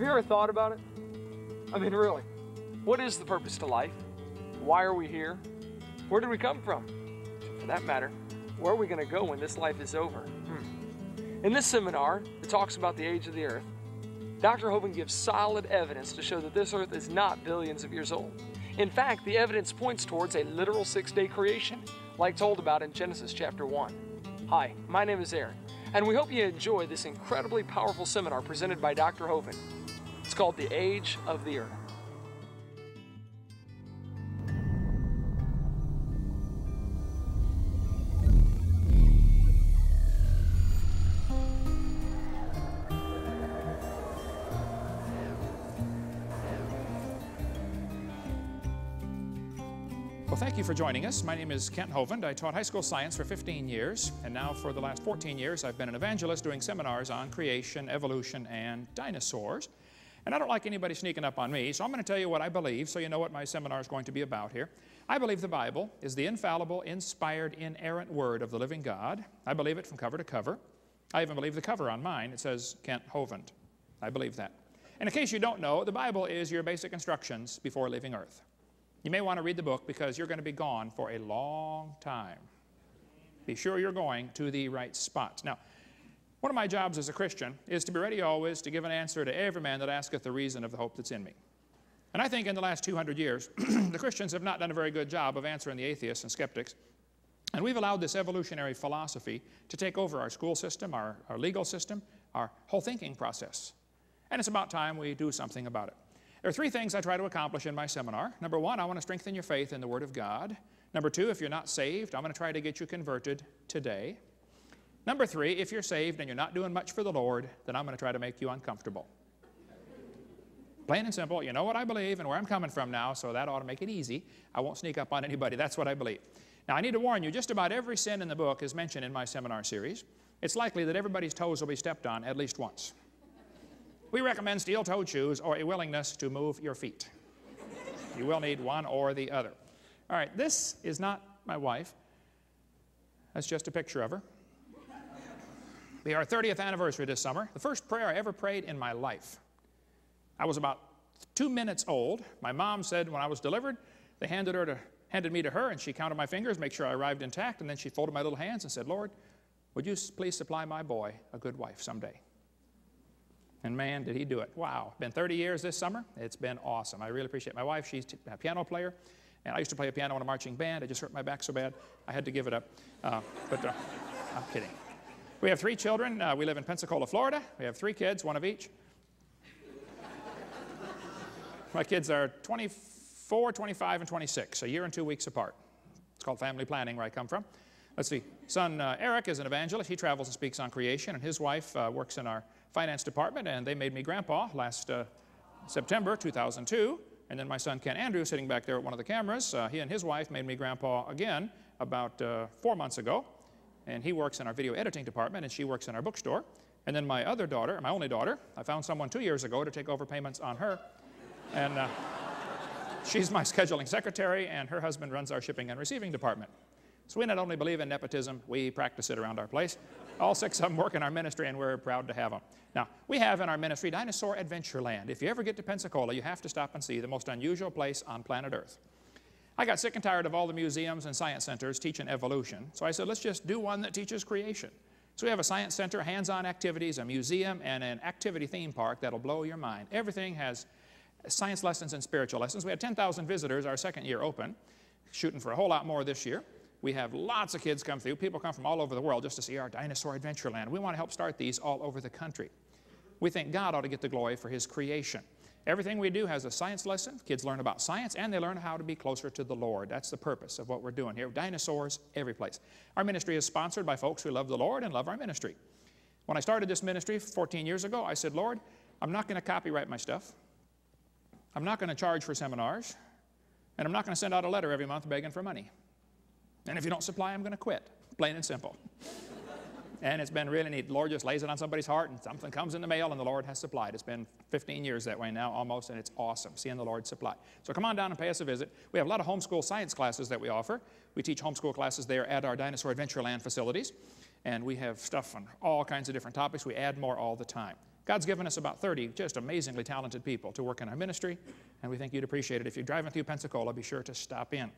Have you ever thought about it? I mean, really, what is the purpose to life? Why are we here? Where did we come from? For that matter, where are we going to go when this life is over? Hmm. In this seminar that talks about the age of the earth, Dr. Hovind gives solid evidence to show that this earth is not billions of years old. In fact, the evidence points towards a literal six day creation, like told about in Genesis chapter 1. Hi, my name is Aaron, and we hope you enjoy this incredibly powerful seminar presented by Dr. Hovind. It's called The Age of the Earth. Well, thank you for joining us. My name is Kent Hovind. I taught high school science for 15 years, and now for the last 14 years, I've been an evangelist doing seminars on creation, evolution, and dinosaurs. And I don't like anybody sneaking up on me, so I'm going to tell you what I believe so you know what my seminar is going to be about here. I believe the Bible is the infallible, inspired, inerrant word of the living God. I believe it from cover to cover. I even believe the cover on mine. It says Kent Hovind. I believe that. And in case you don't know, the Bible is your basic instructions before leaving earth. You may want to read the book because you're going to be gone for a long time. Be sure you're going to the right spot. Now, one of my jobs as a Christian is to be ready always to give an answer to every man that asketh the reason of the hope that's in me. And I think in the last 200 years, the Christians have not done a very good job of answering the atheists and skeptics. And we've allowed this evolutionary philosophy to take over our school system, our, our legal system, our whole thinking process. And it's about time we do something about it. There are three things I try to accomplish in my seminar. Number one, I want to strengthen your faith in the Word of God. Number two, if you're not saved, I'm going to try to get you converted today. Number three, if you're saved and you're not doing much for the Lord, then I'm going to try to make you uncomfortable. Plain and simple, you know what I believe and where I'm coming from now, so that ought to make it easy. I won't sneak up on anybody. That's what I believe. Now, I need to warn you, just about every sin in the book is mentioned in my seminar series. It's likely that everybody's toes will be stepped on at least once. We recommend steel-toed shoes or a willingness to move your feet. you will need one or the other. All right, this is not my wife. That's just a picture of her. Be our 30th anniversary this summer. The first prayer I ever prayed in my life. I was about two minutes old. My mom said when I was delivered, they handed, her to, handed me to her, and she counted my fingers, make sure I arrived intact, and then she folded my little hands and said, Lord, would you please supply my boy a good wife someday? And man, did he do it. Wow. Been 30 years this summer. It's been awesome. I really appreciate my wife. She's a piano player. And I used to play a piano in a marching band. I just hurt my back so bad, I had to give it up. Uh, but uh, I'm kidding. We have three children. Uh, we live in Pensacola, Florida. We have three kids, one of each. my kids are 24, 25, and 26, a year and two weeks apart. It's called family planning where I come from. Let's see. Son uh, Eric is an evangelist. He travels and speaks on creation, and his wife uh, works in our finance department, and they made me grandpa last uh, September 2002. And then my son Ken Andrew, sitting back there at one of the cameras, uh, he and his wife made me grandpa again about uh, four months ago. And he works in our video editing department, and she works in our bookstore. And then my other daughter, my only daughter, I found someone two years ago to take over payments on her. And uh, she's my scheduling secretary, and her husband runs our shipping and receiving department. So we not only believe in nepotism, we practice it around our place. All six of them work in our ministry, and we're proud to have them. Now, we have in our ministry Dinosaur Adventureland. If you ever get to Pensacola, you have to stop and see the most unusual place on planet Earth. I got sick and tired of all the museums and science centers teaching evolution, so I said, let's just do one that teaches creation. So we have a science center, hands-on activities, a museum, and an activity theme park that'll blow your mind. Everything has science lessons and spiritual lessons. We had 10,000 visitors our second year open, shooting for a whole lot more this year. We have lots of kids come through. People come from all over the world just to see our Dinosaur Adventureland. We want to help start these all over the country. We think God ought to get the glory for His creation. Everything we do has a science lesson. Kids learn about science and they learn how to be closer to the Lord. That's the purpose of what we're doing here. Dinosaurs every place. Our ministry is sponsored by folks who love the Lord and love our ministry. When I started this ministry 14 years ago, I said, Lord, I'm not going to copyright my stuff. I'm not going to charge for seminars. And I'm not going to send out a letter every month begging for money. And if you don't supply, I'm going to quit. Plain and simple. And it's been really neat. The Lord just lays it on somebody's heart, and something comes in the mail, and the Lord has supplied. It's been 15 years that way now, almost, and it's awesome seeing the Lord supply. So come on down and pay us a visit. We have a lot of homeschool science classes that we offer. We teach homeschool classes there at our Dinosaur Adventureland facilities, and we have stuff on all kinds of different topics. We add more all the time. God's given us about 30 just amazingly talented people to work in our ministry, and we think you'd appreciate it. If you're driving through Pensacola, be sure to stop in.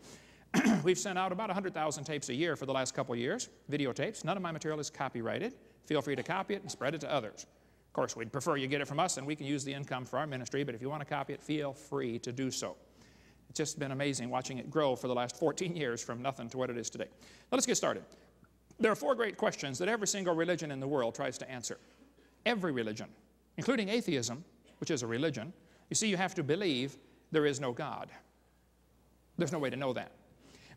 We've sent out about 100,000 tapes a year for the last couple years, videotapes. None of my material is copyrighted. Feel free to copy it and spread it to others. Of course, we'd prefer you get it from us and we can use the income for our ministry, but if you want to copy it, feel free to do so. It's just been amazing watching it grow for the last 14 years from nothing to what it is today. Now let's get started. There are four great questions that every single religion in the world tries to answer. Every religion, including atheism, which is a religion. You see, you have to believe there is no God. There's no way to know that.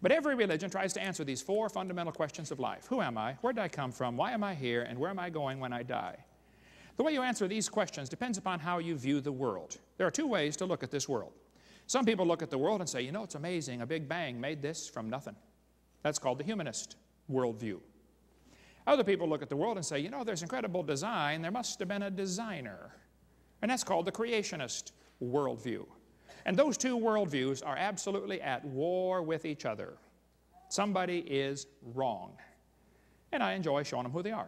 But every religion tries to answer these four fundamental questions of life Who am I? Where did I come from? Why am I here? And where am I going when I die? The way you answer these questions depends upon how you view the world. There are two ways to look at this world. Some people look at the world and say, you know, it's amazing, a big bang made this from nothing. That's called the humanist worldview. Other people look at the world and say, you know, there's incredible design, there must have been a designer. And that's called the creationist worldview. And those two worldviews are absolutely at war with each other. Somebody is wrong. And I enjoy showing them who they are.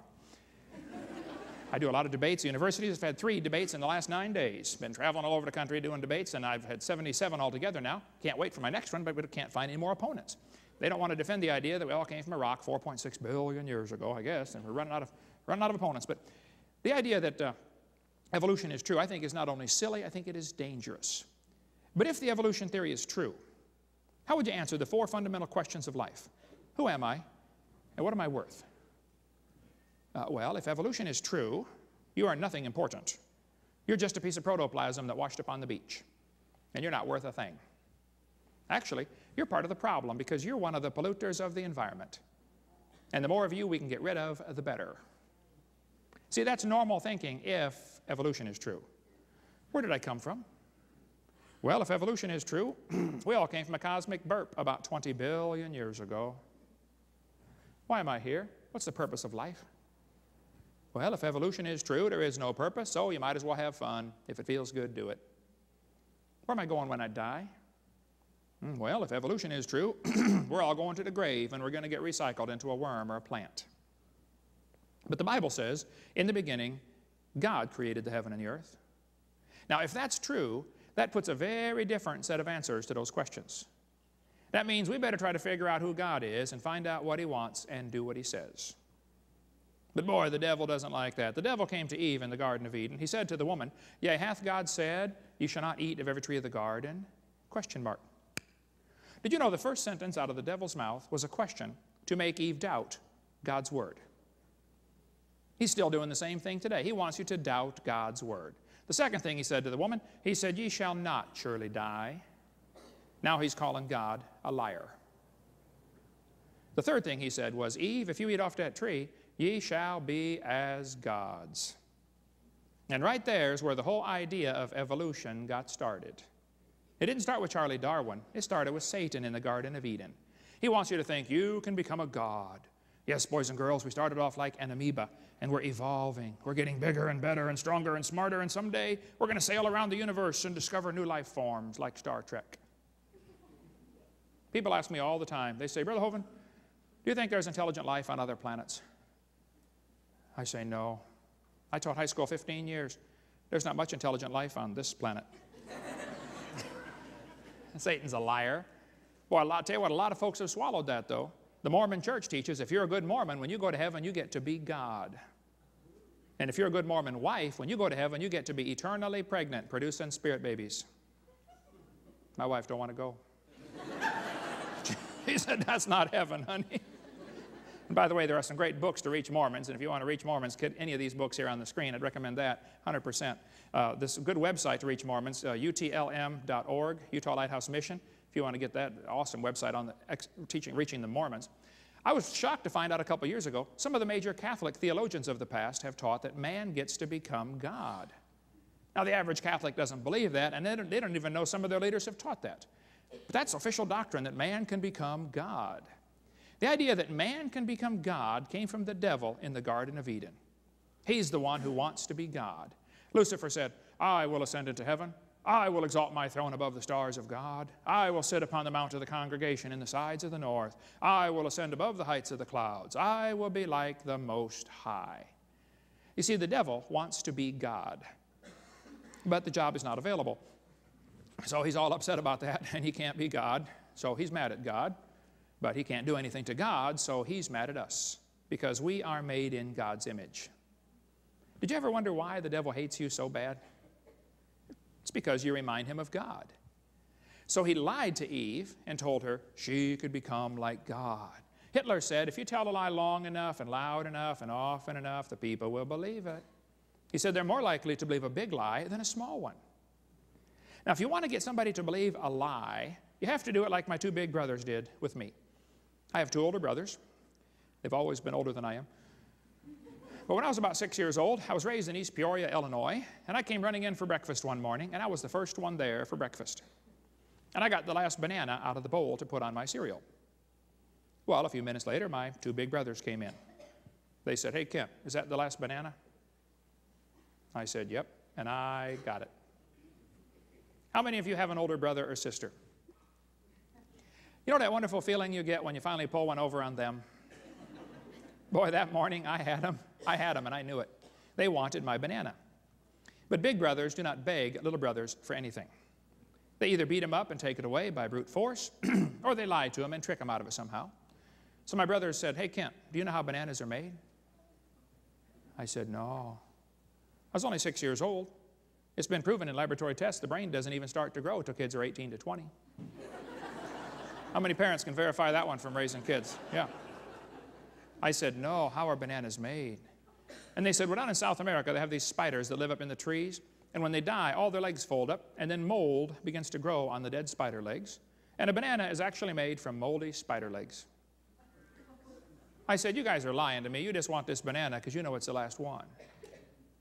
I do a lot of debates at universities. I've had three debates in the last nine days. Been traveling all over the country doing debates, and I've had 77 altogether now. Can't wait for my next one, but we can't find any more opponents. They don't want to defend the idea that we all came from a rock 4.6 billion years ago, I guess, and we're running out of, running out of opponents. But the idea that uh, evolution is true, I think, is not only silly, I think it is dangerous. But if the evolution theory is true, how would you answer the four fundamental questions of life? Who am I? And what am I worth? Uh, well, if evolution is true, you are nothing important. You're just a piece of protoplasm that washed up on the beach, and you're not worth a thing. Actually, you're part of the problem because you're one of the polluters of the environment. And the more of you we can get rid of, the better. See, that's normal thinking if evolution is true. Where did I come from? Well, if evolution is true, we all came from a cosmic burp about 20 billion years ago. Why am I here? What's the purpose of life? Well, if evolution is true, there is no purpose, so you might as well have fun. If it feels good, do it. Where am I going when I die? Hmm, well, if evolution is true, we're all going to the grave and we're going to get recycled into a worm or a plant. But the Bible says, in the beginning, God created the heaven and the earth. Now, if that's true, that puts a very different set of answers to those questions. That means we better try to figure out who God is and find out what He wants and do what He says. But boy, the devil doesn't like that. The devil came to Eve in the Garden of Eden. He said to the woman, Yea, hath God said, You shall not eat of every tree of the garden? Question mark. Did you know the first sentence out of the devil's mouth was a question to make Eve doubt God's word? He's still doing the same thing today. He wants you to doubt God's word. The second thing he said to the woman, he said, Ye shall not surely die. Now he's calling God a liar. The third thing he said was, Eve, if you eat off that tree, Ye shall be as gods. And right there is where the whole idea of evolution got started. It didn't start with Charlie Darwin, it started with Satan in the Garden of Eden. He wants you to think you can become a god. Yes, boys and girls, we started off like an amoeba, and we're evolving. We're getting bigger and better and stronger and smarter, and someday we're going to sail around the universe and discover new life forms like Star Trek. People ask me all the time, they say, Brother Hovind, do you think there's intelligent life on other planets? I say, no. I taught high school 15 years. There's not much intelligent life on this planet. Satan's a liar. Well, I'll tell you what, a lot of folks have swallowed that, though. The Mormon church teaches if you're a good Mormon, when you go to heaven, you get to be God. And if you're a good Mormon wife, when you go to heaven, you get to be eternally pregnant, producing spirit babies. My wife don't want to go. he said, that's not heaven, honey. And by the way, there are some great books to reach Mormons, and if you want to reach Mormons, get any of these books here on the screen. I'd recommend that 100%. Uh, this is a good website to reach Mormons, uh, utlm.org, Utah Lighthouse Mission, you want to get that awesome website on the ex- teaching, reaching the Mormons. I was shocked to find out a couple years ago, some of the major Catholic theologians of the past have taught that man gets to become God. Now, the average Catholic doesn't believe that, and they don't, they don't even know some of their leaders have taught that. But that's official doctrine that man can become God. The idea that man can become God came from the devil in the Garden of Eden. He's the one who wants to be God. Lucifer said, I will ascend into heaven. I will exalt my throne above the stars of God. I will sit upon the mount of the congregation in the sides of the north. I will ascend above the heights of the clouds. I will be like the Most High. You see, the devil wants to be God, but the job is not available. So he's all upset about that, and he can't be God, so he's mad at God. But he can't do anything to God, so he's mad at us because we are made in God's image. Did you ever wonder why the devil hates you so bad? It's because you remind him of God. So he lied to Eve and told her she could become like God. Hitler said, if you tell a lie long enough and loud enough and often enough, the people will believe it. He said they're more likely to believe a big lie than a small one. Now, if you want to get somebody to believe a lie, you have to do it like my two big brothers did with me. I have two older brothers. They've always been older than I am. But when I was about six years old, I was raised in East Peoria, Illinois, and I came running in for breakfast one morning, and I was the first one there for breakfast. And I got the last banana out of the bowl to put on my cereal. Well, a few minutes later, my two big brothers came in. They said, Hey, Kent, is that the last banana? I said, Yep, and I got it. How many of you have an older brother or sister? You know that wonderful feeling you get when you finally pull one over on them? Boy, that morning I had them. I had them and I knew it. They wanted my banana. But big brothers do not beg little brothers for anything. They either beat them up and take it away by brute force, or they lie to them and trick them out of it somehow. So my brother said, Hey, Kent, do you know how bananas are made? I said, No. I was only six years old. It's been proven in laboratory tests the brain doesn't even start to grow until kids are 18 to 20. How many parents can verify that one from raising kids? Yeah. I said, No, how are bananas made? And they said, Well, down in South America, they have these spiders that live up in the trees. And when they die, all their legs fold up, and then mold begins to grow on the dead spider legs. And a banana is actually made from moldy spider legs. I said, You guys are lying to me. You just want this banana because you know it's the last one.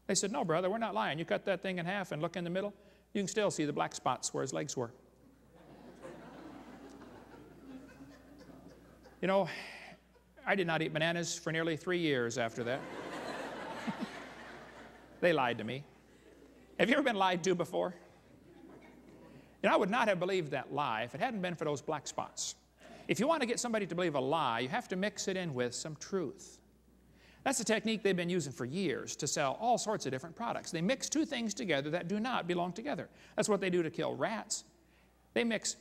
They said, No, brother, we're not lying. You cut that thing in half and look in the middle, you can still see the black spots where his legs were. You know, I did not eat bananas for nearly three years after that. They lied to me. Have you ever been lied to before? Know, I would not have believed that lie if it hadn't been for those black spots. If you want to get somebody to believe a lie, you have to mix it in with some truth. That's a technique they've been using for years to sell all sorts of different products. They mix two things together that do not belong together. That's what they do to kill rats. They mix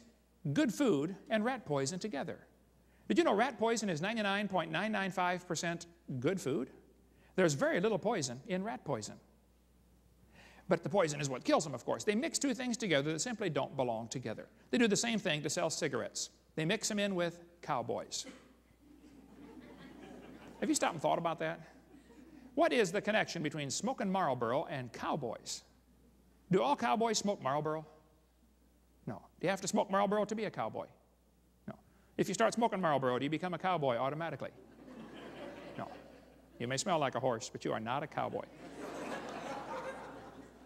good food and rat poison together. Did you know rat poison is 99.995% good food? There's very little poison in rat poison. But the poison is what kills them, of course. They mix two things together that simply don't belong together. They do the same thing to sell cigarettes. They mix them in with cowboys. Have you stopped and thought about that? What is the connection between smoking Marlboro and cowboys? Do all cowboys smoke Marlboro? No. Do you have to smoke Marlboro to be a cowboy? No. If you start smoking Marlboro, do you become a cowboy automatically? No. You may smell like a horse, but you are not a cowboy.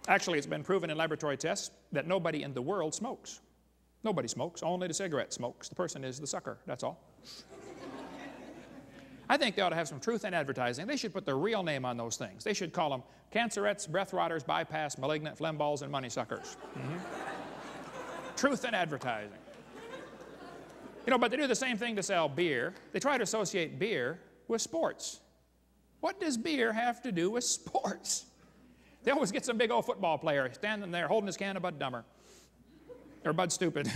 Actually, it's been proven in laboratory tests that nobody in the world smokes. Nobody smokes, only the cigarette smokes. The person is the sucker, that's all. I think they ought to have some truth in advertising. They should put their real name on those things. They should call them cancerettes, breath rotters, bypass, malignant, phlegm balls, and money suckers. Mm -hmm. truth in advertising. You know, but they do the same thing to sell beer. They try to associate beer with sports. What does beer have to do with sports? They always get some big old football player standing there holding his can of Bud Dummer or Bud Stupid. you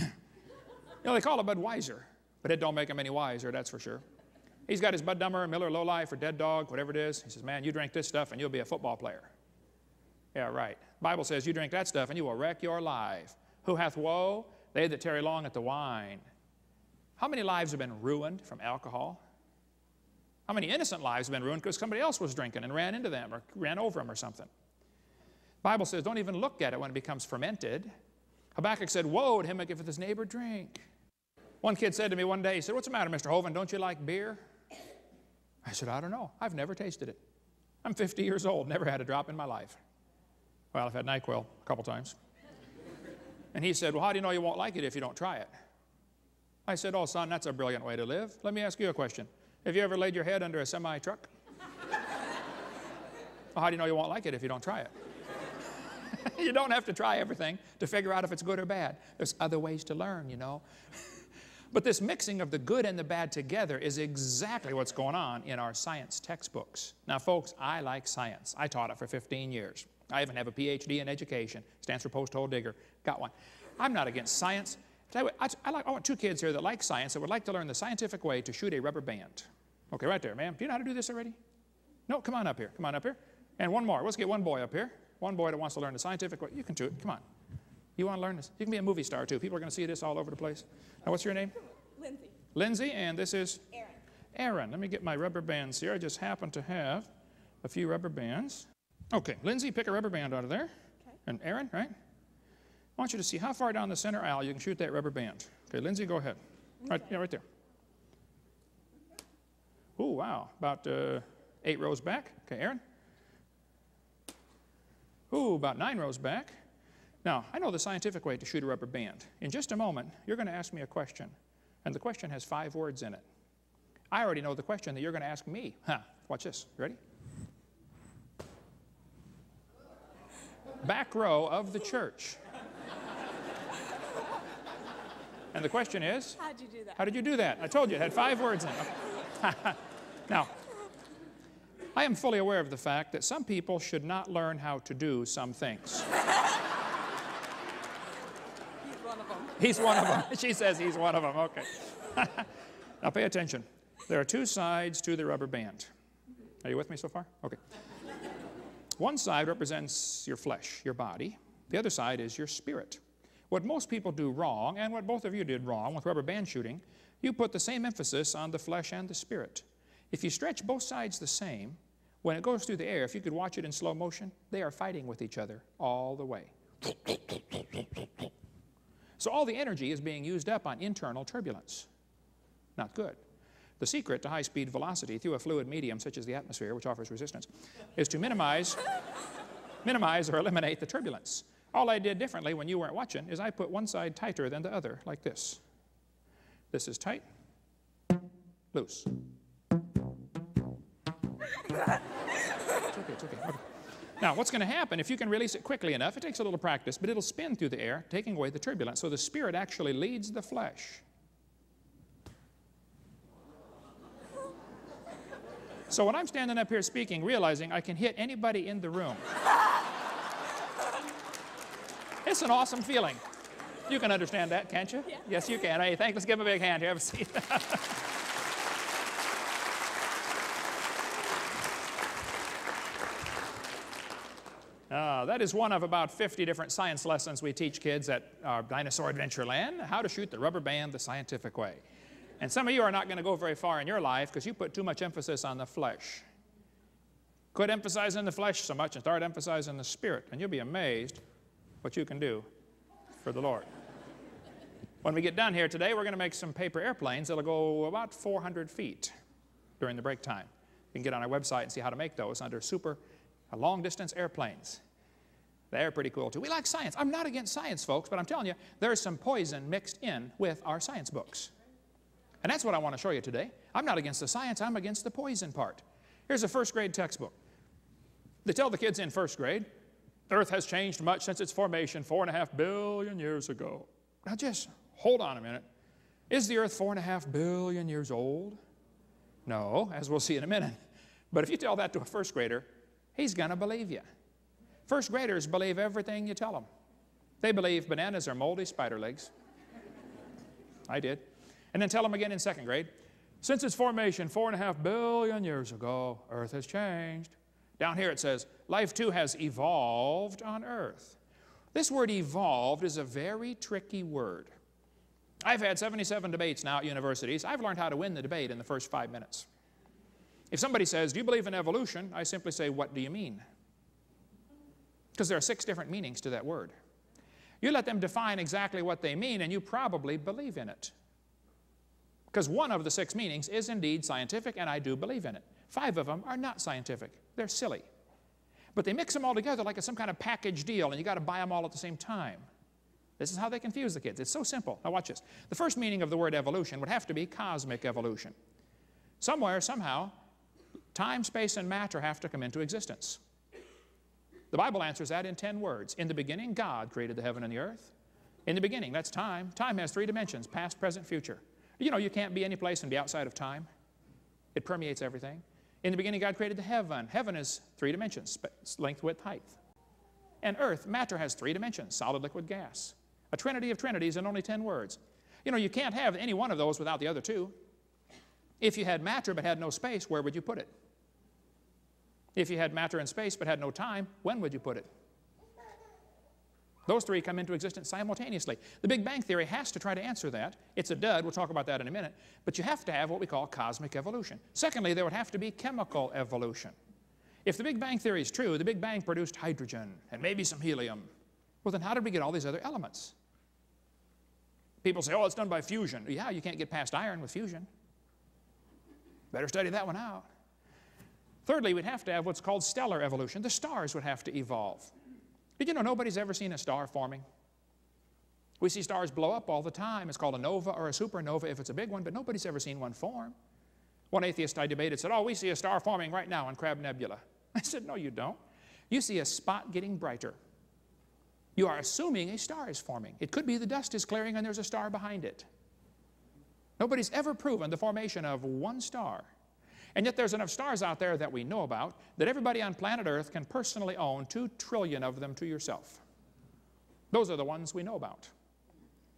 know, they call it Bud Weiser, but it don't make him any wiser, that's for sure. He's got his Bud Dummer, Miller Low Life, or Dead Dog, whatever it is. He says, man, you drink this stuff and you'll be a football player. Yeah, right. Bible says you drink that stuff and you will wreck your life. Who hath woe? They that tarry long at the wine. How many lives have been ruined from alcohol? How many innocent lives have been ruined because somebody else was drinking and ran into them or ran over them or something? Bible says, don't even look at it when it becomes fermented. Habakkuk said, Woe to him that giveth his neighbor drink. One kid said to me one day, he said, What's the matter, Mr. Hovind? Don't you like beer? I said, I don't know. I've never tasted it. I'm 50 years old, never had a drop in my life. Well, I've had NyQuil a couple times. And he said, Well, how do you know you won't like it if you don't try it? I said, Oh, son, that's a brilliant way to live. Let me ask you a question. Have you ever laid your head under a semi truck? well, how do you know you won't like it if you don't try it? you don't have to try everything to figure out if it's good or bad. There's other ways to learn, you know. But this mixing of the good and the bad together is exactly what's going on in our science textbooks. Now, folks, I like science. I taught it for 15 years. I even have a PhD in education, stands for post hole digger. Got one. I'm not against science. I, I, like, I want two kids here that like science that would like to learn the scientific way to shoot a rubber band. Okay, right there, ma'am. Do you know how to do this already? No, come on up here. Come on up here. And one more. Let's get one boy up here. One boy that wants to learn the scientific way. You can do it. Come on. You want to learn this? You can be a movie star too. People are going to see this all over the place. Now, what's your name? Lindsay. Lindsay, and this is? Aaron. Aaron. Let me get my rubber bands here. I just happen to have a few rubber bands. Okay, Lindsay, pick a rubber band out of there. Okay. And Aaron, right? I want you to see how far down the center aisle you can shoot that rubber band. Okay, Lindsay, go ahead. Okay. Right, yeah, right there. Oh, wow. About uh, eight rows back. Okay, Aaron. Ooh, about nine rows back. Now, I know the scientific way to shoot a rubber band. In just a moment, you're going to ask me a question, and the question has five words in it. I already know the question that you're going to ask me. Huh, watch this. Ready? Back row of the church. and the question is? How'd you do that? How did you do that? I told you, it had five words in it. now, I am fully aware of the fact that some people should not learn how to do some things. He's one of them. He's one of them. She says he's one of them. Okay. now pay attention. There are two sides to the rubber band. Are you with me so far? Okay. One side represents your flesh, your body. The other side is your spirit. What most people do wrong, and what both of you did wrong with rubber band shooting, you put the same emphasis on the flesh and the spirit. If you stretch both sides the same, when it goes through the air, if you could watch it in slow motion, they are fighting with each other all the way. So all the energy is being used up on internal turbulence. Not good. The secret to high-speed velocity through a fluid medium such as the atmosphere, which offers resistance, is to minimize, minimize or eliminate the turbulence. All I did differently when you weren't watching is I put one side tighter than the other, like this. This is tight, loose. It's okay, it's okay. okay. Now, what's going to happen if you can release it quickly enough? It takes a little practice, but it'll spin through the air, taking away the turbulence. So the spirit actually leads the flesh. So when I'm standing up here speaking, realizing I can hit anybody in the room, it's an awesome feeling. You can understand that, can't you? Yeah. Yes, you can. Hey, thank. Let's give him a big hand here. Have a seat. Uh, that is one of about 50 different science lessons we teach kids at our Dinosaur Adventure Land, how to shoot the rubber band the scientific way. And some of you are not going to go very far in your life because you put too much emphasis on the flesh. Quit emphasizing the flesh so much and start emphasizing the spirit, and you'll be amazed what you can do for the Lord. When we get done here today, we're going to make some paper airplanes that'll go about 400 feet during the break time. You can get on our website and see how to make those under super long distance airplanes. They're pretty cool too. We like science. I'm not against science, folks, but I'm telling you, there's some poison mixed in with our science books. And that's what I want to show you today. I'm not against the science, I'm against the poison part. Here's a first grade textbook. They tell the kids in first grade, Earth has changed much since its formation four and a half billion years ago. Now just hold on a minute. Is the Earth four and a half billion years old? No, as we'll see in a minute. But if you tell that to a first grader, he's going to believe you. First graders believe everything you tell them. They believe bananas are moldy spider legs. I did. And then tell them again in second grade, since its formation four and a half billion years ago, Earth has changed. Down here it says, life too has evolved on Earth. This word evolved is a very tricky word. I've had 77 debates now at universities. I've learned how to win the debate in the first five minutes. If somebody says, Do you believe in evolution? I simply say, What do you mean? Because there are six different meanings to that word. You let them define exactly what they mean, and you probably believe in it. Because one of the six meanings is indeed scientific, and I do believe in it. Five of them are not scientific, they're silly. But they mix them all together like it's some kind of package deal, and you got to buy them all at the same time. This is how they confuse the kids. It's so simple. Now, watch this. The first meaning of the word evolution would have to be cosmic evolution. Somewhere, somehow, time, space, and matter have to come into existence. The Bible answers that in 10 words. In the beginning, God created the heaven and the earth. In the beginning, that's time. Time has three dimensions past, present, future. You know, you can't be any place and be outside of time. It permeates everything. In the beginning, God created the heaven. Heaven is three dimensions length, width, height. And earth, matter has three dimensions solid, liquid, gas. A trinity of trinities in only 10 words. You know, you can't have any one of those without the other two. If you had matter but had no space, where would you put it? If you had matter and space but had no time, when would you put it? Those three come into existence simultaneously. The Big Bang Theory has to try to answer that. It's a dud, we'll talk about that in a minute. But you have to have what we call cosmic evolution. Secondly, there would have to be chemical evolution. If the Big Bang Theory is true, the Big Bang produced hydrogen and maybe some helium. Well, then how did we get all these other elements? People say, oh, it's done by fusion. Yeah, you can't get past iron with fusion. Better study that one out. Thirdly, we'd have to have what's called stellar evolution. The stars would have to evolve. Did you know nobody's ever seen a star forming? We see stars blow up all the time. It's called a nova or a supernova if it's a big one, but nobody's ever seen one form. One atheist I debated said, Oh, we see a star forming right now in Crab Nebula. I said, No, you don't. You see a spot getting brighter. You are assuming a star is forming. It could be the dust is clearing and there's a star behind it. Nobody's ever proven the formation of one star. And yet there's enough stars out there that we know about that everybody on planet Earth can personally own two trillion of them to yourself. Those are the ones we know about.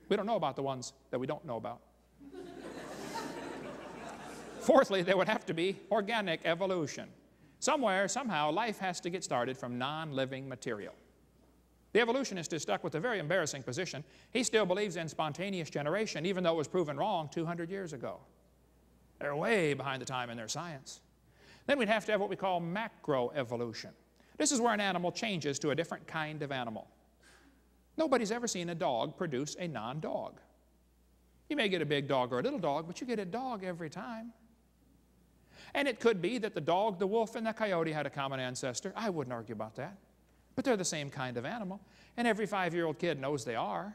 We don't know about the ones that we don't know about. Fourthly, there would have to be organic evolution. Somewhere, somehow, life has to get started from non-living material. The evolutionist is stuck with a very embarrassing position. He still believes in spontaneous generation, even though it was proven wrong 200 years ago. They're way behind the time in their science. Then we'd have to have what we call macroevolution. This is where an animal changes to a different kind of animal. Nobody's ever seen a dog produce a non-dog. You may get a big dog or a little dog, but you get a dog every time. And it could be that the dog, the wolf, and the coyote had a common ancestor. I wouldn't argue about that. But they're the same kind of animal. And every five-year-old kid knows they are.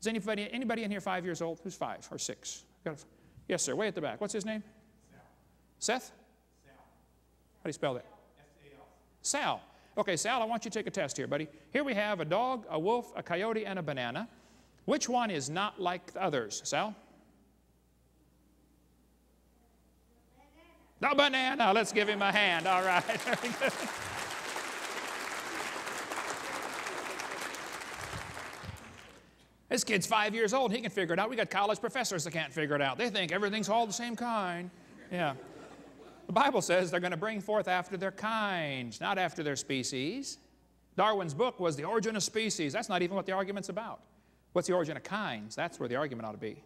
Is anybody, anybody in here five years old? Who's five or six? Yes, sir. Way at the back. What's his name? Sal. Seth? Sal. How do you spell that? S-A-L. Sal. Okay, Sal, I want you to take a test here, buddy. Here we have a dog, a wolf, a coyote, and a banana. Which one is not like the others, Sal? The banana. Let's give him a hand. All right. Very good. This kid's five years old. He can figure it out. We got college professors that can't figure it out. They think everything's all the same kind. Yeah. The Bible says they're going to bring forth after their kinds, not after their species. Darwin's book was The Origin of Species. That's not even what the argument's about. What's the origin of kinds? That's where the argument ought to be.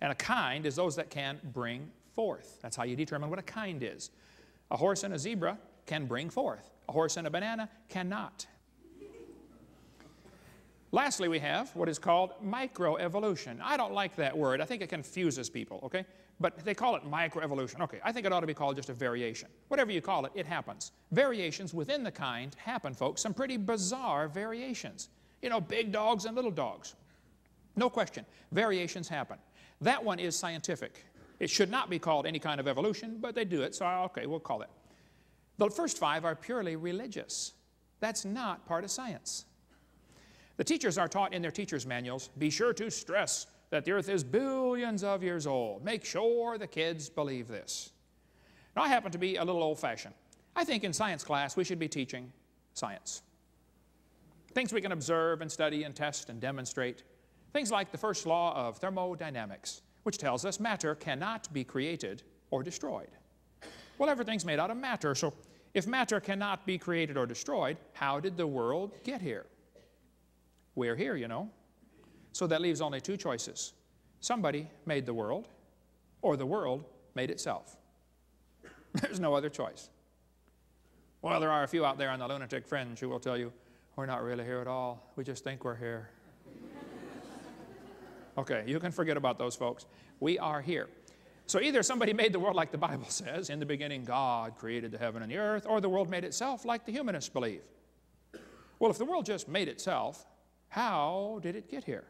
And a kind is those that can bring forth. That's how you determine what a kind is. A horse and a zebra can bring forth. A horse and a banana cannot. Lastly, we have what is called microevolution. I don't like that word. I think it confuses people, okay? But they call it microevolution. Okay, I think it ought to be called just a variation. Whatever you call it, it happens. Variations within the kind happen, folks. Some pretty bizarre variations. You know, big dogs and little dogs. No question. Variations happen. That one is scientific. It should not be called any kind of evolution, but they do it, so okay, we'll call it. The first five are purely religious. That's not part of science. The teachers are taught in their teacher's manuals, be sure to stress that the earth is billions of years old. Make sure the kids believe this. Now, I happen to be a little old-fashioned. I think in science class we should be teaching science. Things we can observe and study and test and demonstrate. Things like the first law of thermodynamics, which tells us matter cannot be created or destroyed. Well, everything's made out of matter, so if matter cannot be created or destroyed, how did the world get here? We're here, you know. So that leaves only two choices. Somebody made the world, or the world made itself. There's no other choice. Well, there are a few out there on the lunatic fringe who will tell you, we're not really here at all. We just think we're here. okay, you can forget about those folks. We are here. So either somebody made the world like the Bible says, in the beginning God created the heaven and the earth, or the world made itself like the humanists believe. Well, if the world just made itself, how did it get here?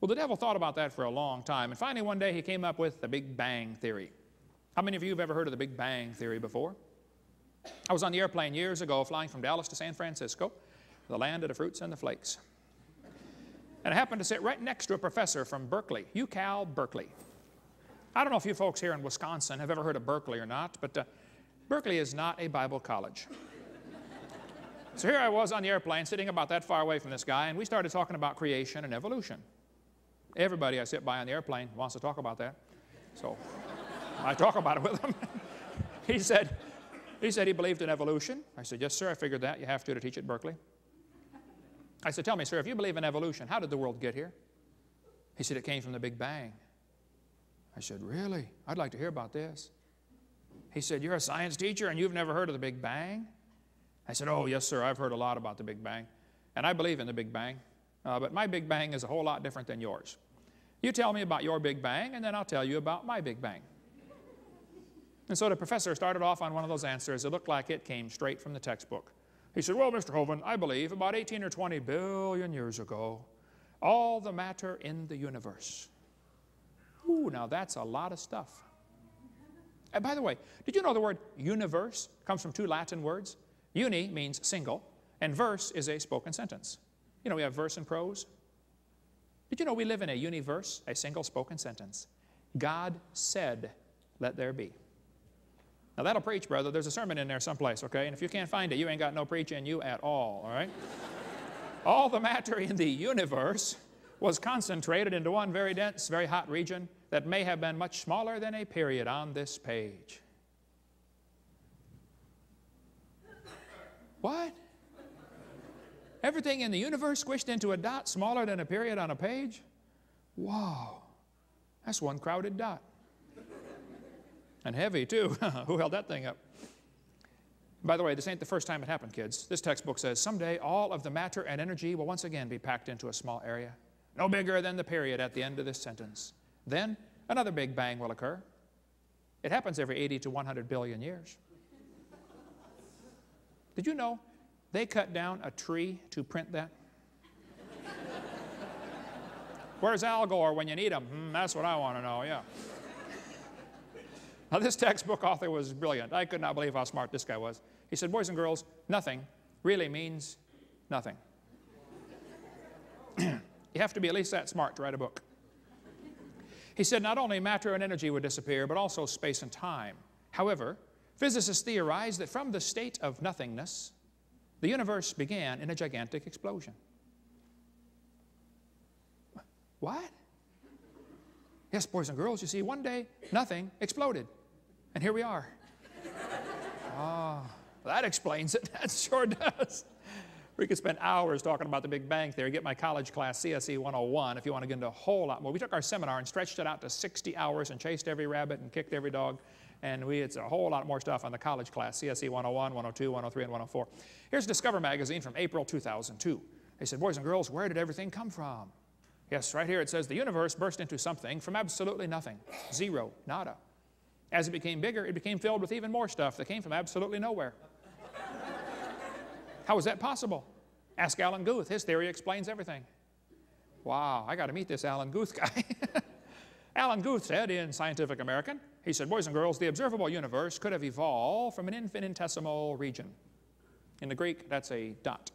Well, the devil thought about that for a long time, and finally one day he came up with the Big Bang Theory. How many of you have ever heard of the Big Bang Theory before? I was on the airplane years ago flying from Dallas to San Francisco, the land of the fruits and the flakes. And I happened to sit right next to a professor from Berkeley, UCal Berkeley. I don't know if you folks here in Wisconsin have ever heard of Berkeley or not, but uh, Berkeley is not a Bible college. So here I was on the airplane sitting about that far away from this guy, and we started talking about creation and evolution. Everybody I sit by on the airplane wants to talk about that. So I talk about it with him. he said, he said he believed in evolution. I said, yes, sir, I figured that. You have to to teach at Berkeley. I said, tell me, sir, if you believe in evolution, how did the world get here? He said, it came from the Big Bang. I said, really? I'd like to hear about this. He said, you're a science teacher and you've never heard of the Big Bang? I said, oh, yes, sir, I've heard a lot about the Big Bang. And I believe in the Big Bang. Uh, but my Big Bang is a whole lot different than yours. You tell me about your Big Bang, and then I'll tell you about my Big Bang. And so the professor started off on one of those answers. It looked like it came straight from the textbook. He said, Well, Mr. Hovind, I believe about 18 or 20 billion years ago, all the matter in the universe. Ooh, now that's a lot of stuff. And by the way, did you know the word universe comes from two Latin words? Uni means single, and verse is a spoken sentence. You know, we have verse and prose. Did you know we live in a universe, a single spoken sentence? God said, let there be. Now that'll preach, brother. There's a sermon in there someplace, okay? And if you can't find it, you ain't got no preach in you at all, all right? all the matter in the universe was concentrated into one very dense, very hot region that may have been much smaller than a period on this page. What? Everything in the universe squished into a dot smaller than a period on a page? Wow. That's one crowded dot. And heavy, too. Who held that thing up? By the way, this ain't the first time it happened, kids. This textbook says someday all of the matter and energy will once again be packed into a small area, no bigger than the period at the end of this sentence. Then another big bang will occur. It happens every 80 to 100 billion years. Did you know they cut down a tree to print that? Where's Al Gore when you need him? Hmm, that's what I want to know, yeah. Now, this textbook author was brilliant. I could not believe how smart this guy was. He said, Boys and girls, nothing really means nothing. you have to be at least that smart to write a book. He said not only matter and energy would disappear, but also space and time. However, physicists theorize that from the state of nothingness, the universe began in a gigantic explosion. What? Yes, boys and girls, you see, one day nothing exploded. And here we are. Oh, that explains it. That sure does. We could spend hours talking about the Big Bang Theory. Get my college class, CSE 101, if you want to get into a whole lot more. We took our seminar and stretched it out to 60 hours and chased every rabbit and kicked every dog. And we, it's a whole lot more stuff on the college class, CSE 101, 102, 103, and 104. Here's Discover Magazine from April 2002. They said, boys and girls, where did everything come from? Yes, right here it says, the universe burst into something from absolutely nothing. Zero, nada. As it became bigger, it became filled with even more stuff that came from absolutely nowhere. How is that possible? Ask Alan Guth. His theory explains everything. Wow, I got to meet this Alan Guth guy. Alan Guth said in Scientific American, he said, boys and girls, the observable universe could have evolved from an infinitesimal region. In the Greek, that's a dot.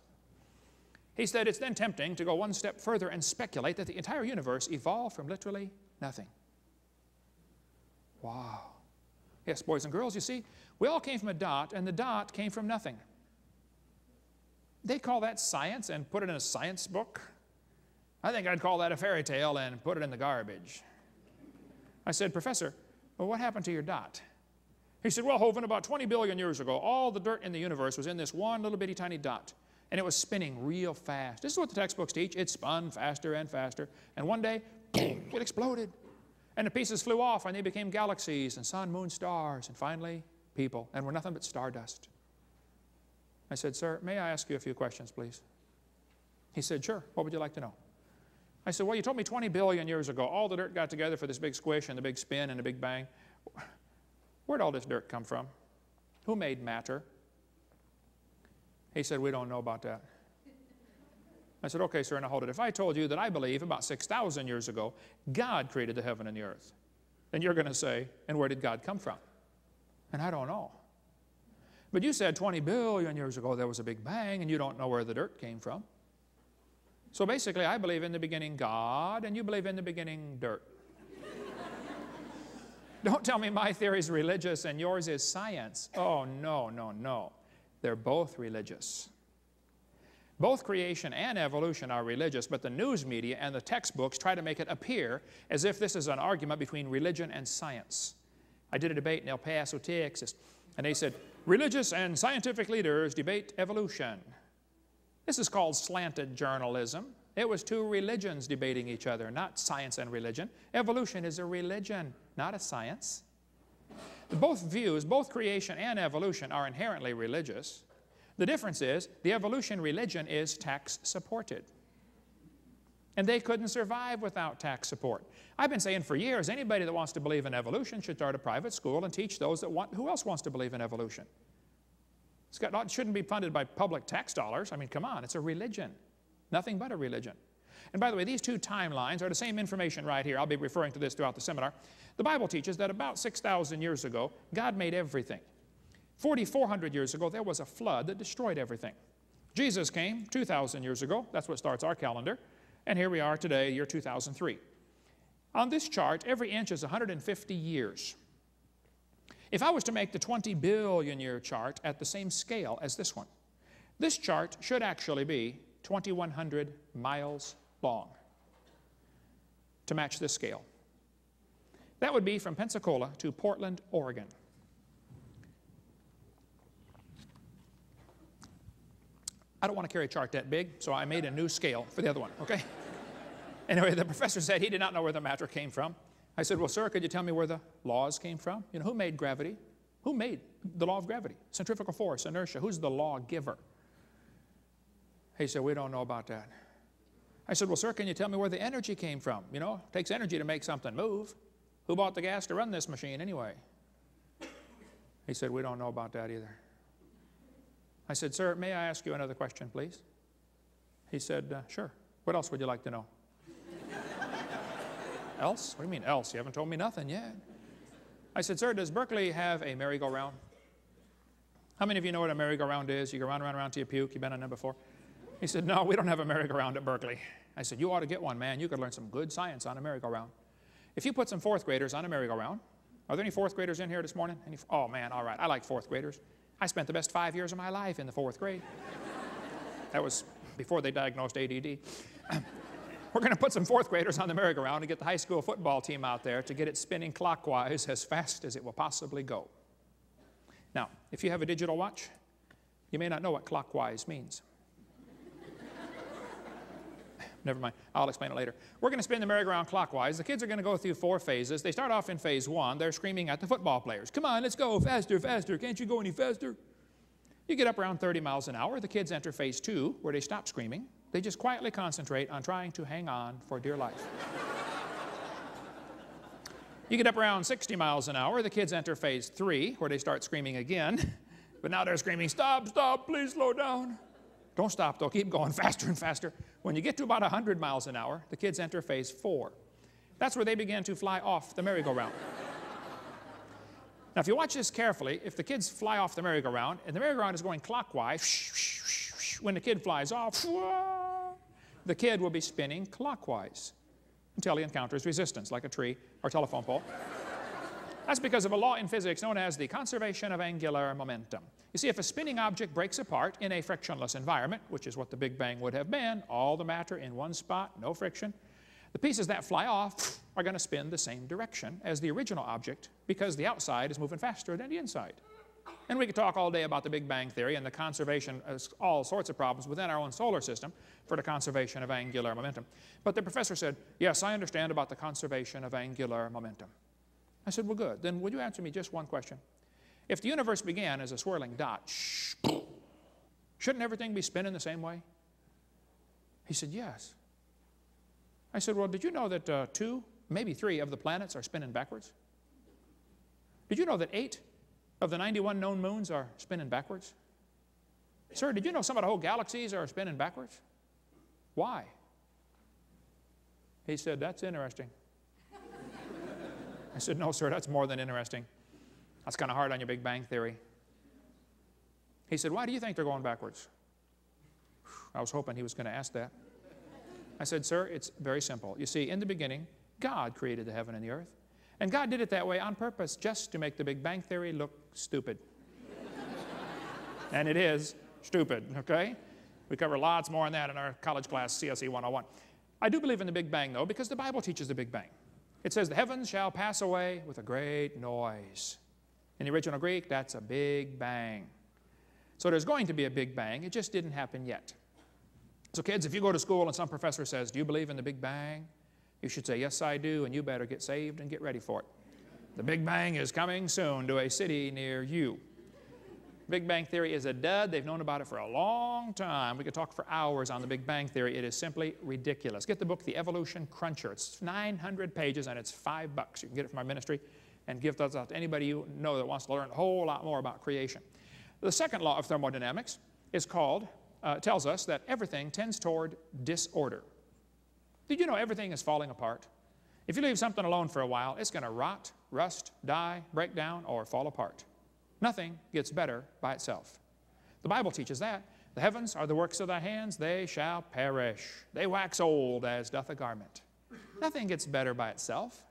He said it's then tempting to go one step further and speculate that the entire universe evolved from literally nothing. Wow. Yes, boys and girls, you see, we all came from a dot, and the dot came from nothing. They call that science and put it in a science book. I think I'd call that a fairy tale and put it in the garbage. I said, Professor, well, what happened to your dot? He said, Well, Hovind, about 20 billion years ago, all the dirt in the universe was in this one little bitty tiny dot, and it was spinning real fast. This is what the textbooks teach. It spun faster and faster, and one day, boom, it exploded. And the pieces flew off, and they became galaxies and sun, moon, stars, and finally, people, and were nothing but stardust. I said, Sir, may I ask you a few questions, please? He said, Sure. What would you like to know? I said, Well, you told me 20 billion years ago, all the dirt got together for this big squish and the big spin and the big bang. Where'd all this dirt come from? Who made matter? He said, We don't know about that. I said, Okay, sir, now hold it. If I told you that I believe about 6,000 years ago, God created the heaven and the earth, then you're going to say, And where did God come from? And I don't know. But you said 20 billion years ago there was a big bang, and you don't know where the dirt came from. So basically, I believe in the beginning God, and you believe in the beginning dirt. Don't tell me my theory is religious and yours is science. Oh, no, no, no. They're both religious. Both creation and evolution are religious, but the news media and the textbooks try to make it appear as if this is an argument between religion and science. I did a debate in El Paso, Texas, and they said, religious and scientific leaders debate evolution. This is called slanted journalism. It was two religions debating each other, not science and religion. Evolution is a religion, not a science. Both views, both creation and evolution, are inherently religious. The difference is the evolution religion is tax supported. And they couldn't survive without tax support. I've been saying for years anybody that wants to believe in evolution should start a private school and teach those that want, who else wants to believe in evolution? It's got, it shouldn't be funded by public tax dollars. I mean, come on, it's a religion. Nothing but a religion. And by the way, these two timelines are the same information right here. I'll be referring to this throughout the seminar. The Bible teaches that about 6,000 years ago, God made everything. 4,400 years ago, there was a flood that destroyed everything. Jesus came 2,000 years ago. That's what starts our calendar. And here we are today, year 2003. On this chart, every inch is 150 years. If I was to make the 20 billion year chart at the same scale as this one, this chart should actually be 2,100 miles long to match this scale. That would be from Pensacola to Portland, Oregon. I don't want to carry a chart that big, so I made a new scale for the other one, okay? anyway, the professor said he did not know where the matter came from. I said, well, sir, could you tell me where the laws came from? You know, who made gravity? Who made the law of gravity? Centrifugal force, inertia. Who's the lawgiver? He said, we don't know about that. I said, well, sir, can you tell me where the energy came from? You know, it takes energy to make something move. Who bought the gas to run this machine anyway? He said, we don't know about that either. I said, Sir, may I ask you another question, please? He said, uh, Sure. What else would you like to know? Else? What do you mean, else? You haven't told me nothing yet. I said, Sir, does Berkeley have a merry-go-round? How many of you know what a merry-go-round is? You go round, round, round till you puke. You've been on them before? He said, No, we don't have a merry-go-round at Berkeley. I said, You ought to get one, man. You could learn some good science on a merry-go-round. If you put some fourth graders on a merry-go-round, are there any fourth graders in here this morning? Any, oh, man, all right. I like fourth graders. I spent the best five years of my life in the fourth grade. that was before they diagnosed ADD. We're going to put some fourth graders on the merry-go-round and get the high school football team out there to get it spinning clockwise as fast as it will possibly go. Now, if you have a digital watch, you may not know what clockwise means. Never mind. I'll explain it later. We're going to spin the merry-go-round clockwise. The kids are going to go through four phases. They start off in phase one. They're screaming at the football players. Come on, let's go. Faster, faster. Can't you go any faster? You get up around 30 miles an hour. The kids enter phase two, where they stop screaming. They just quietly concentrate on trying to hang on for dear life. you get up around 60 miles an hour. The kids enter phase three, where they start screaming again. But now they're screaming, stop, stop, please slow down. Don't stop, though. Keep going faster and faster. When you get to about 100 miles an hour, the kids enter phase four. That's where they begin to fly off the merry-go-round. now, if you watch this carefully, if the kids fly off the merry-go-round, and the merry-go-round is going clockwise, when the kid flies off, the kid will be spinning clockwise until he encounters resistance, like a tree or telephone pole. That's because of a law in physics known as the conservation of angular momentum. You see, if a spinning object breaks apart in a frictionless environment, which is what the Big Bang would have been, all the matter in one spot, no friction, the pieces that fly off are going to spin the same direction as the original object because the outside is moving faster than the inside. And we could talk all day about the Big Bang Theory and the conservation of all sorts of problems within our own solar system for the conservation of angular momentum. But the professor said, yes, I understand about the conservation of angular momentum. I said, well, good. Then would you answer me just one question? If the universe began as a swirling dot, shouldn't everything be spinning the same way? He said, yes. I said, well, did you know that uh, two, maybe three of the planets are spinning backwards? Did you know that eight of the 91 known moons are spinning backwards? Sir, did you know some of the whole galaxies are spinning backwards? Why? He said, that's interesting. I said, no, sir, that's more than interesting. That's kind of hard on your Big Bang Theory. He said, why do you think they're going backwards? I was hoping he was going to ask that. I said, Sir, it's very simple. You see, in the beginning, God created the heaven and the earth. And God did it that way on purpose, just to make the Big Bang Theory look stupid. and it is stupid, okay? We cover lots more on that in our college class, CSE 101. I do believe in the Big Bang, though, because the Bible teaches the Big Bang. It says, The heavens shall pass away with a great noise. In the original Greek, that's a big bang. So there's going to be a big bang. It just didn't happen yet. So, kids, if you go to school and some professor says, Do you believe in the Big Bang? You should say, Yes, I do, and you better get saved and get ready for it. The Big Bang is coming soon to a city near you. Big Bang Theory is a dud. They've known about it for a long time. We could talk for hours on the Big Bang Theory. It is simply ridiculous. Get the book, The Evolution Cruncher. It's 900 pages and it's five bucks. You can get it from our ministry and give those out to anybody you know that wants to learn a whole lot more about creation. The second law of thermodynamics is called, uh, tells us that everything tends toward disorder. Did you know everything is falling apart? If you leave something alone for a while, it's going to rot, rust, die, break down, or fall apart. Nothing gets better by itself. The Bible teaches that. The heavens are the works of thy hands, they shall perish. They wax old as doth a garment. Nothing gets better by itself.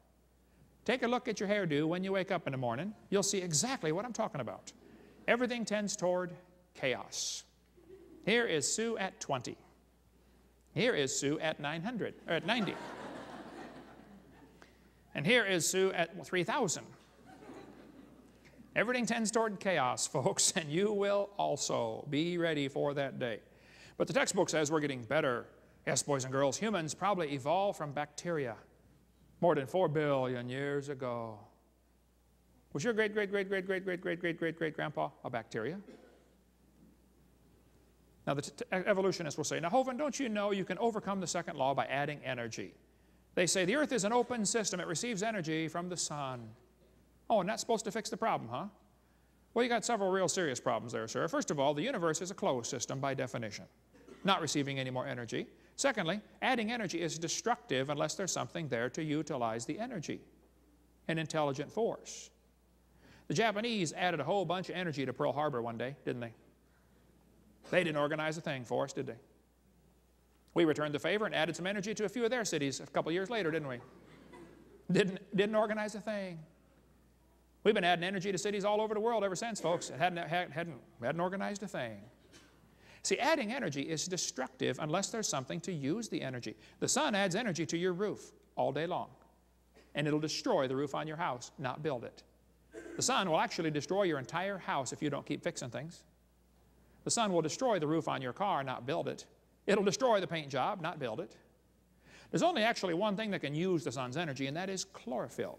Take a look at your hairdo when you wake up in the morning. You'll see exactly what I'm talking about. Everything tends toward chaos. Here is Sue at 20. Here is Sue at 900, or at 90. and here is Sue at 3,000. Everything tends toward chaos, folks, and you will also. Be ready for that day. But the textbook says we're getting better. Yes, boys and girls, humans probably evolved from bacteria more than 4 billion years ago. Was your great, great, great, great, great, great, great, great, great, great grandpa a bacteria? Now, the evolutionists will say, Now, Hovind, don't you know you can overcome the second law by adding energy? They say the earth is an open system, it receives energy from the sun. Oh, and that's supposed to fix the problem, huh? Well, you got several real serious problems there, sir. First of all, the universe is a closed system by definition, not receiving any more energy. Secondly, adding energy is destructive unless there's something there to utilize the energy, an intelligent force. The Japanese added a whole bunch of energy to Pearl Harbor one day, didn't they? They didn't organize a thing for us, did they? We returned the favor and added some energy to a few of their cities a couple years later, didn't we? Didn't, didn't organize a thing. We've been adding energy to cities all over the world ever since, folks. It hadn't, hadn't, hadn't organized a thing. See, adding energy is destructive unless there's something to use the energy. The sun adds energy to your roof all day long, and it'll destroy the roof on your house, not build it. The sun will actually destroy your entire house if you don't keep fixing things. The sun will destroy the roof on your car, not build it. It'll destroy the paint job, not build it. There's only actually one thing that can use the sun's energy, and that is chlorophyll.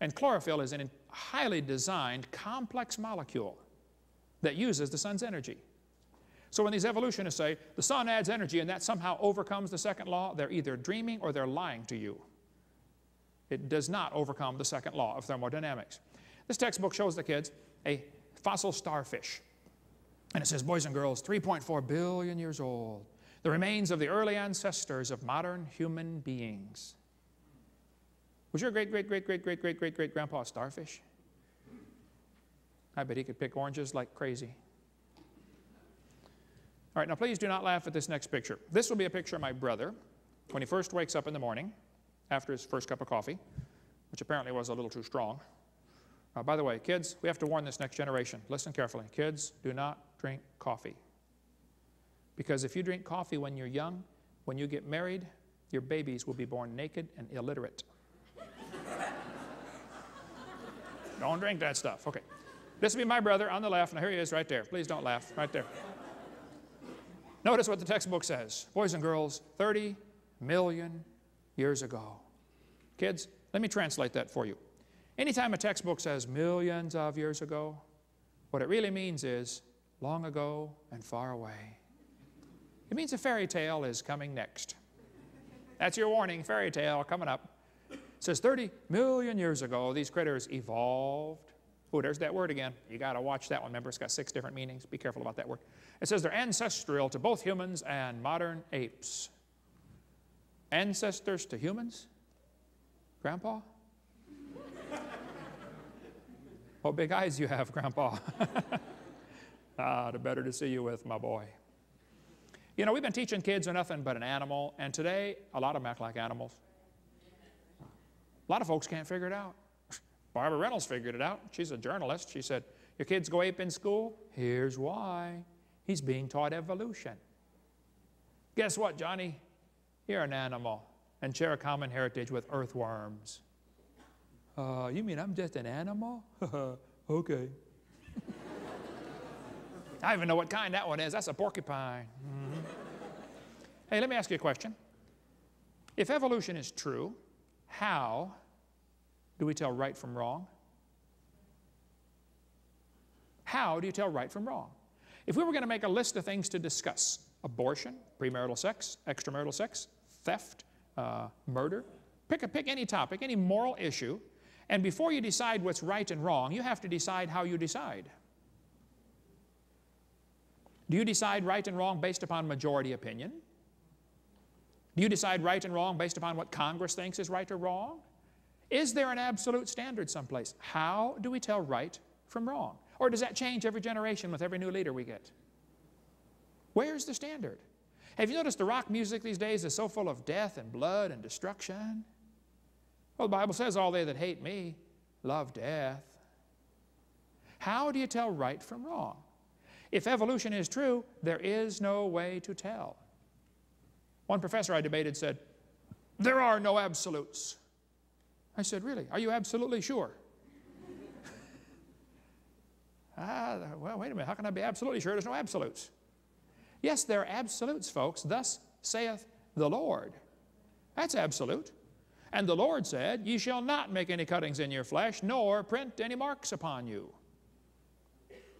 And chlorophyll is a highly designed, complex molecule that uses the sun's energy. So when these evolutionists say the sun adds energy and that somehow overcomes the second law, they're either dreaming or they're lying to you. It does not overcome the second law of thermodynamics. This textbook shows the kids a fossil starfish. And it says, boys and girls, 3.4 billion years old, the remains of the early ancestors of modern human beings. Was your great, great, great, great, great, great, great, great grandpa a starfish? I bet he could pick oranges like crazy. All right, now please do not laugh at this next picture. This will be a picture of my brother when he first wakes up in the morning after his first cup of coffee, which apparently was a little too strong. Uh, by the way, kids, we have to warn this next generation. Listen carefully. Kids, do not drink coffee. Because if you drink coffee when you're young, when you get married, your babies will be born naked and illiterate. don't drink that stuff. Okay. This will be my brother on the left. Now here he is right there. Please don't laugh. Right there. Notice what the textbook says. Boys and girls, 30 million years ago. Kids, let me translate that for you. Anytime a textbook says millions of years ago, what it really means is long ago and far away. It means a fairy tale is coming next. That's your warning, fairy tale coming up. It says 30 million years ago, these critters evolved. Oh, there's that word again. You got to watch that one. Remember, it's got six different meanings. Be careful about that word. It says they're ancestral to both humans and modern apes. Ancestors to humans? Grandpa? what big eyes you have, Grandpa. ah, the better to see you with, my boy. You know, we've been teaching kids are nothing but an animal, and today a lot of them act like animals. A lot of folks can't figure it out. Barbara Reynolds figured it out. She's a journalist. She said, Your kids go ape in school? Here's why. He's being taught evolution. Guess what, Johnny? You're an animal and share a common heritage with earthworms. Uh, you mean I'm just an animal? okay. I don't even know what kind that one is. That's a porcupine. Mm-hmm. Hey, let me ask you a question. If evolution is true, how do we tell right from wrong? How do you tell right from wrong? If we were going to make a list of things to discuss abortion, premarital sex, extramarital sex, theft, uh, murder, pick, a, pick any topic, any moral issue, and before you decide what's right and wrong, you have to decide how you decide. Do you decide right and wrong based upon majority opinion? Do you decide right and wrong based upon what Congress thinks is right or wrong? Is there an absolute standard someplace? How do we tell right from wrong? Or does that change every generation with every new leader we get? Where's the standard? Have you noticed the rock music these days is so full of death and blood and destruction? Well, the Bible says, All they that hate me love death. How do you tell right from wrong? If evolution is true, there is no way to tell. One professor I debated said, There are no absolutes. I said, Really? Are you absolutely sure? ah, well, wait a minute. How can I be absolutely sure there's no absolutes? Yes, there are absolutes, folks. Thus saith the Lord. That's absolute. And the Lord said, Ye shall not make any cuttings in your flesh, nor print any marks upon you.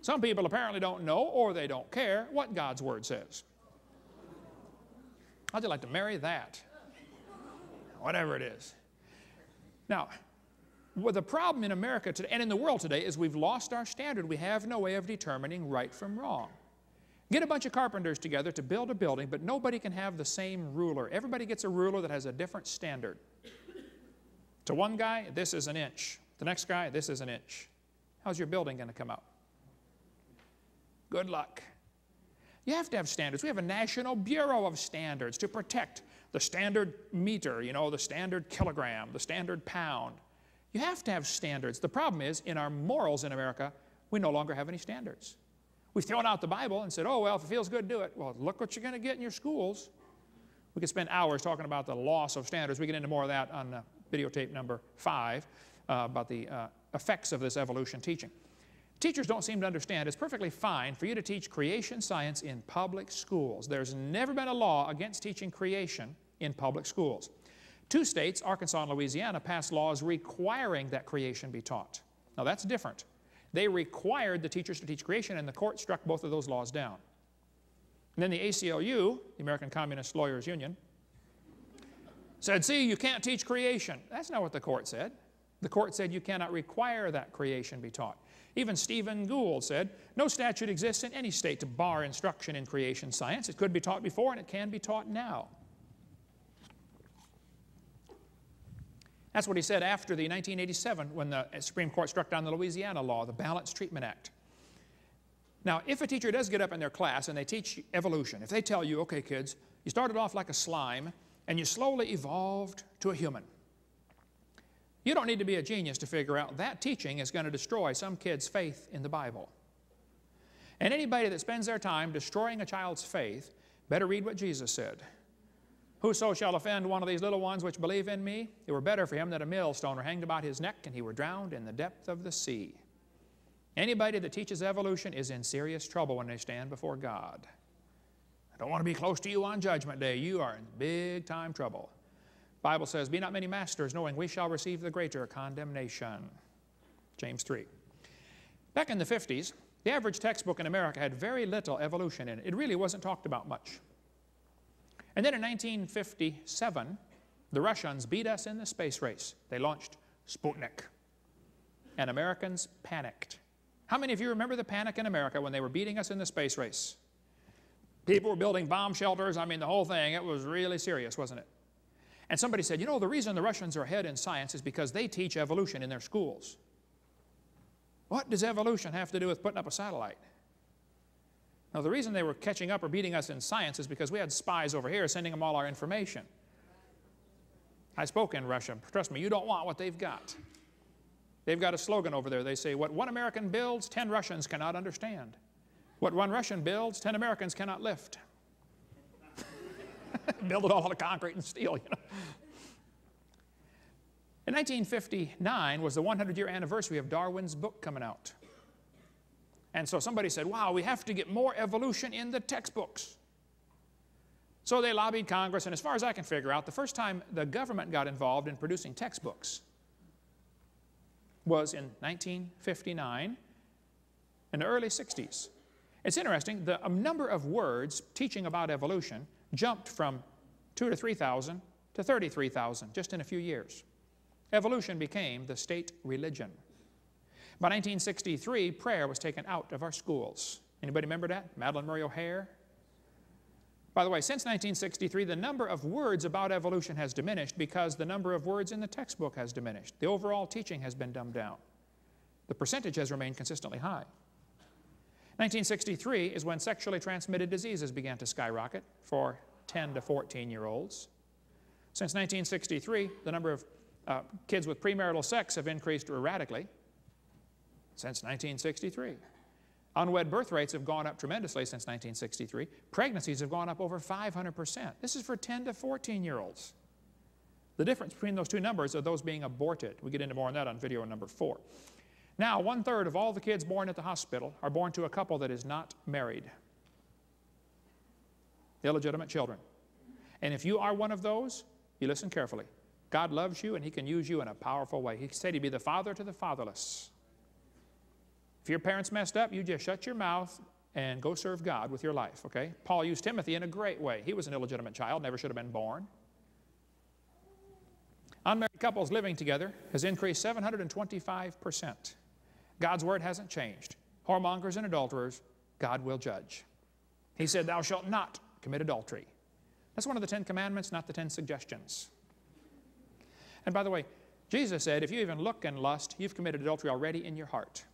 Some people apparently don't know or they don't care what God's Word says. How'd you like to marry that? Whatever it is. Now, well, the problem in America today, and in the world today is we've lost our standard. We have no way of determining right from wrong. Get a bunch of carpenters together to build a building, but nobody can have the same ruler. Everybody gets a ruler that has a different standard. To one guy, this is an inch. The next guy, this is an inch. How's your building going to come out? Good luck. You have to have standards. We have a National Bureau of Standards to protect the standard meter, you know, the standard kilogram, the standard pound. You have to have standards. The problem is, in our morals in America, we no longer have any standards. We've thrown out the Bible and said, oh, well, if it feels good, do it. Well, look what you're going to get in your schools. We could spend hours talking about the loss of standards. We get into more of that on uh, videotape number five uh, about the uh, effects of this evolution teaching. Teachers don't seem to understand it's perfectly fine for you to teach creation science in public schools. There's never been a law against teaching creation in public schools. Two states, Arkansas and Louisiana, passed laws requiring that creation be taught. Now that's different. They required the teachers to teach creation, and the court struck both of those laws down. And then the ACLU, the American Communist Lawyers Union, said, see, you can't teach creation. That's not what the court said. The court said you cannot require that creation be taught. Even Stephen Gould said, no statute exists in any state to bar instruction in creation science. It could be taught before and it can be taught now. That's what he said after the 1987 when the Supreme Court struck down the Louisiana law, the Balanced Treatment Act. Now, if a teacher does get up in their class and they teach evolution, if they tell you, okay, kids, you started off like a slime and you slowly evolved to a human. You don't need to be a genius to figure out that teaching is going to destroy some kid's faith in the Bible. And anybody that spends their time destroying a child's faith better read what Jesus said. Whoso shall offend one of these little ones which believe in me, it were better for him that a millstone were hanged about his neck and he were drowned in the depth of the sea. Anybody that teaches evolution is in serious trouble when they stand before God. I don't want to be close to you on Judgment Day. You are in big time trouble. Bible says, Be not many masters, knowing we shall receive the greater condemnation. James 3. Back in the 50s, the average textbook in America had very little evolution in it. It really wasn't talked about much. And then in 1957, the Russians beat us in the space race. They launched Sputnik. And Americans panicked. How many of you remember the panic in America when they were beating us in the space race? People were building bomb shelters. I mean, the whole thing. It was really serious, wasn't it? And somebody said, you know, the reason the Russians are ahead in science is because they teach evolution in their schools. What does evolution have to do with putting up a satellite? Now, the reason they were catching up or beating us in science is because we had spies over here sending them all our information. I spoke in Russia. Trust me, you don't want what they've got. They've got a slogan over there. They say, What one American builds, 10 Russians cannot understand. What one Russian builds, 10 Americans cannot lift. Build it all out of concrete and steel, you know. In 1959 was the 100 year anniversary of Darwin's book coming out. And so somebody said, wow, we have to get more evolution in the textbooks. So they lobbied Congress, and as far as I can figure out, the first time the government got involved in producing textbooks was in 1959 in the early 60s. It's interesting, the um, number of words teaching about evolution jumped from two to 3,000 to 33,000 just in a few years. Evolution became the state religion. By 1963, prayer was taken out of our schools. Anybody remember that? Madalyn Murray O'Hair? By the way, since 1963, the number of words about evolution has diminished because the number of words in the textbook has diminished. The overall teaching has been dumbed down. The percentage has remained consistently high. 1963 is when sexually transmitted diseases began to skyrocket for 10 to 14 year olds. Since 1963, the number of uh, kids with premarital sex have increased erratically since 1963. Unwed birth rates have gone up tremendously since 1963. Pregnancies have gone up over 500%. This is for 10 to 14 year olds. The difference between those two numbers are those being aborted. We get into more on that on video number four. Now, one third of all the kids born at the hospital are born to a couple that is not married. Illegitimate children. And if you are one of those, you listen carefully. God loves you and He can use you in a powerful way. He said He'd be the father to the fatherless. If your parents messed up, you just shut your mouth and go serve God with your life, okay? Paul used Timothy in a great way. He was an illegitimate child, never should have been born. Unmarried couples living together has increased 725%. God's word hasn't changed. Whoremongers and adulterers, God will judge. He said, Thou shalt not commit adultery. That's one of the Ten Commandments, not the Ten Suggestions. And by the way, Jesus said, if you even look and lust, you've committed adultery already in your heart.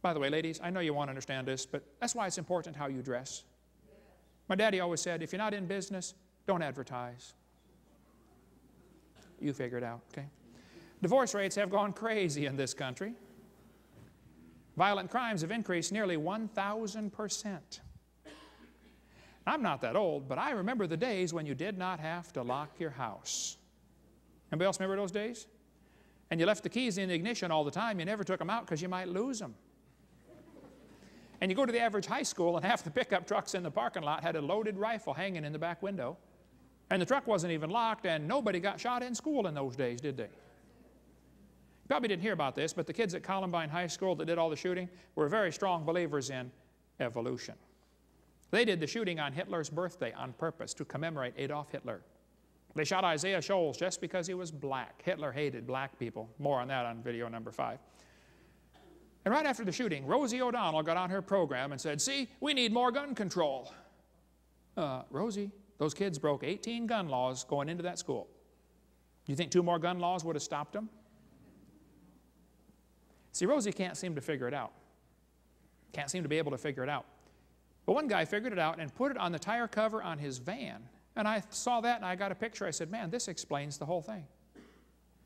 By the way, ladies, I know you want to understand this, but that's why it's important how you dress. My daddy always said, if you're not in business, don't advertise. You figure it out, okay? Divorce rates have gone crazy in this country. Violent crimes have increased nearly 1,000%. I'm not that old, but I remember the days when you did not have to lock your house. Anybody else remember those days? And you left the keys in the ignition all the time. You never took them out because you might lose them. And you go to the average high school, and half the pickup trucks in the parking lot had a loaded rifle hanging in the back window. And the truck wasn't even locked, and nobody got shot in school in those days, did they? Probably didn't hear about this, but the kids at Columbine High School that did all the shooting were very strong believers in evolution. They did the shooting on Hitler's birthday on purpose to commemorate Adolf Hitler. They shot Isaiah Shoels just because he was black. Hitler hated black people. More on that on video number five. And right after the shooting, Rosie O'Donnell got on her program and said, See, we need more gun control. Uh, Rosie, those kids broke 18 gun laws going into that school. You think two more gun laws would have stopped them? See, Rosie can't seem to figure it out. Can't seem to be able to figure it out. But one guy figured it out and put it on the tire cover on his van. And I saw that and I got a picture. I said, man, this explains the whole thing.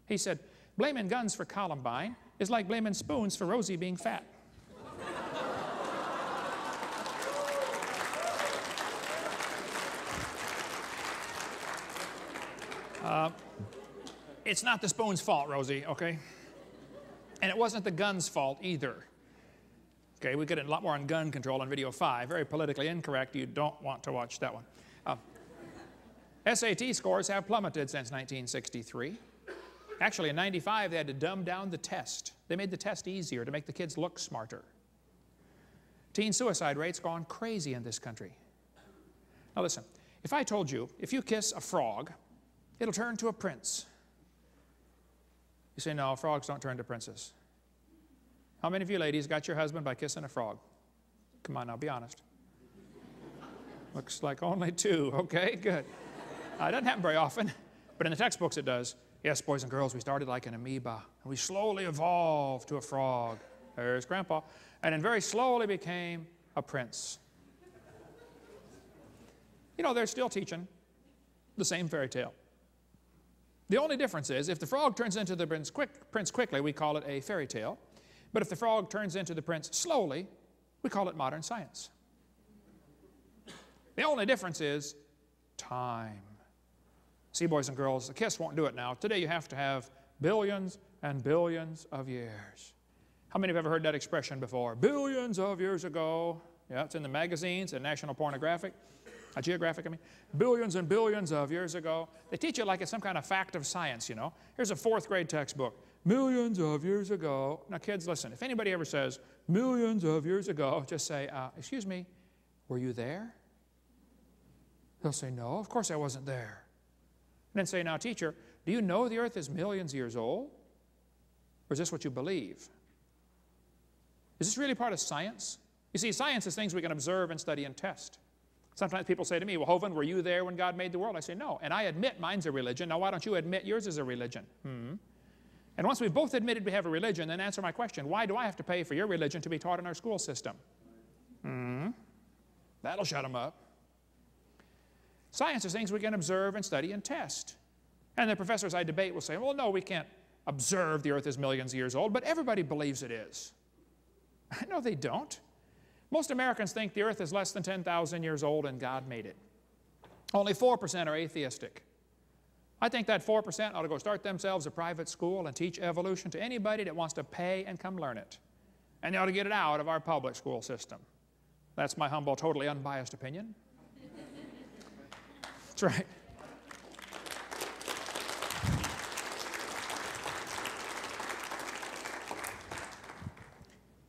He said, blaming guns for Columbine is like blaming spoons for Rosie being fat. Uh, it's not the spoon's fault, Rosie, okay? And it wasn't the gun's fault either. Okay, we get a lot more on gun control on video five. Very politically incorrect. You don't want to watch that one. Uh, SAT scores have plummeted since 1963. Actually, in 95, they had to dumb down the test. They made the test easier to make the kids look smarter. Teen suicide rates gone crazy in this country. Now listen, if I told you, if you kiss a frog, it'll turn to a prince. You say, no, frogs don't turn to princes. How many of you ladies got your husband by kissing a frog? Come on now, be honest. Looks like only two. Okay, good. Uh, it doesn't happen very often, but in the textbooks it does. Yes, boys and girls, we started like an amoeba, and we slowly evolved to a frog. There's Grandpa. And then very slowly became a prince. You know, they're still teaching the same fairy tale. The only difference is if the frog turns into the prince, quick, prince quickly, we call it a fairy tale. But if the frog turns into the prince slowly, we call it modern science. The only difference is time. See, boys and girls, the KISS won't do it now. Today you have to have billions and billions of years. How many have ever heard that expression before? Billions of years ago. Yeah, it's in the magazines and National Pornographic, uh, Geographic, I mean. Billions and billions of years ago. They teach it like it's some kind of fact of science, you know. Here's a fourth grade textbook. Millions of years ago. Now, kids, listen. If anybody ever says, millions of years ago, just say, uh, excuse me, were you there? They'll say, no, of course I wasn't there. And then say, now, teacher, do you know the earth is millions of years old? Or is this what you believe? Is this really part of science? You see, science is things we can observe and study and test. Sometimes people say to me, Well, Hovind, were you there when God made the world? I say, No. And I admit mine's a religion. Now, why don't you admit yours is a religion? Hmm. And once we've both admitted we have a religion, then answer my question why do I have to pay for your religion to be taught in our school system? Hmm. That'll shut them up. Science is things we can observe and study and test. And the professors I debate will say, Well, no, we can't observe the earth is millions of years old, but everybody believes it is. No, they don't. Most Americans think the earth is less than 10,000 years old and God made it. Only 4% are atheistic. I think that 4% ought to go start themselves a private school and teach evolution to anybody that wants to pay and come learn it. And they ought to get it out of our public school system. That's my humble, totally unbiased opinion. That's right.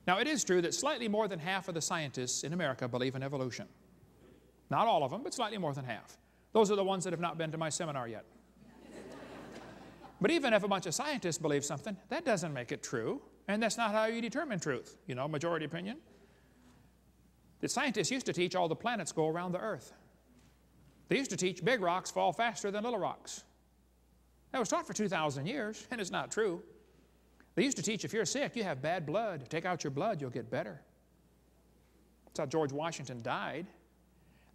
Now, it is true that slightly more than half of the scientists in America believe in evolution. Not all of them, but slightly more than half. Those are the ones that have not been to my seminar yet. but even if a bunch of scientists believe something, that doesn't make it true. And that's not how you determine truth, you know, majority opinion. The scientists used to teach all the planets go around the earth. They used to teach big rocks fall faster than little rocks. That was taught for 2,000 years, and it's not true. They used to teach if you're sick, you have bad blood. Take out your blood, you'll get better. That's how George Washington died.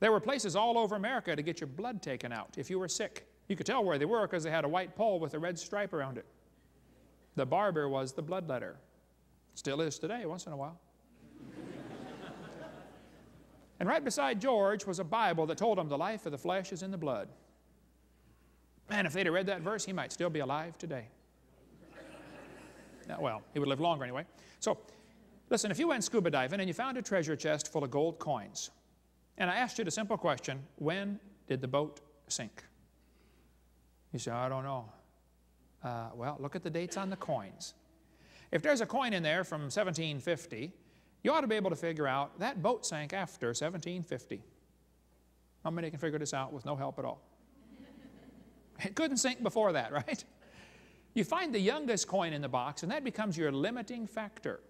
There were places all over America to get your blood taken out if you were sick. You could tell where they were because they had a white pole with a red stripe around it. The barber was the bloodletter. Still is today, once in a while. and right beside George was a Bible that told him the life of the flesh is in the blood. Man, if they'd have read that verse, he might still be alive today well, he would live longer anyway. So, listen, if you went scuba diving and you found a treasure chest full of gold coins, and I asked you the simple question, when did the boat sink? You say, I don't know. Uh, well, look at the dates on the coins. If there's a coin in there from 1750, you ought to be able to figure out that boat sank after 1750. How many can figure this out with no help at all? It couldn't sink before that, right? You find the youngest coin in the box, and that becomes your limiting factor.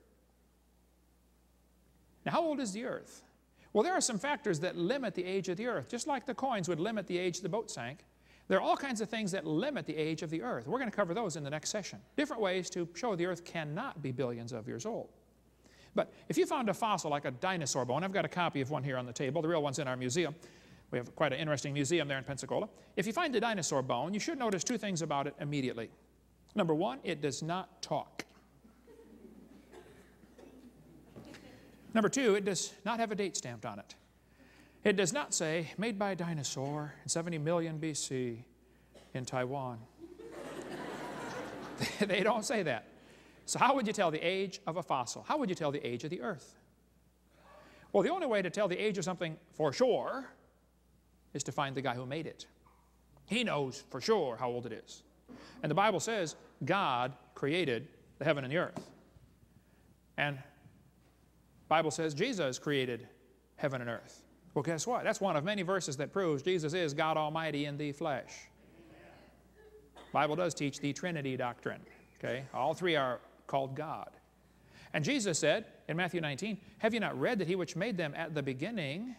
Now, how old is the earth? Well, there are some factors that limit the age of the earth, just like the coins would limit the age the boat sank. There are all kinds of things that limit the age of the earth. We're going to cover those in the next session. Different ways to show the earth cannot be billions of years old. But if you found a fossil like a dinosaur bone, I've got a copy of one here on the table, the real one's in our museum. We have quite an interesting museum there in Pensacola. If you find a dinosaur bone, you should notice two things about it immediately. Number one, it does not talk. Number two, it does not have a date stamped on it. It does not say, made by a dinosaur in 70 million BC in Taiwan. they don't say that. So, how would you tell the age of a fossil? How would you tell the age of the earth? Well, the only way to tell the age of something for sure is to find the guy who made it. He knows for sure how old it is. And the Bible says God created the heaven and the earth. And Bible says Jesus created heaven and earth. Well, guess what? That's one of many verses that proves Jesus is God Almighty in the flesh. Bible does teach the Trinity doctrine. Okay? All three are called God. And Jesus said in Matthew 19, Have you not read that he which made them at the beginning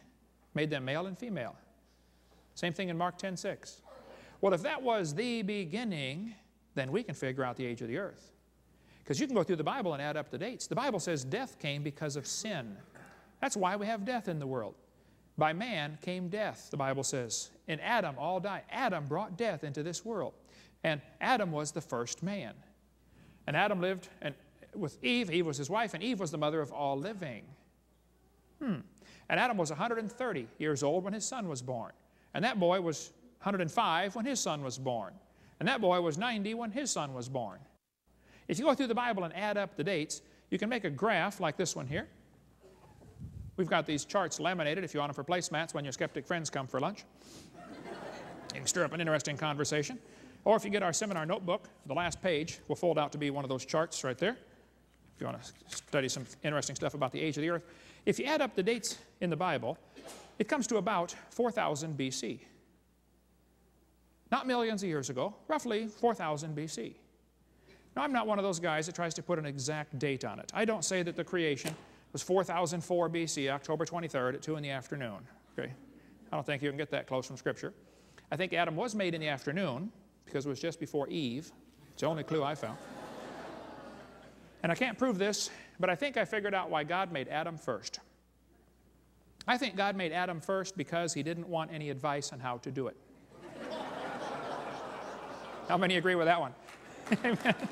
made them male and female? Same thing in Mark 10 6. Well, if that was the beginning, then we can figure out the age of the earth. Because you can go through the Bible and add up the dates. The Bible says death came because of sin. That's why we have death in the world. By man came death, the Bible says. In Adam, all died. Adam brought death into this world. And Adam was the first man. And Adam lived and with Eve. Eve was his wife, and Eve was the mother of all living. Hmm. And Adam was 130 years old when his son was born. And that boy was 105 when his son was born. And that boy was 90 when his son was born. If you go through the Bible and add up the dates, you can make a graph like this one here. We've got these charts laminated if you want them for placemats when your skeptic friends come for lunch. you can stir up an interesting conversation. Or if you get our seminar notebook, the last page will fold out to be one of those charts right there. If you want to study some interesting stuff about the age of the earth. If you add up the dates in the Bible, it comes to about 4000 BC. Not millions of years ago, roughly 4000 BC. Now, I'm not one of those guys that tries to put an exact date on it. I don't say that the creation was 4004 BC, October 23rd at 2 in the afternoon. Okay? I don't think you can get that close from Scripture. I think Adam was made in the afternoon because it was just before Eve. It's the only clue I found. and I can't prove this, but I think I figured out why God made Adam first. I think God made Adam first because he didn't want any advice on how to do it. How many agree with that one? Amen.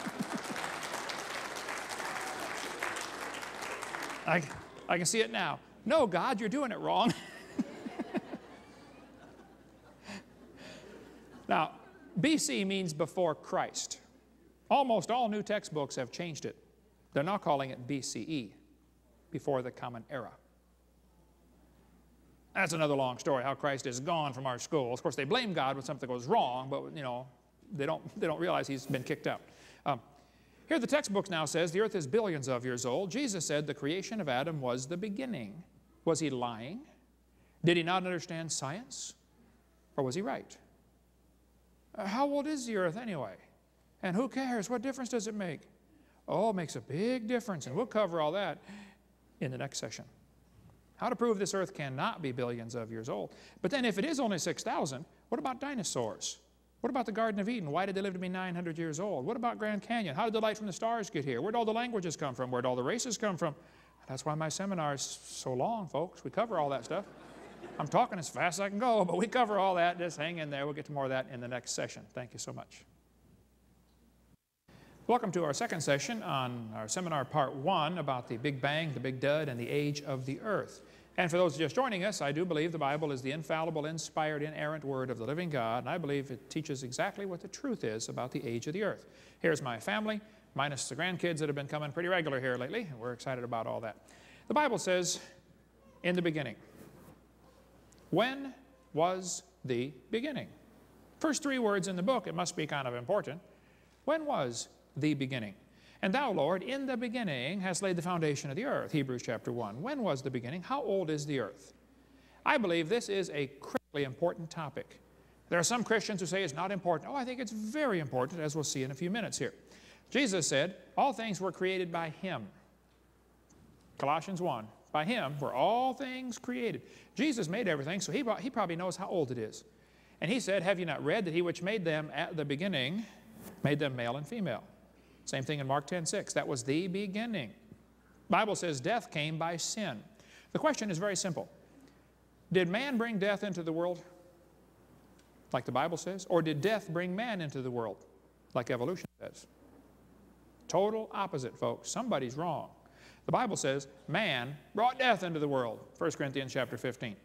I, I can see it now. No, God, you're doing it wrong. now, BC means before Christ. Almost all new textbooks have changed it. They're now calling it BCE, before the Common Era. That's another long story, how Christ is gone from our schools. Of course, they blame God when something goes wrong, but, you know, they don't, they don't realize he's been kicked out. Um, here the textbook now says the earth is billions of years old. Jesus said the creation of Adam was the beginning. Was he lying? Did he not understand science? Or was he right? Uh, how old is the earth anyway? And who cares? What difference does it make? Oh, it makes a big difference, and we'll cover all that in the next session. How to prove this earth cannot be billions of years old. But then if it is only 6,000, what about dinosaurs? What about the Garden of Eden? Why did they live to be 900 years old? What about Grand Canyon? How did the light from the stars get here? Where'd all the languages come from? Where'd all the races come from? That's why my seminar is so long, folks. We cover all that stuff. I'm talking as fast as I can go, but we cover all that. Just hang in there. We'll get to more of that in the next session. Thank you so much. Welcome to our second session on our seminar part one about the Big Bang, the Big Dud, and the age of the earth. And for those just joining us, I do believe the Bible is the infallible, inspired, inerrant Word of the living God, and I believe it teaches exactly what the truth is about the age of the earth. Here's my family, minus the grandkids that have been coming pretty regular here lately, and we're excited about all that. The Bible says, in the beginning. When was the beginning? First three words in the book, it must be kind of important. When was the beginning? And thou, Lord, in the beginning hast laid the foundation of the earth. Hebrews chapter 1. When was the beginning? How old is the earth? I believe this is a critically important topic. There are some Christians who say it's not important. Oh, I think it's very important, as we'll see in a few minutes here. Jesus said, All things were created by Him. Colossians 1. By Him were all things created. Jesus made everything, so he, he probably knows how old it is. And He said, Have you not read that He which made them at the beginning made them male and female? Same thing in Mark 10 6. That was the beginning. Bible says death came by sin. The question is very simple. Did man bring death into the world, like the Bible says, or did death bring man into the world, like evolution says? Total opposite, folks. Somebody's wrong. The Bible says man brought death into the world, 1 Corinthians chapter 15.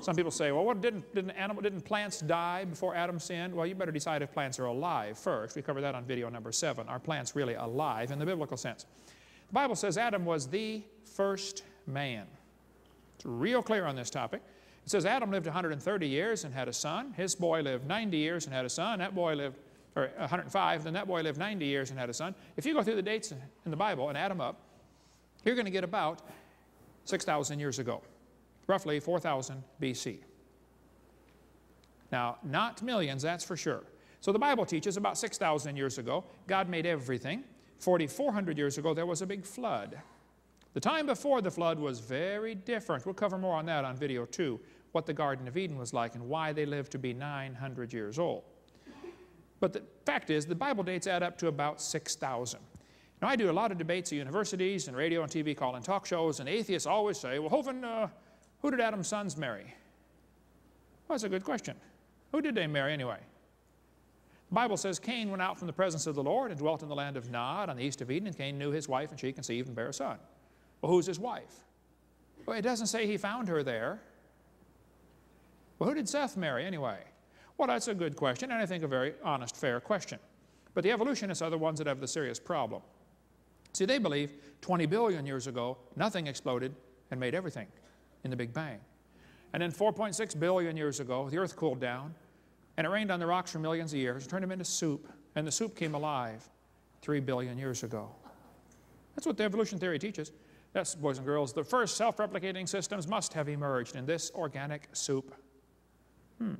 Some people say, well, what, didn't, didn't, animal, didn't plants die before Adam sinned? Well, you better decide if plants are alive first. We covered that on video number seven. Are plants really alive in the biblical sense? The Bible says Adam was the first man. It's real clear on this topic. It says Adam lived 130 years and had a son. His boy lived 90 years and had a son. That boy lived, or 105, then that boy lived 90 years and had a son. If you go through the dates in the Bible and add them up, you're going to get about 6,000 years ago roughly 4000 BC. Now, not millions, that's for sure. So the Bible teaches about 6,000 years ago, God made everything. 4,400 years ago, there was a big flood. The time before the flood was very different. We'll cover more on that on video two, what the Garden of Eden was like and why they lived to be 900 years old. But the fact is, the Bible dates add up to about 6,000. Now, I do a lot of debates at universities and radio and TV call-in talk shows, and atheists always say, well, Hovind, uh, who did Adam's sons marry? Well, that's a good question. Who did they marry anyway? The Bible says Cain went out from the presence of the Lord and dwelt in the land of Nod on the east of Eden, and Cain knew his wife, and she conceived and bare a son. Well, who's his wife? Well, it doesn't say he found her there. Well, who did Seth marry anyway? Well, that's a good question, and I think a very honest, fair question. But the evolutionists are the ones that have the serious problem. See, they believe 20 billion years ago, nothing exploded and made everything in the Big Bang. And then 4.6 billion years ago, the earth cooled down, and it rained on the rocks for millions of years, turned them into soup, and the soup came alive 3 billion years ago. That's what the evolution theory teaches. Yes, boys and girls, the first self-replicating systems must have emerged in this organic soup. Hmm.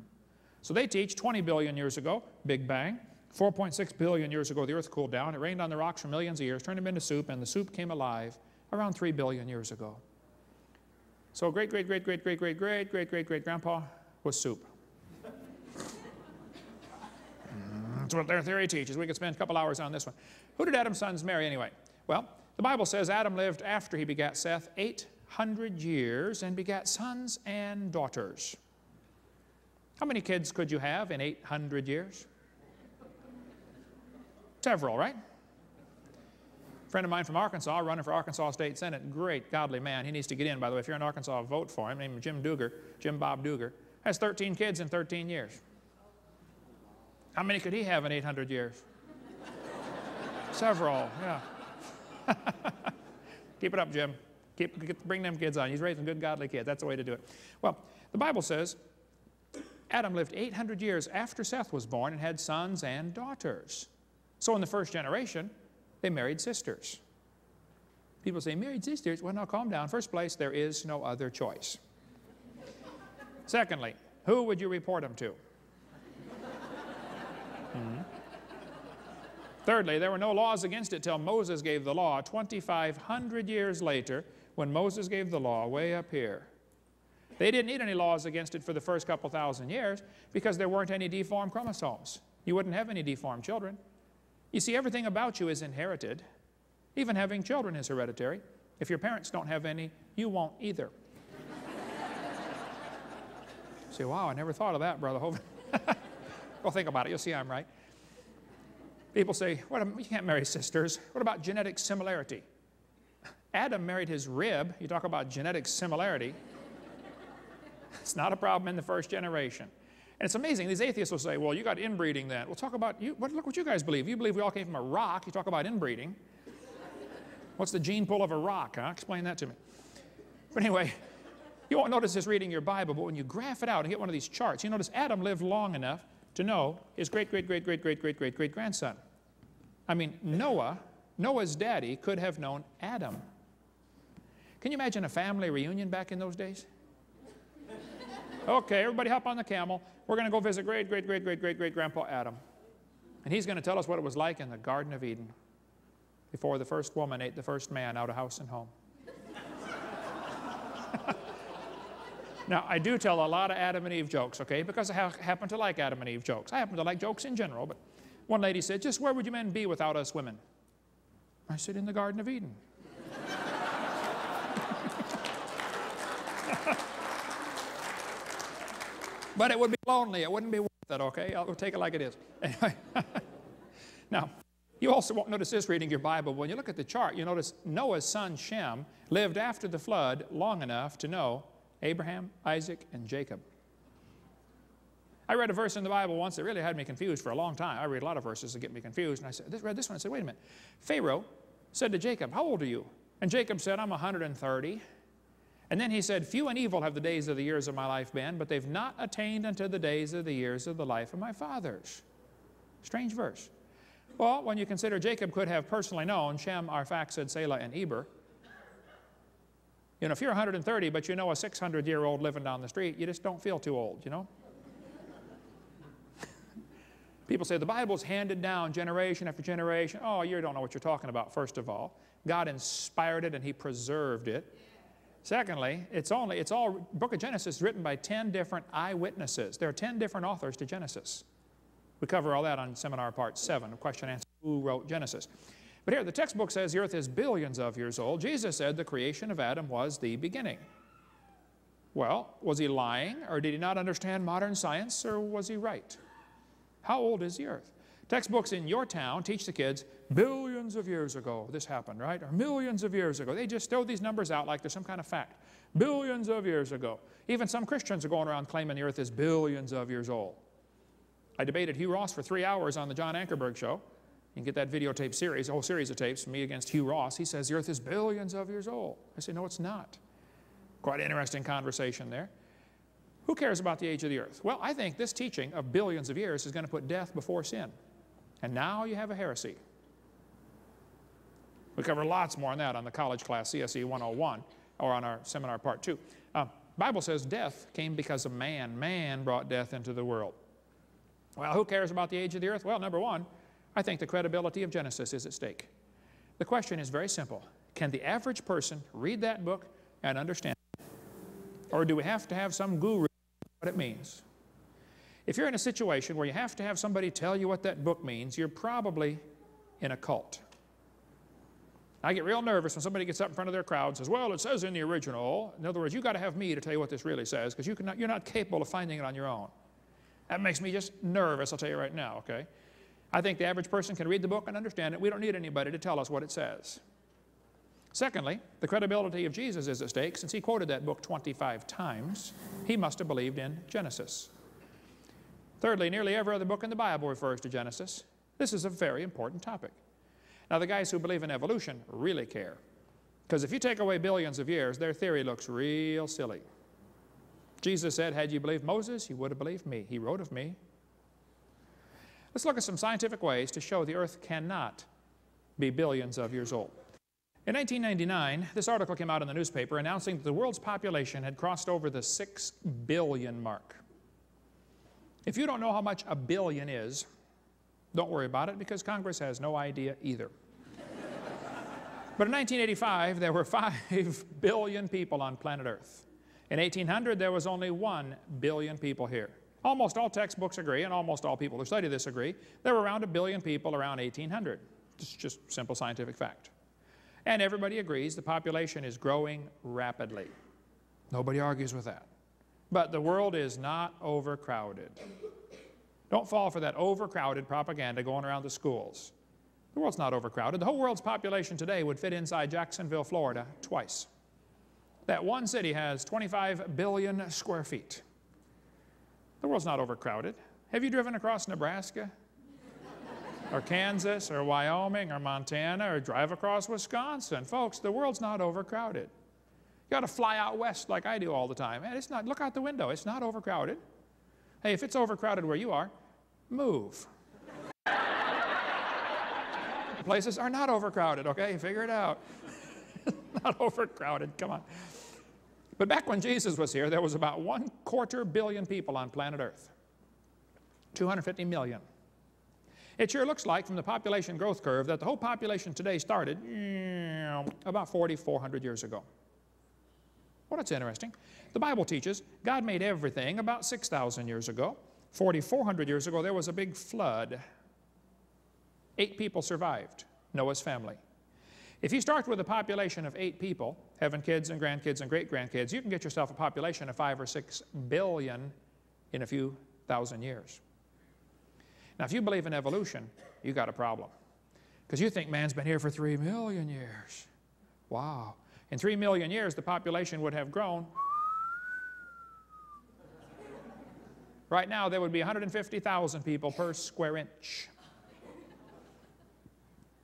So they teach 20 billion years ago, Big Bang. 4.6 billion years ago, the earth cooled down. It rained on the rocks for millions of years, turned them into soup, and the soup came alive around 3 billion years ago. So great, great, great, great, great, great, great, great, great, great grandpa was soup. That's what their theory teaches. We could spend a couple hours on this one. Who did Adam's sons marry anyway? Well, the Bible says Adam lived after he begat Seth 800 years and begat sons and daughters. How many kids could you have in 800 years? Several, right? Friend of mine from Arkansas, running for Arkansas State Senate, great godly man. He needs to get in, by the way. If you're in Arkansas, vote for him. Named Jim Duggar, Jim Bob Duggar. Has 13 kids in 13 years. How many could he have in 800 years? Several, yeah. Keep it up, Jim. Keep, bring them kids on. He's raising good, godly kids. That's the way to do it. Well, the Bible says Adam lived 800 years after Seth was born and had sons and daughters. So in the first generation, they married sisters. People say, married sisters? Well, now calm down. First place, there is no other choice. Secondly, who would you report them to? Hmm. Thirdly, there were no laws against it till Moses gave the law 2,500 years later when Moses gave the law way up here. They didn't need any laws against it for the first couple thousand years because there weren't any deformed chromosomes. You wouldn't have any deformed children. You see, everything about you is inherited. Even having children is hereditary. If your parents don't have any, you won't either. say, wow, I never thought of that, Brother Hovind. well, think about it. You'll see I'm right. People say, what, you can't marry sisters. What about genetic similarity? Adam married his rib. You talk about genetic similarity. it's not a problem in the first generation. And it's amazing. These atheists will say, well, you got inbreeding then. We'll talk about, you, what, look what you guys believe. You believe we all came from a rock. You talk about inbreeding. What's the gene pool of a rock? Huh? Explain that to me. But anyway, you won't notice this reading your Bible, but when you graph it out and get one of these charts, you notice Adam lived long enough to know his great, great, great, great, great, great, great, great grandson. I mean, Noah, Noah's daddy could have known Adam. Can you imagine a family reunion back in those days? Okay, everybody hop on the camel. We're going to go visit great, great, great, great, great, great grandpa Adam. And he's going to tell us what it was like in the Garden of Eden before the first woman ate the first man out of house and home. Now, I do tell a lot of Adam and Eve jokes, okay, because I ha happen to like Adam and Eve jokes. I happen to like jokes in general, but one lady said, just where would you men be without us women? I said, in the Garden of Eden. but it would be lonely. It wouldn't be worth it, okay? I'll take it like it is. Anyway. now, you also won't notice this reading your Bible. When you look at the chart, you notice Noah's son Shem lived after the flood long enough to know Abraham, Isaac, and Jacob. I read a verse in the Bible once that really had me confused for a long time. I read a lot of verses that get me confused. And I said, this, read this one and said, wait a minute. Pharaoh said to Jacob, How old are you? And Jacob said, I'm 130. And then he said, Few and evil have the days of the years of my life been, but they've not attained unto the days of the years of the life of my fathers. Strange verse. Well, when you consider Jacob could have personally known Shem, Arphaxad, Selah, and Eber, you know, if you're 130, but you know a 600-year-old living down the street, you just don't feel too old, you know? People say the Bible's handed down generation after generation. Oh, you don't know what you're talking about, first of all. God inspired it and He preserved it. Secondly, it's only, it's all, book of Genesis is written by 10 different eyewitnesses. There are 10 different authors to Genesis. We cover all that on seminar part 7, question and answer, who wrote Genesis. But here, the textbook says the earth is billions of years old. Jesus said the creation of Adam was the beginning. Well, was he lying, or did he not understand modern science, or was he right? How old is the earth? Textbooks in your town teach the kids billions of years ago this happened, right? Or millions of years ago. They just throw these numbers out like they're some kind of fact. Billions of years ago. Even some Christians are going around claiming the earth is billions of years old. I debated Hugh Ross for three hours on the John Ankerberg show. You can get that videotape series, a whole series of tapes, me against Hugh Ross. He says the earth is billions of years old. I say, no, it's not. Quite interesting conversation there. Who cares about the age of the earth? Well, I think this teaching of billions of years is going to put death before sin. And now you have a heresy. We cover lots more on that on the college class, CSE 101, or on our seminar part two. Uh, Bible says death came because of man. Man brought death into the world. Well, who cares about the age of the earth? Well, number one, I think the credibility of Genesis is at stake. The question is very simple. Can the average person read that book and understand it? Or do we have to have some guru what it means? If you're in a situation where you have to have somebody tell you what that book means, you're probably in a cult. I get real nervous when somebody gets up in front of their crowd and says, well, it says in the original. In other words, you've got to have me to tell you what this really says because you you're not capable of finding it on your own. That makes me just nervous, I'll tell you right now, okay? I think the average person can read the book and understand it. We don't need anybody to tell us what it says. Secondly, the credibility of Jesus is at stake. Since he quoted that book 25 times, he must have believed in Genesis. Thirdly, nearly every other book in the Bible refers to Genesis. This is a very important topic. Now, the guys who believe in evolution really care. Because if you take away billions of years, their theory looks real silly. Jesus said, had you believed Moses, you would have believed me. He wrote of me. Let's look at some scientific ways to show the earth cannot be billions of years old. In 1999, this article came out in the newspaper announcing that the world's population had crossed over the 6 billion mark. If you don't know how much a billion is, don't worry about it because Congress has no idea either. But in 1985, there were 5 billion people on planet Earth. In 1800, there was only 1 billion people here. Almost all textbooks agree, and almost all people who study this agree, there were around a billion people around 1800. It's just simple scientific fact. And everybody agrees the population is growing rapidly. Nobody argues with that. But the world is not overcrowded. Don't fall for that overcrowded propaganda going around the schools. The world's not overcrowded. The whole world's population today would fit inside Jacksonville, Florida, twice. That one city has 25 billion square feet. The world's not overcrowded. Have you driven across Nebraska? or Kansas, or Wyoming, or Montana, or drive across Wisconsin? Folks, the world's not overcrowded. You got to fly out west like I do all the time. And it's not, look out the window, it's not overcrowded. Hey, if it's overcrowded where you are, move. Places are not overcrowded, okay? Figure it out. not overcrowded, come on. But back when Jesus was here, there was about one quarter billion people on planet Earth. 250 million. It sure looks like from the population growth curve that the whole population today started about 4,400 years ago. Well, that's interesting. The Bible teaches God made everything about 6,000 years ago. 4,400 years ago, there was a big flood. Eight people survived, Noah's family. If you start with a population of eight people, having kids and grandkids and great-grandkids, you can get yourself a population of five or six billion in a few thousand years. Now, if you believe in evolution, you got a problem. Because you think man's been here for three million years. Wow. In three million years, the population would have grown. Right now, there would be 150,000 people per square inch.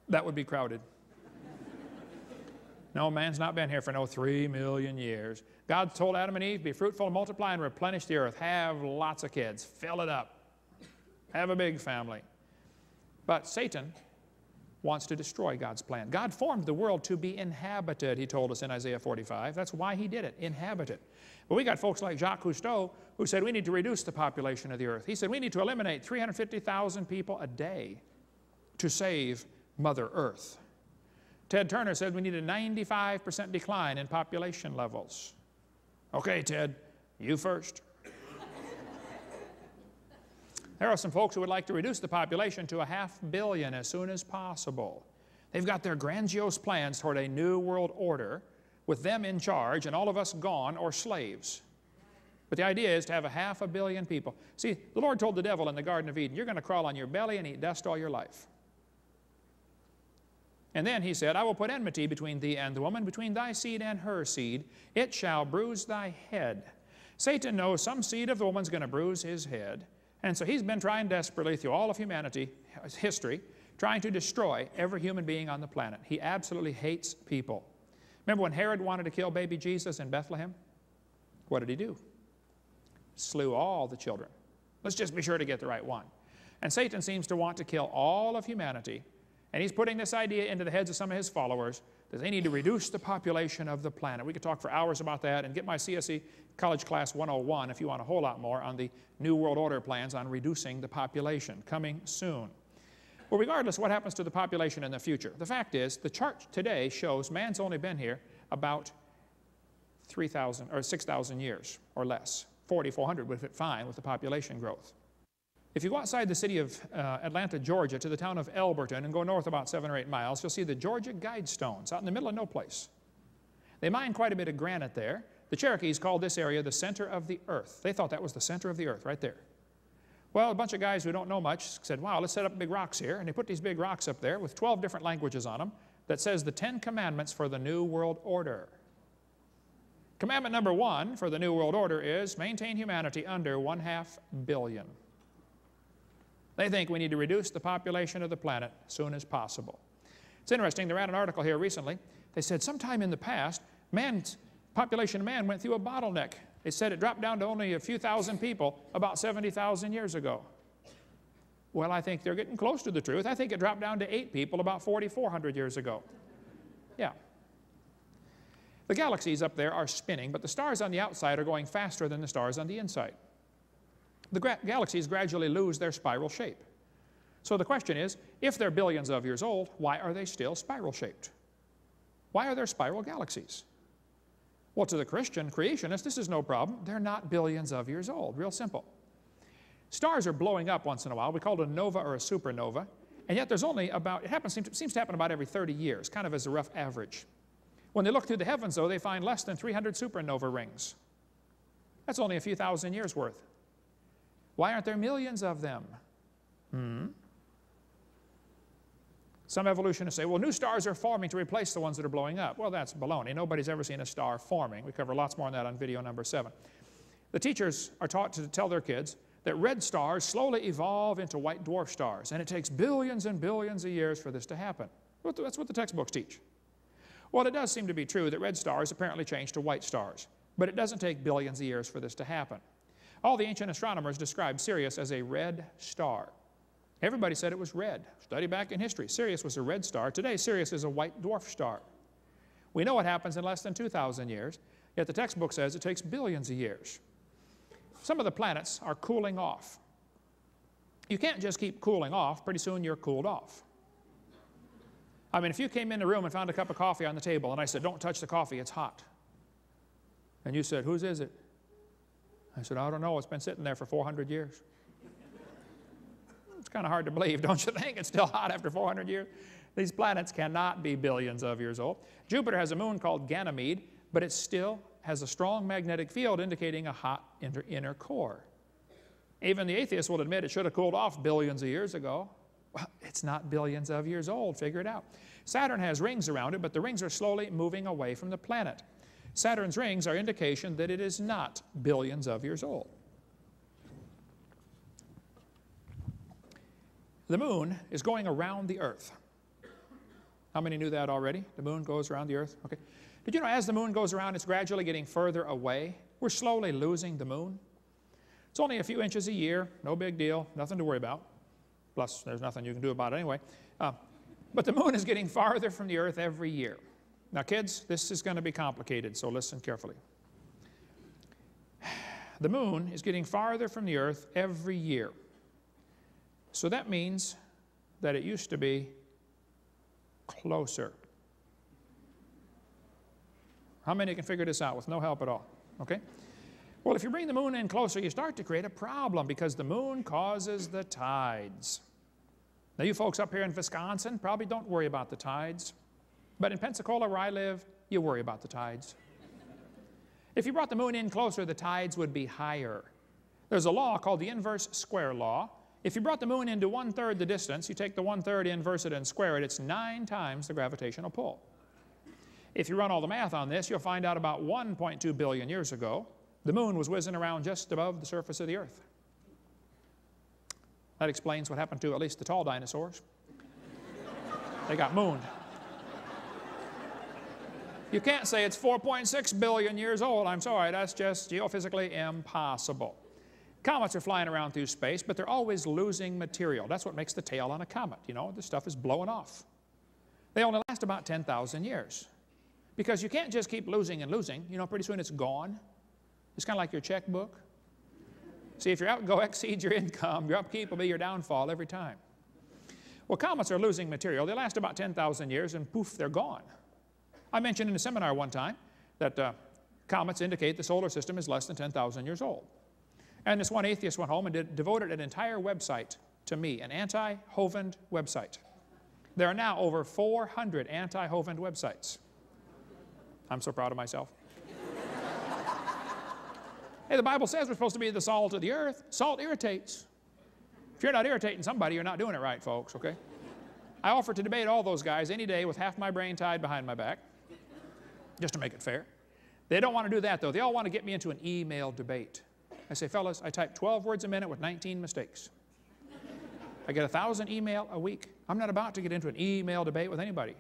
That would be crowded. No, man's not been here for no three million years. God told Adam and Eve, be fruitful and multiply and replenish the earth. Have lots of kids. Fill it up. Have a big family. But Satan wants to destroy God's plan. God formed the world to be inhabited, he told us in Isaiah 45. That's why he did it, inhabit it. But we got folks like Jacques Cousteau who said we need to reduce the population of the earth. He said we need to eliminate 350,000 people a day to save Mother Earth. Ted Turner said we need a 95% decline in population levels. Okay, Ted, you first. there are some folks who would like to reduce the population to a half billion as soon as possible. They've got their grandiose plans toward a new world order with them in charge and all of us gone or slaves. But the idea is to have a half a billion people. See, the Lord told the devil in the Garden of Eden, You're going to crawl on your belly and eat dust all your life. And then he said, I will put enmity between thee and the woman, between thy seed and her seed. It shall bruise thy head. Satan knows some seed of the woman's going to bruise his head. And so he's been trying desperately through all of humanity, history, trying to destroy every human being on the planet. He absolutely hates people. Remember when Herod wanted to kill baby Jesus in Bethlehem? What did he do? Slew all the children. Let's just be sure to get the right one. And Satan seems to want to kill all of humanity. And he's putting this idea into the heads of some of his followers that they need to reduce the population of the planet. We could talk for hours about that and get my CSE College Class 101 if you want a whole lot more on the New World Order plans on reducing the population coming soon. Well, regardless what happens to the population in the future, the fact is the chart today shows man's only been here about 3,000 or 6,000 years or less. 4,400 would fit fine with the population growth. If you go outside the city of uh, Atlanta, Georgia, to the town of Elberton and go north about seven or eight miles, you'll see the Georgia Guidestones out in the middle of no place. They mine quite a bit of granite there. The Cherokees called this area the center of the earth. They thought that was the center of the earth right there. Well, a bunch of guys who don't know much said, wow, let's set up big rocks here. And they put these big rocks up there with 12 different languages on them that says the Ten Commandments for the New World Order. Commandment number one for the New World Order is maintain humanity under one half billion. They think we need to reduce the population of the planet as soon as possible. It's interesting, they ran an article here recently. They said sometime in the past, man's population of man went through a bottleneck. They said it dropped down to only a few thousand people about 70,000 years ago. Well, I think they're getting close to the truth. I think it dropped down to eight people about 4,400 years ago. Yeah. The galaxies up there are spinning, but the stars on the outside are going faster than the stars on the inside the galaxies gradually lose their spiral shape. So the question is, if they're billions of years old, why are they still spiral shaped? Why are there spiral galaxies? Well, to the Christian creationist, this is no problem. They're not billions of years old, real simple. Stars are blowing up once in a while. We call it a nova or a supernova. And yet there's only about, it happens, seems to happen about every 30 years, kind of as a rough average. When they look through the heavens, though, they find less than 300 supernova rings. That's only a few thousand years worth. Why aren't there millions of them? Hmm? Some evolutionists say, well, new stars are forming to replace the ones that are blowing up. Well, that's baloney. Nobody's ever seen a star forming. We cover lots more on that on video number seven. The teachers are taught to tell their kids that red stars slowly evolve into white dwarf stars, and it takes billions and billions of years for this to happen. That's what the textbooks teach. Well, it does seem to be true that red stars apparently change to white stars, but it doesn't take billions of years for this to happen. All the ancient astronomers described Sirius as a red star. Everybody said it was red. Study back in history. Sirius was a red star. Today, Sirius is a white dwarf star. We know what happens in less than 2,000 years, yet the textbook says it takes billions of years. Some of the planets are cooling off. You can't just keep cooling off. Pretty soon you're cooled off. I mean, if you came in the room and found a cup of coffee on the table and I said, don't touch the coffee, it's hot. And you said, whose is it? I said, I don't know. It's been sitting there for 400 years. It's kind of hard to believe, don't you think? It's still hot after 400 years. These planets cannot be billions of years old. Jupiter has a moon called Ganymede, but it still has a strong magnetic field indicating a hot inner, inner core. Even the atheists will admit it should have cooled off billions of years ago. Well, it's not billions of years old. Figure it out. Saturn has rings around it, but the rings are slowly moving away from the planet. Saturn's rings are indication that it is not billions of years old. The moon is going around the earth. How many knew that already? The moon goes around the earth? Okay. Did you know as the moon goes around, it's gradually getting further away? We're slowly losing the moon. It's only a few inches a year, no big deal, nothing to worry about. Plus, there's nothing you can do about it anyway. Uh, but the moon is getting farther from the earth every year. Now, kids, this is going to be complicated, so listen carefully. The moon is getting farther from the earth every year. So that means that it used to be closer. How many can figure this out with no help at all? Okay? Well, if you bring the moon in closer, you start to create a problem because the moon causes the tides. Now, you folks up here in Wisconsin probably don't worry about the tides. But in Pensacola, where I live, you worry about the tides. If you brought the moon in closer, the tides would be higher. There's a law called the inverse square law. If you brought the moon into one third the distance, you take the one third, inverse it, and square it, it's nine times the gravitational pull. If you run all the math on this, you'll find out about 1.2 billion years ago, the moon was whizzing around just above the surface of the earth. That explains what happened to at least the tall dinosaurs. they got mooned. You can't say it's 4.6 billion years old. I'm sorry, that's just geophysically impossible. Comets are flying around through space, but they're always losing material. That's what makes the tail on a comet. You know, the stuff is blowing off. They only last about 10,000 years. Because you can't just keep losing and losing. You know, pretty soon it's gone. It's kind of like your checkbook. See, if your outgo exceeds your income, your upkeep will be your downfall every time. Well, comets are losing material. They last about 10,000 years and poof, they're gone. I mentioned in a seminar one time that uh, comets indicate the solar system is less than 10,000 years old. And this one atheist went home and did, devoted an entire website to me, an anti-Hovind website. There are now over 400 anti-Hovind websites. I'm so proud of myself. hey, the Bible says we're supposed to be the salt of the earth. Salt irritates. If you're not irritating somebody, you're not doing it right, folks, okay? I offer to debate all those guys any day with half my brain tied behind my back, just to make it fair. They don't want to do that, though. They all want to get me into an email debate. I say, fellas, I type 12 words a minute with 19 mistakes. I get a 1,000 email a week. I'm not about to get into an email debate with anybody.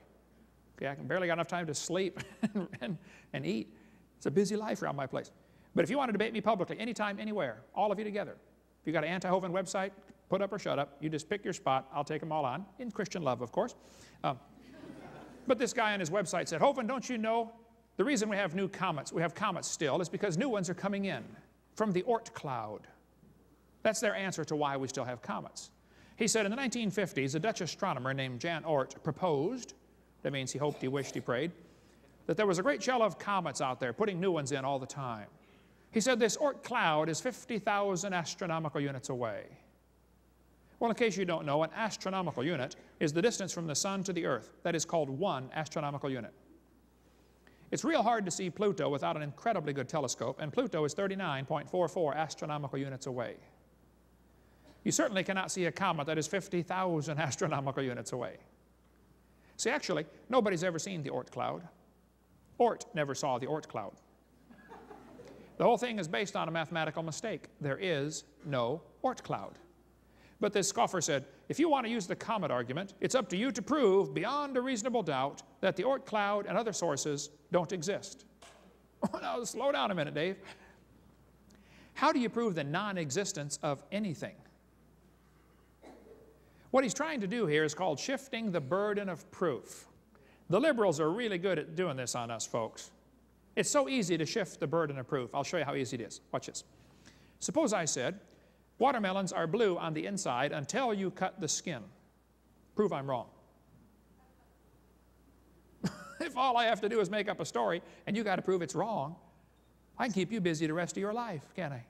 Okay, I can barely got enough time to sleep and, and eat. It's a busy life around my place. But if you want to debate me publicly, anytime, anywhere, all of you together, if you got an anti-Hovind website, put up or shut up, you just pick your spot. I'll take them all on, in Christian love, of course. Um, but this guy on his website said, Hovind, don't you know the reason we have new comets, we have comets still, is because new ones are coming in from the Oort cloud. That's their answer to why we still have comets. He said in the 1950s, a Dutch astronomer named Jan Oort proposed, that means he hoped, he wished, he prayed, that there was a great shell of comets out there putting new ones in all the time. He said this Oort cloud is 50,000 astronomical units away. Well, in case you don't know, an astronomical unit is the distance from the sun to the earth. That is called one astronomical unit. It's real hard to see Pluto without an incredibly good telescope, and Pluto is 39.44 astronomical units away. You certainly cannot see a comet that is 50,000 astronomical units away. See, actually, nobody's ever seen the Oort cloud. Oort never saw the Oort cloud. The whole thing is based on a mathematical mistake. There is no Oort cloud. But this scoffer said, if you want to use the comet argument, it's up to you to prove beyond a reasonable doubt that the Oort cloud and other sources don't exist. Oh, now, slow down a minute, Dave. How do you prove the non-existence of anything? What he's trying to do here is called shifting the burden of proof. The liberals are really good at doing this on us, folks. It's so easy to shift the burden of proof. I'll show you how easy it is. Watch this. Suppose I said, watermelons are blue on the inside until you cut the skin. Prove I'm wrong. if all I have to do is make up a story and you got to prove it's wrong, I can keep you busy the rest of your life, can't I?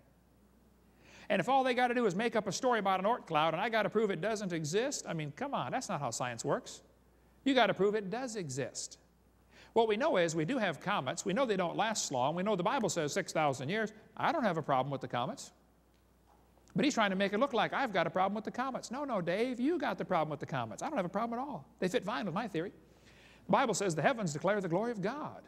And if all they got to do is make up a story about an Oort cloud and I got to prove it doesn't exist, I mean, come on, that's not how science works. You got to prove it does exist. What we know is we do have comets. We know they don't last long. We know the Bible says 6,000 years. I don't have a problem with the comets. But he's trying to make it look like I've got a problem with the comets. No, no, Dave, you got the problem with the comets. I don't have a problem at all. They fit fine with my theory. The Bible says the heavens declare the glory of God.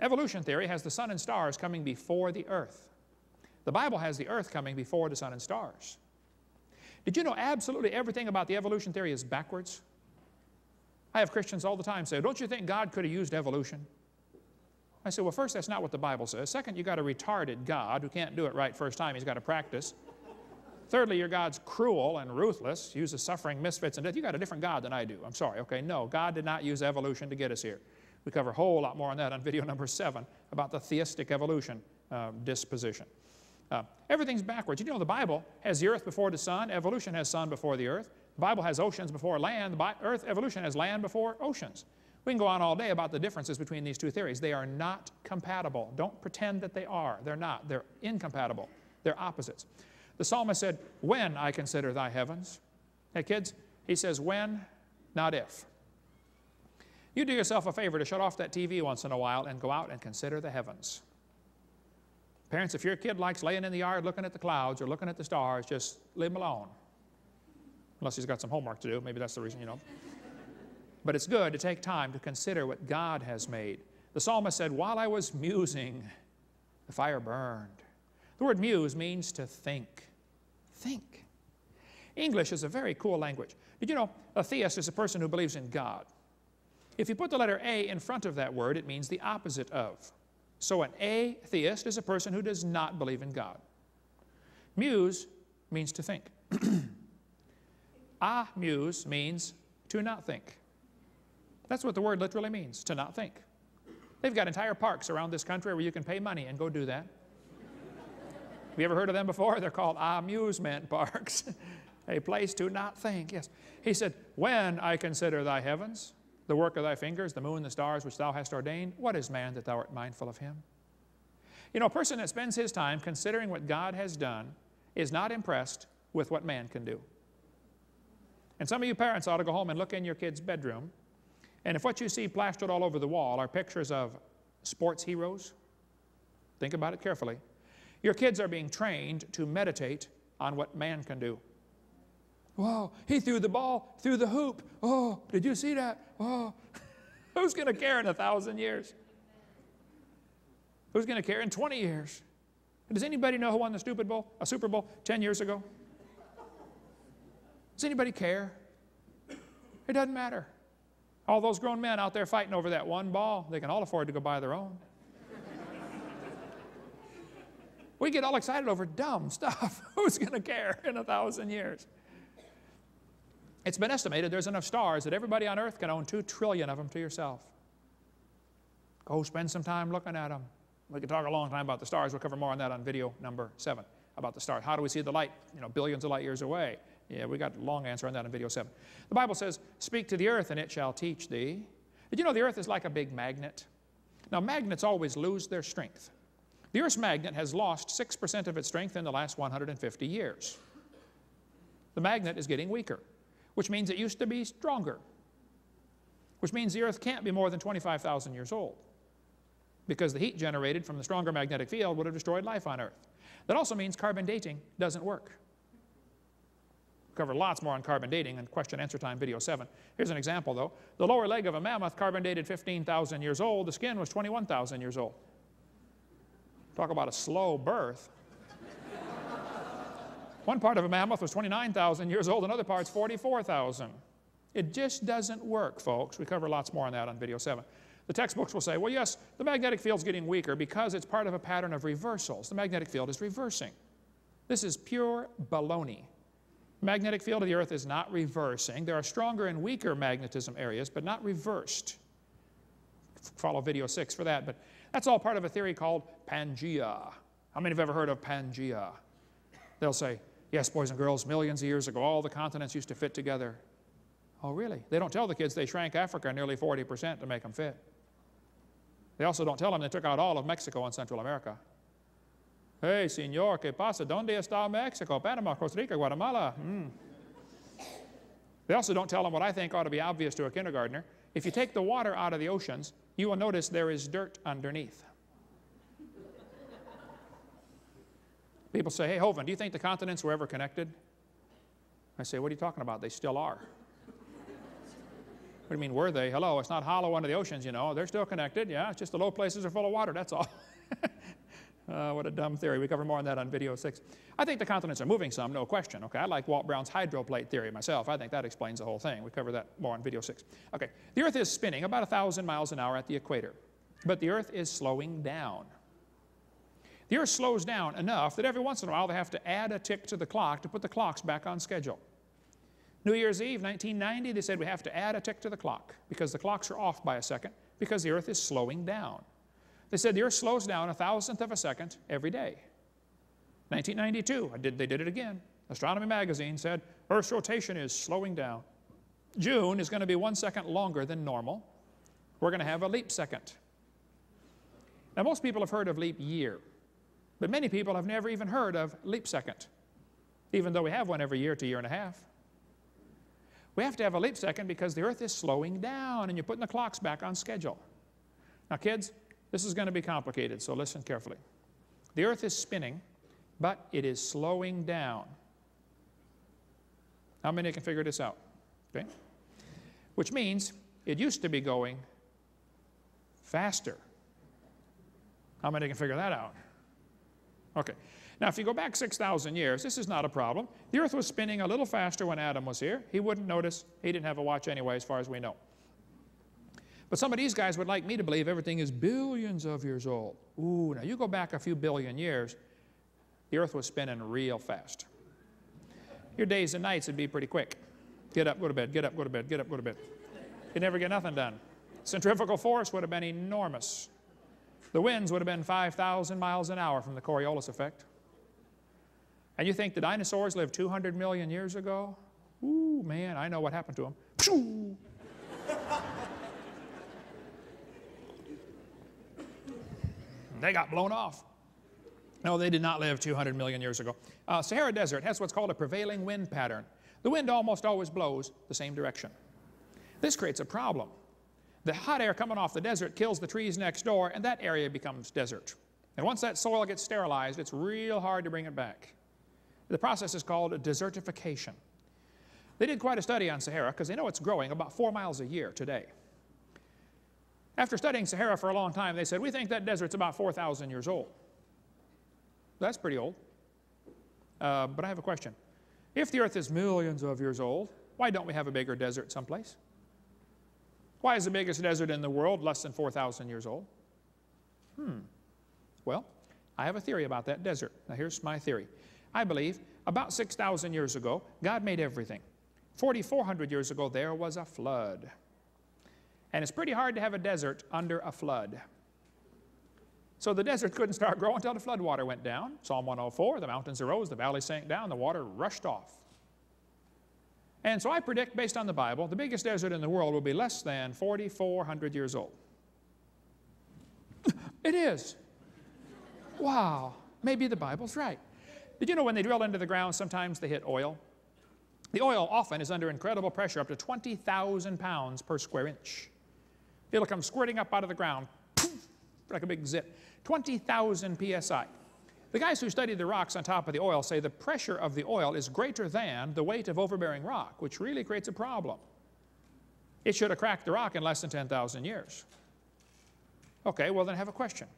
Evolution theory has the sun and stars coming before the earth. The Bible has the earth coming before the sun and stars. Did you know absolutely everything about the evolution theory is backwards? I have Christians all the time say, don't you think God could have used evolution? I said, well, first, that's not what the Bible says. Second, you got a retarded God who can't do it right first time. He's got to practice. Thirdly, your God's cruel and ruthless, uses suffering, misfits, and death. You got a different God than I do. I'm sorry, okay? No, God did not use evolution to get us here. We cover a whole lot more on that on video number seven about the theistic evolution uh, disposition. Uh, everything's backwards. You know, the Bible has the earth before the sun, evolution has sun before the earth. The Bible has oceans before land, the earth evolution has land before oceans. We can go on all day about the differences between these two theories. They are not compatible. Don't pretend that they are. They're not. They're incompatible. They're opposites. The psalmist said, When I consider thy heavens. Hey, kids, he says, When, not if. You do yourself a favor to shut off that TV once in a while and go out and consider the heavens. Parents, if your kid likes laying in the yard looking at the clouds or looking at the stars, just leave him alone. Unless he's got some homework to do. Maybe that's the reason, you know. But it's good to take time to consider what God has made. The psalmist said, While I was musing, the fire burned. The word muse means to think. Think. English is a very cool language. Did you know a theist is a person who believes in God? If you put the letter A in front of that word, it means the opposite of. So an atheist is a person who does not believe in God. Muse means to think. ah, muse means to not think. That's what the word literally means, to not think. They've got entire parks around this country where you can pay money and go do that. Have you ever heard of them before? They're called amusement parks. a place to not think. Yes. He said, When I consider thy heavens, the work of thy fingers, the moon, the stars which thou hast ordained, what is man that thou art mindful of him? You know, a person that spends his time considering what God has done is not impressed with what man can do. And some of you parents ought to go home and look in your kid's bedroom and if what you see plastered all over the wall are pictures of sports heroes, think about it carefully. Your kids are being trained to meditate on what man can do. Whoa, he threw the ball through the hoop. Oh, did you see that? Oh, who's going to care in a thousand years? Who's going to care in 20 years? Does anybody know who won the stupid bowl, a Super Bowl 10 years ago? Does anybody care? It doesn't matter. All those grown men out there fighting over that one ball, they can all afford to go buy their own. we get all excited over dumb stuff. Who's going to care in a thousand years? It's been estimated there's enough stars that everybody on earth can own two trillion of them to yourself. Go spend some time looking at them. We could talk a long time about the stars. We'll cover more on that on video number seven about the stars. How do we see the light, you know, billions of light years away? Yeah, we got a long answer on that in video 7. The Bible says, Speak to the earth, and it shall teach thee. Did you know the earth is like a big magnet? Now, magnets always lose their strength. The Earth's magnet has lost 6% of its strength in the last 150 years. The magnet is getting weaker, which means it used to be stronger, which means the Earth can't be more than 25,000 years old because the heat generated from the stronger magnetic field would have destroyed life on Earth. That also means carbon dating doesn't work cover lots more on carbon dating in question answer time video 7. Here's an example though. The lower leg of a mammoth carbon dated 15,000 years old. The skin was 21,000 years old. Talk about a slow birth. One part of a mammoth was 29,000 years old, another part's 44,000. It just doesn't work, folks. We cover lots more on that on video 7. The textbooks will say, well, yes, the magnetic field's getting weaker because it's part of a pattern of reversals. The magnetic field is reversing. This is pure baloney magnetic field of the earth is not reversing. There are stronger and weaker magnetism areas, but not reversed. Follow video six for that, but that's all part of a theory called Pangea. How many have ever heard of Pangea? They'll say, yes, boys and girls, millions of years ago, all the continents used to fit together. Oh, really? They don't tell the kids they shrank Africa nearly 40% to make them fit. They also don't tell them they took out all of Mexico and Central America. Hey, señor, ¿qué pasa? ¿Dónde está Mexico, Panama, Costa Rica, Guatemala? Mm. They also don't tell them what I think ought to be obvious to a kindergartner. If you take the water out of the oceans, you will notice there is dirt underneath. People say, hey, Hovind, do you think the continents were ever connected? I say, what are you talking about? They still are. What do you mean, were they? Hello, it's not hollow under the oceans, you know. They're still connected. Yeah, it's just the low places are full of water, that's all. Uh, what a dumb theory. We cover more on that on video six. I think the continents are moving some, no question. Okay, I like Walt Brown's hydroplate theory myself. I think that explains the whole thing. We cover that more on video six. Okay, the Earth is spinning about 1,000 miles an hour at the equator, but the Earth is slowing down. The Earth slows down enough that every once in a while they have to add a tick to the clock to put the clocks back on schedule. New Year's Eve, 1990, they said we have to add a tick to the clock because the clocks are off by a second because the Earth is slowing down. They said the Earth slows down a thousandth of a second every day. 1992, did, they did it again. Astronomy magazine said Earth's rotation is slowing down. June is going to be one second longer than normal. We're going to have a leap second. Now, most people have heard of leap year, but many people have never even heard of leap second. even though we have one every year to year and a half. We have to have a leap second because the Earth is slowing down and you're putting the clocks back on schedule. Now, kids, this is going to be complicated, so listen carefully. The Earth is spinning, but it is slowing down. How many can figure this out? Okay? Which means it used to be going faster. How many can figure that out? Okay. Now, if you go back 6,000 years, this is not a problem. The Earth was spinning a little faster when Adam was here. He wouldn't notice. He didn't have a watch anyway, as far as we know. But some of these guys would like me to believe everything is billions of years old. Ooh, now you go back a few billion years, the Earth was spinning real fast. Your days and nights would be pretty quick. Get up, go to bed, get up, go to bed, get up, go to bed. You'd never get nothing done. Centrifugal force would have been enormous. The winds would have been 5,000 miles an hour from the Coriolis effect. And you think the dinosaurs lived 200 million years ago? Ooh, man, I know what happened to them. They got blown off. No, they did not live 200 million years ago. Uh, Sahara Desert has what's called a prevailing wind pattern. The wind almost always blows the same direction. This creates a problem. The hot air coming off the desert kills the trees next door, and that area becomes desert. And once that soil gets sterilized, it's real hard to bring it back. The process is called desertification. They did quite a study on Sahara because they know it's growing about four miles a year today. After studying Sahara for a long time, they said, we think that desert's about 4,000 years old. That's pretty old. Uh, but I have a question. If the earth is millions of years old, why don't we have a bigger desert someplace? Why is the biggest desert in the world less than 4,000 years old? Hmm. Well, I have a theory about that desert. Now, here's my theory. I believe about 6,000 years ago, God made everything. 4,400 years ago, there was a flood. And it's pretty hard to have a desert under a flood. So the desert couldn't start growing until the flood water went down. Psalm 104, the mountains arose, the valley sank down, the water rushed off. And so I predict, based on the Bible, the biggest desert in the world will be less than 4,400 years old. it is. Wow. Maybe the Bible's right. Did you know when they drill into the ground, sometimes they hit oil? The oil often is under incredible pressure, up to 20,000 pounds per square inch. It'll come squirting up out of the ground, like a big zip. 20,000 psi. The guys who studied the rocks on top of the oil say the pressure of the oil is greater than the weight of overbearing rock, which really creates a problem. It should have cracked the rock in less than 10,000 years. Okay, well then I have a question.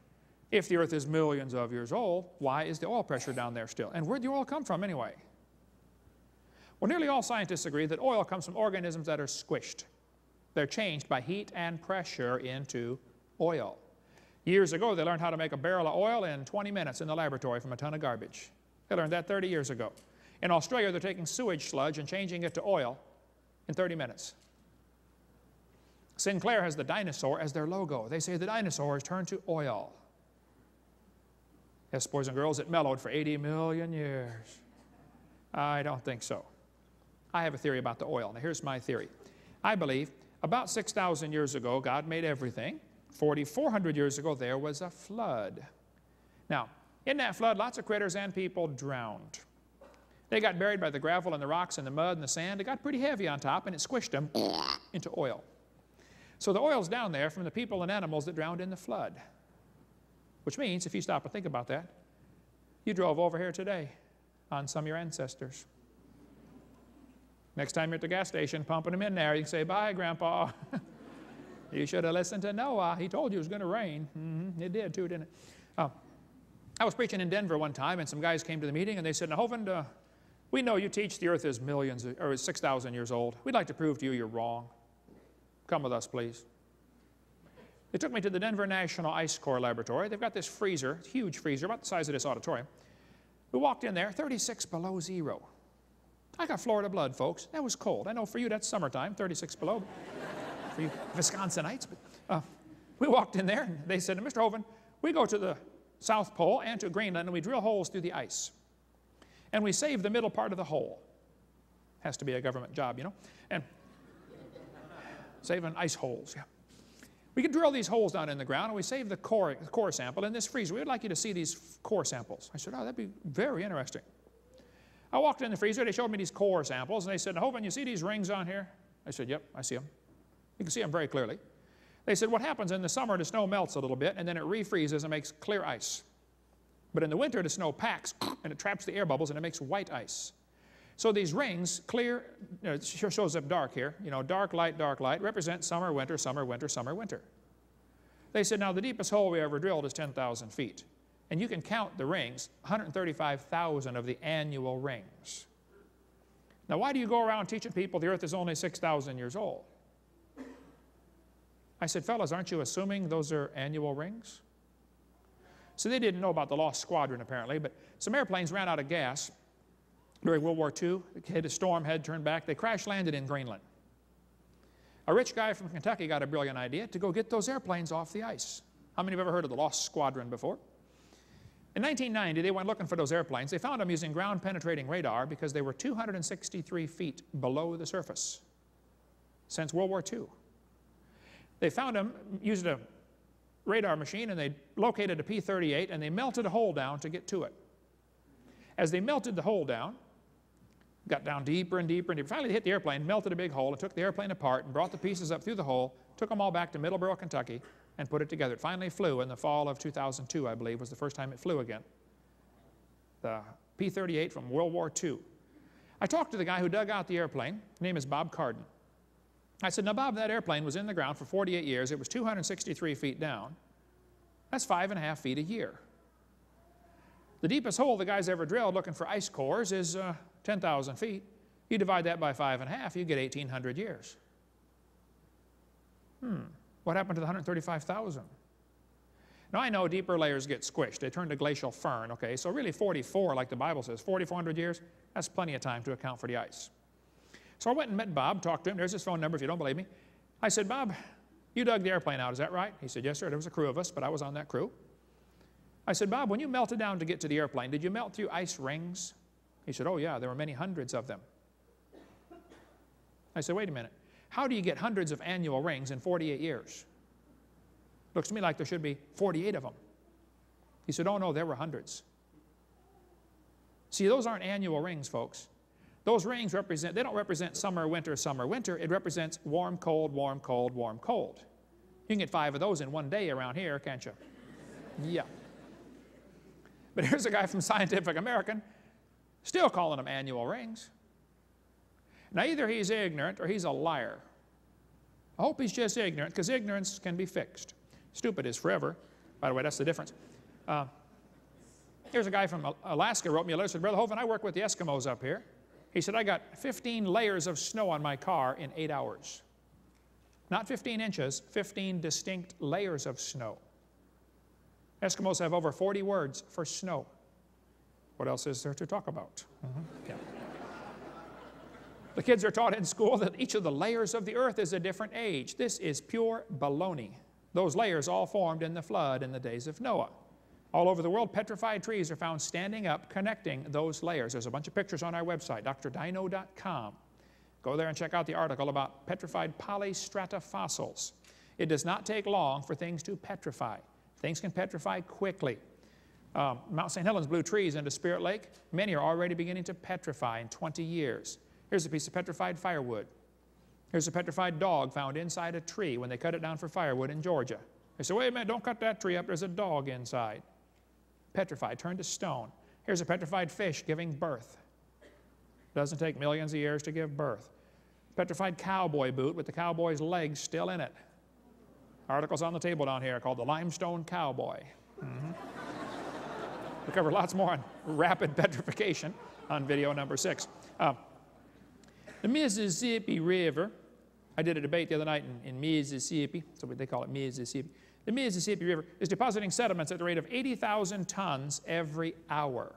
If the earth is millions of years old, why is the oil pressure down there still? And where'd the oil come from anyway? Well, nearly all scientists agree that oil comes from organisms that are squished. They're changed by heat and pressure into oil. Years ago, they learned how to make a barrel of oil in 20 minutes in the laboratory from a ton of garbage. They learned that 30 years ago. In Australia, they're taking sewage sludge and changing it to oil in 30 minutes. Sinclair has the dinosaur as their logo. They say the dinosaur has turned to oil. Yes, boys and girls, it mellowed for 80 million years. I don't think so. I have a theory about the oil. Now, here's my theory. I believe about 6,000 years ago, God made everything. 4,400 years ago, there was a flood. Now, in that flood, lots of critters and people drowned. They got buried by the gravel and the rocks and the mud and the sand. It got pretty heavy on top, and it squished them into oil. So the oil's down there from the people and animals that drowned in the flood. Which means, if you stop and think about that, you drove over here today on some of your ancestors. Next time you're at the gas station pumping them in there, you can say, Bye, Grandpa. You should have listened to Noah. He told you it was going to rain. Mm-hmm. It did too, didn't it? Uh, I was preaching in Denver one time, and some guys came to the meeting, and they said, Now, uh, we know you teach the earth is millions, or 6,000 years old. We'd like to prove to you you're wrong. Come with us, please. They took me to the Denver National Ice Core Laboratory. They've got this freezer, huge freezer, about the size of this auditorium. We walked in there, 36 below zero. I got Florida blood, folks. That was cold. I know for you that's summertime, 36 below for you Wisconsinites. But uh, we walked in there and they said, Mr. Hovind, we go to the South Pole and to Greenland and we drill holes through the ice. And we save the middle part of the hole. Has to be a government job, you know. And saving ice holes, yeah. We can drill these holes down in the ground and we save the core, the core sample in this freezer. We would like you to see these core samples. I said, oh, that'd be very interesting. I walked in the freezer, they showed me these core samples, and they said, Hovind, you see these rings on here? I said, yep, I see them. You can see them very clearly. They said, what happens in the summer, the snow melts a little bit, and then it refreezes and makes clear ice. But in the winter, the snow packs, and it traps the air bubbles, and it makes white ice. So these rings, clear, you know, it shows up dark here, you know, dark, light, dark, light, represent summer, winter, summer, winter, summer, winter. They said, now the deepest hole we ever drilled is 10,000 feet. And you can count the rings, 135,000 of the annual rings. Now, why do you go around teaching people the earth is only 6,000 years old? I said, fellas, aren't you assuming those are annual rings? So they didn't know about the lost squadron, apparently, but some airplanes ran out of gas during World War II. hit a storm, had turned back. They crash landed in Greenland. A rich guy from Kentucky got a brilliant idea to go get those airplanes off the ice. How many have ever heard of the lost squadron before? In 1990, they went looking for those airplanes. They found them using ground penetrating radar because they were 263 feet below the surface since World War II. They found them, using a radar machine, and they located a P 38 and they melted a hole down to get to it. As they melted the hole down, got down deeper and deeper and deeper. Finally, they hit the airplane, melted a big hole, and took the airplane apart and brought the pieces up through the hole, took them all back to Middlesboro, Kentucky, and put it together. It finally flew in the fall of 2002, I believe, was the first time it flew again. The P 38 from World War II. I talked to the guy who dug out the airplane. His name is Bob Cardin. I said, Now, Bob, that airplane was in the ground for 48 years. It was 263 feet down. That's five and a half feet a year. The deepest hole the guy's ever drilled looking for ice cores is uh, 10,000 feet. You divide that by five and a half, you get 1,800 years. Hmm. What happened to the 135,000? Now I know deeper layers get squished. They turn to glacial firn, okay? So really 44, like the Bible says, 4,400 years, that's plenty of time to account for the ice. So I went and met Bob, talked to him. There's his phone number if you don't believe me. I said, Bob, you dug the airplane out, is that right? He said, yes, sir. There was a crew of us, but I was on that crew. I said, Bob, when you melted down to get to the airplane, did you melt through ice rings? He said, oh yeah, there were many hundreds of them. I said, wait a minute. How do you get hundreds of annual rings in 48 years? Looks to me like there should be 48 of them. He said, Oh, no, there were hundreds. See, those aren't annual rings, folks. Those rings represent, they don't represent summer, winter, summer, winter. It represents warm, cold, warm, cold, warm, cold. You can get five of those in one day around here, can't you? Yeah. But here's a guy from Scientific American still calling them annual rings. Now, either he's ignorant or he's a liar. I hope he's just ignorant because ignorance can be fixed. Stupid is forever. By the way, that's the difference. Uh, here's a guy from Alaska wrote me a letter said, Brother Hovind, I work with the Eskimos up here. He said, I got 15 layers of snow on my car in eight hours. Not 15 inches, 15 distinct layers of snow. Eskimos have over 40 words for snow. What else is there to talk about? Mm -hmm. yeah. The kids are taught in school that each of the layers of the earth is a different age. This is pure baloney. Those layers all formed in the flood in the days of Noah. All over the world, petrified trees are found standing up, connecting those layers. There's a bunch of pictures on our website, drdino.com. Go there and check out the article about petrified polystrata fossils. It does not take long for things to petrify. Things can petrify quickly. Um, Mount St. Helens blew trees into Spirit Lake. Many are already beginning to petrify in 20 years. Here's a piece of petrified firewood. Here's a petrified dog found inside a tree when they cut it down for firewood in Georgia. They said, wait a minute, don't cut that tree up, there's a dog inside. Petrified, turned to stone. Here's a petrified fish giving birth. Doesn't take millions of years to give birth. Petrified cowboy boot with the cowboy's legs still in it. Articles on the table down here called the Limestone Cowboy. Mm -hmm. we cover lots more on rapid petrification on video number six. Uh, the Mississippi River, I did a debate the other night in, in Mississippi, so they call it Mississippi. The Mississippi River is depositing sediments at the rate of 80,000 tons every hour.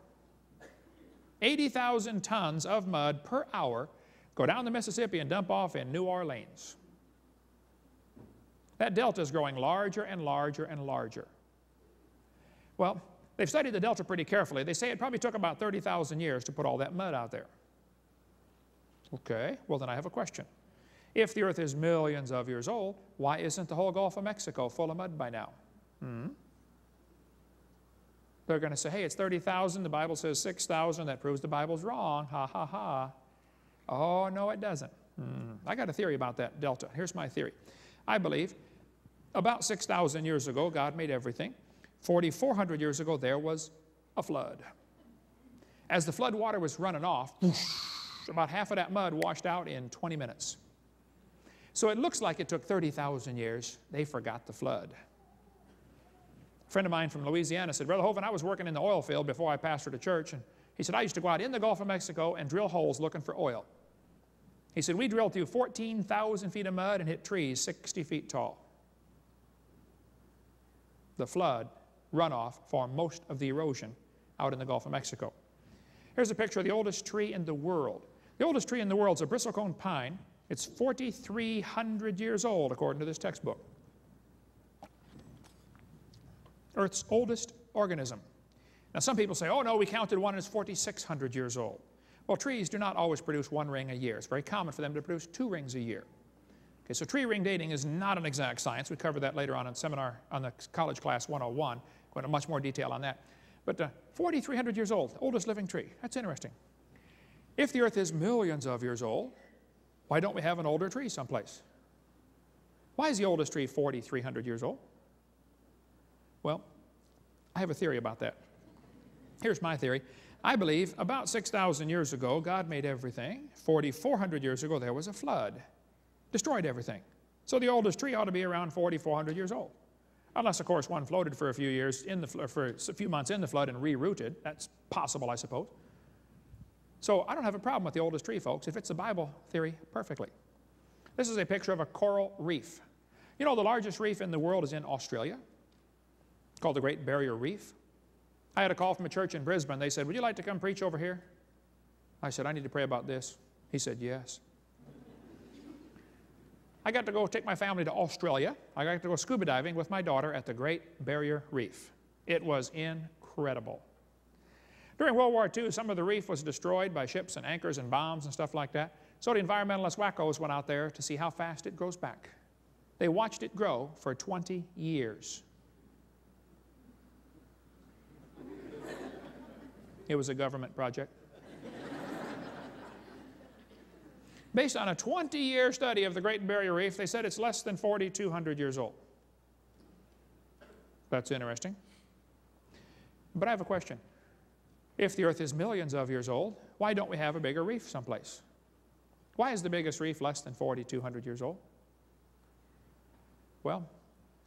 80,000 tons of mud per hour go down the Mississippi and dump off in New Orleans. That delta is growing larger and larger and larger. Well, they've studied the delta pretty carefully. They say it probably took about 30,000 years to put all that mud out there. Okay, well then I have a question. If the earth is millions of years old, why isn't the whole Gulf of Mexico full of mud by now? Hmm? They're going to say, hey, it's 30,000. The Bible says 6,000. That proves the Bible's wrong. Ha, ha, ha. Oh, no, it doesn't. Hmm. I got a theory about that delta. Here's my theory. I believe about 6,000 years ago, God made everything. 4,400 years ago, there was a flood. As the flood water was running off, about half of that mud washed out in 20 minutes. So it looks like it took 30,000 years. They forgot the flood. A friend of mine from Louisiana said, Brother Hovind, I was working in the oil field before I pastored a church, and he said, I used to go out in the Gulf of Mexico and drill holes looking for oil. He said, we drilled through 14,000 feet of mud and hit trees 60 feet tall. The flood runoff formed most of the erosion out in the Gulf of Mexico. Here's a picture of the oldest tree in the world. The oldest tree in the world is a bristlecone pine. It's 4,300 years old, according to this textbook. Earth's oldest organism. Now, some people say, oh no, we counted one that's 4,600 years old. Well, trees do not always produce one ring a year. It's very common for them to produce two rings a year. Okay, so tree ring dating is not an exact science. We cover that later on in seminar on the college class 101. Go into much more detail on that. But uh, 4,300 years old, oldest living tree. That's interesting. If the earth is millions of years old, why don't we have an older tree someplace? Why is the oldest tree 4,300 years old? Well, I have a theory about that. Here's my theory. I believe about 6,000 years ago, God made everything. 4,400 years ago, there was a flood, destroyed everything. So the oldest tree ought to be around 4,400 years old. Unless, of course, one floated for a few years, in the, for a few months in the flood and rerooted. That's possible, I suppose. So I don't have a problem with the oldest tree, folks. It fits the Bible theory perfectly. This is a picture of a coral reef. You know, the largest reef in the world is in Australia, called the Great Barrier Reef. I had a call from a church in Brisbane. They said, Would you like to come preach over here? I said, I need to pray about this. He said, Yes. I got to go take my family to Australia. I got to go scuba diving with my daughter at the Great Barrier Reef. It was incredible. During World War II, some of the reef was destroyed by ships and anchors and bombs and stuff like that. So the environmentalist wackos went out there to see how fast it grows back. They watched it grow for 20 years. It was a government project. Based on a 20 year study of the Great Barrier Reef, they said it's less than 4,200 years old. That's interesting. But I have a question. If the Earth is millions of years old, why don't we have a bigger reef someplace? Why is the biggest reef less than 4,200 years old? Well,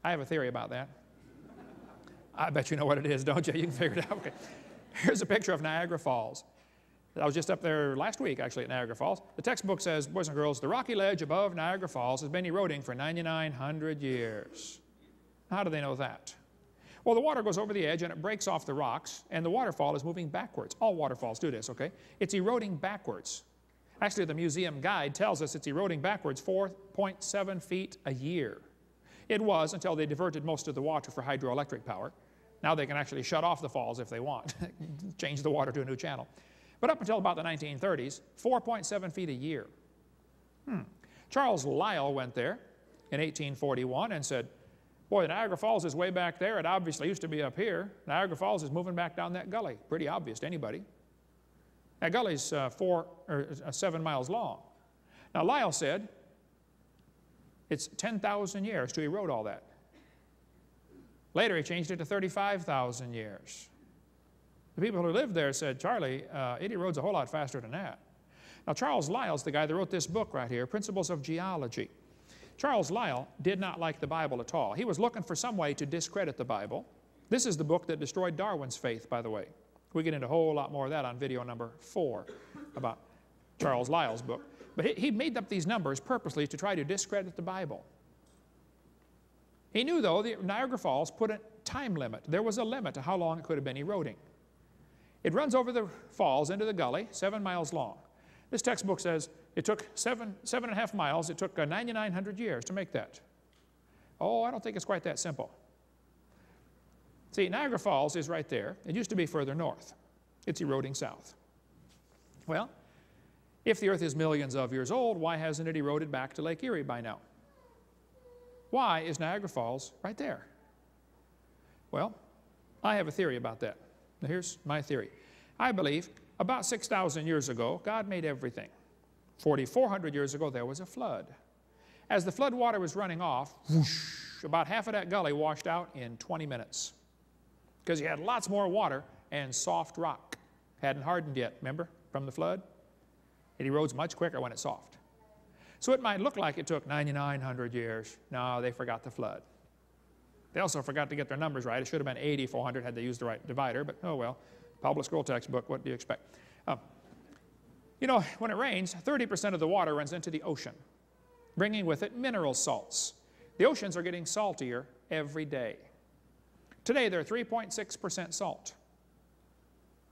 I have a theory about that. I bet you know what it is, don't you? You can figure it out. Okay. Here's a picture of Niagara Falls. I was just up there last week, actually, at Niagara Falls. The textbook says, boys and girls, the rocky ledge above Niagara Falls has been eroding for 9,900 years. How do they know that? Well, the water goes over the edge and it breaks off the rocks, and the waterfall is moving backwards. All waterfalls do this, okay? It's eroding backwards. Actually, the museum guide tells us it's eroding backwards 4.7 feet a year. It was until they diverted most of the water for hydroelectric power. Now they can actually shut off the falls if they want, change the water to a new channel. But up until about the 1930s, 4.7 feet a year. Hmm. Charles Lyell went there in 1841 and said, Boy, the Niagara Falls is way back there. It obviously used to be up here. Niagara Falls is moving back down that gully. Pretty obvious to anybody. That gully's uh, four or uh, seven miles long. Now, Lyell said it's 10,000 years to erode all that. Later, he changed it to 35,000 years. The people who lived there said, Charlie, uh, it erodes a whole lot faster than that. Now, Charles Lyell's the guy that wrote this book right here, Principles of Geology. Charles Lyell did not like the Bible at all. He was looking for some way to discredit the Bible. This is the book that destroyed Darwin's faith, by the way. We get into a whole lot more of that on video number four about Charles Lyell's book. But he made up these numbers purposely to try to discredit the Bible. He knew, though, that Niagara Falls put a time limit. There was a limit to how long it could have been eroding. It runs over the falls into the gully, seven miles long. This textbook says it took seven, seven and a half miles. It took uh, 9,900 years to make that. Oh, I don't think it's quite that simple. See, Niagara Falls is right there. It used to be further north. It's eroding south. Well, if the Earth is millions of years old, why hasn't it eroded back to Lake Erie by now? Why is Niagara Falls right there? Well, I have a theory about that. Now here's my theory. I believe about 6,000 years ago, God made everything. 4,400 years ago, there was a flood. As the flood water was running off, whoosh, about half of that gully washed out in 20 minutes. Because you had lots more water and soft rock. Hadn't hardened yet, remember, from the flood? It erodes much quicker when it's soft. So it might look like it took 9,900 years. No, they forgot the flood. They also forgot to get their numbers right. It should have been 8,400 had they used the right divider, but oh well. Public school textbook, what do you expect? Um, you know, when it rains, 30% of the water runs into the ocean, bringing with it mineral salts. The oceans are getting saltier every day. Today, they're 3.6% salt.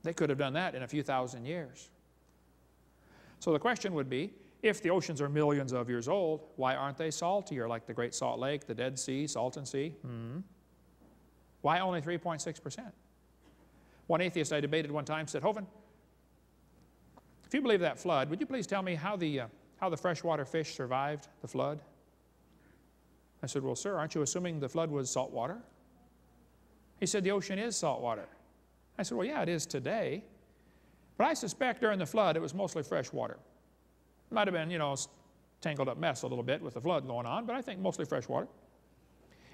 They could have done that in a few thousand years. So the question would be, if the oceans are millions of years old, why aren't they saltier like the Great Salt Lake, the Dead Sea, Salton Sea? Hmm. Why only 3.6%? One atheist I debated one time said, Hovind, if you believe that flood, would you please tell me how the, uh, how the freshwater fish survived the flood? I said, Well, sir, aren't you assuming the flood was salt water? He said, The ocean is salt water. I said, Well, yeah, it is today. But I suspect during the flood it was mostly fresh water. It might have been, you know, tangled up mess a little bit with the flood going on, but I think mostly fresh water.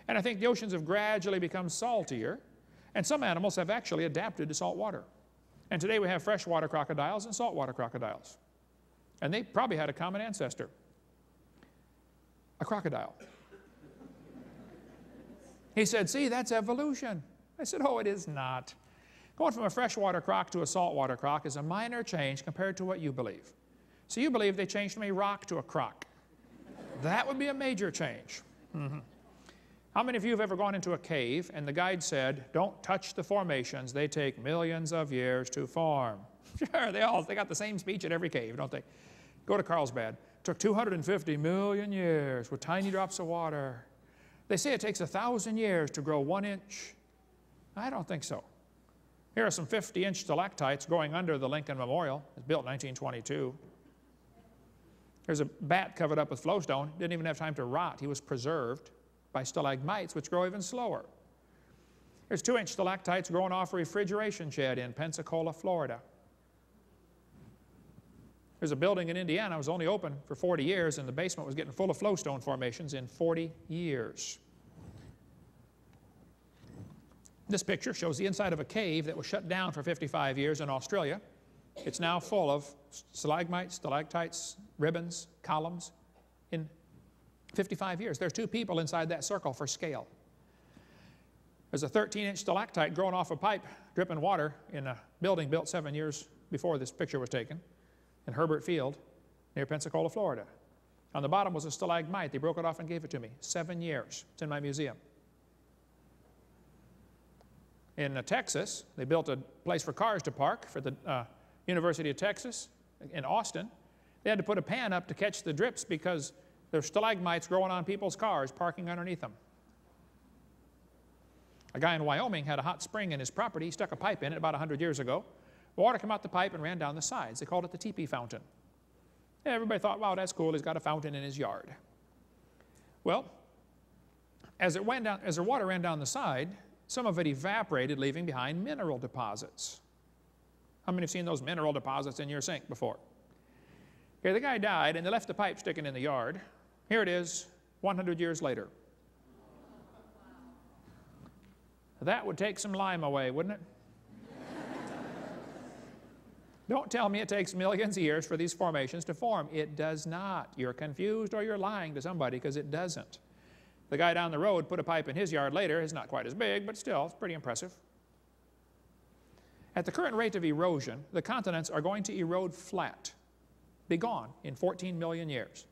And I think the oceans have gradually become saltier, and some animals have actually adapted to salt water. And today we have freshwater crocodiles and saltwater crocodiles. And they probably had a common ancestor a crocodile. He said, See, that's evolution. I said, Oh, it is not. Going from a freshwater croc to a saltwater croc is a minor change compared to what you believe. So you believe they changed from a rock to a croc. That would be a major change. Mm -hmm. How many of you have ever gone into a cave and the guide said, don't touch the formations, they take millions of years to form? Sure, they all, they got the same speech at every cave, don't they? Go to Carlsbad. Took 250 million years with tiny drops of water. They say it takes a thousand years to grow one inch. I don't think so. Here are some 50 inch stalactites growing under the Lincoln Memorial. It's built in 1922. There's a bat covered up with flowstone. Didn't even have time to rot. He was preserved by stalagmites, which grow even slower. There's two inch stalactites growing off a refrigeration shed in Pensacola, Florida. There's a building in Indiana, it was only open for 40 years, and the basement was getting full of flowstone formations in 40 years. This picture shows the inside of a cave that was shut down for 55 years in Australia. It's now full of stalagmites, stalactites, ribbons, columns in 55 years. There's two people inside that circle for scale. There's a 13-inch stalactite growing off a pipe, dripping water in a building built seven years before this picture was taken in Hurlburt Field near Pensacola, Florida. On the bottom was a stalagmite. They broke it off and gave it to me. Seven years. It's in my museum. In uh, Texas, they built a place for cars to park for the uh, University of Texas in Austin. They had to put a pan up to catch the drips because there's stalagmites growing on people's cars parking underneath them. A guy in Wyoming had a hot spring in his property. He stuck a pipe in it about 100 years ago. Water came out the pipe and ran down the sides. They called it the teepee fountain. Everybody thought, wow, that's cool. He's got a fountain in his yard. Well, as, it went down, as the water ran down the side, some of it evaporated, leaving behind mineral deposits. How many have seen those mineral deposits in your sink before? Okay, the guy died, and they left the pipe sticking in the yard. Here it is, 100 years later. That would take some lime away, wouldn't it? Don't tell me it takes millions of years for these formations to form. It does not. You're confused or you're lying to somebody because it doesn't. The guy down the road put a pipe in his yard later. It's not quite as big, but still, it's pretty impressive. At the current rate of erosion, the continents are going to erode flat, be gone in 14 million years.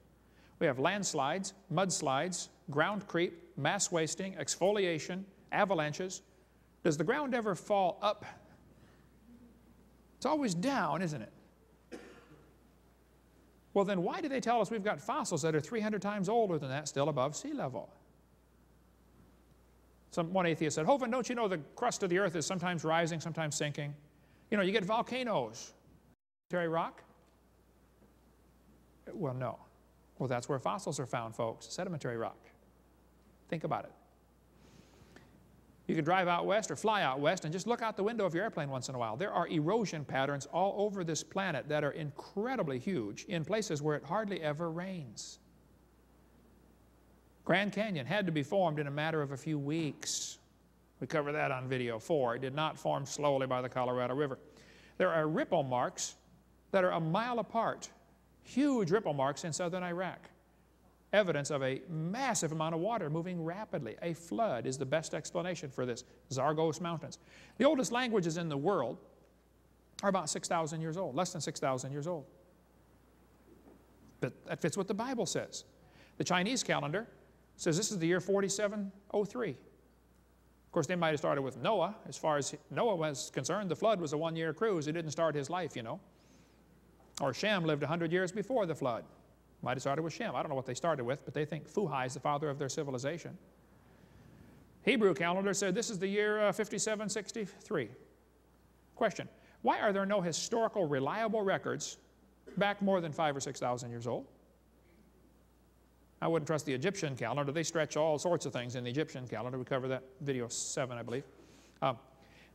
We have landslides, mudslides, ground creep, mass wasting, exfoliation, avalanches. Does the ground ever fall up? It's always down, isn't it? Well, then why do they tell us we've got fossils that are 300 times older than that still above sea level? Some, one atheist said, Hovind, don't you know the crust of the earth is sometimes rising, sometimes sinking? You know, you get volcanoes. Terry rock? Well, no. Well, that's where fossils are found, folks, sedimentary rock. Think about it. You can drive out west or fly out west and just look out the window of your airplane once in a while. There are erosion patterns all over this planet that are incredibly huge in places where it hardly ever rains. Grand Canyon had to be formed in a matter of a few weeks. We cover that on video four. It did not form slowly by the Colorado River. There are ripple marks that are a mile apart, huge ripple marks in southern Iraq evidence of a massive amount of water moving rapidly. A flood is the best explanation for this. Zagros Mountains. The oldest languages in the world are about 6,000 years old, less than 6,000 years old. But that fits what the Bible says. The Chinese calendar says this is the year 4703. Of course, they might have started with Noah. As far as Noah was concerned, the flood was a one-year cruise. He didn't start his life, you know. Or Shem lived 100 years before the flood. Might have started with Shem. I don't know what they started with, but they think Fuhai is the father of their civilization. Hebrew calendar said this is the year uh, 5763. Question Why are there no historical reliable records back more than five or 6,000 years old? I wouldn't trust the Egyptian calendar. They stretch all sorts of things in the Egyptian calendar. We cover that video 7, I believe. Um,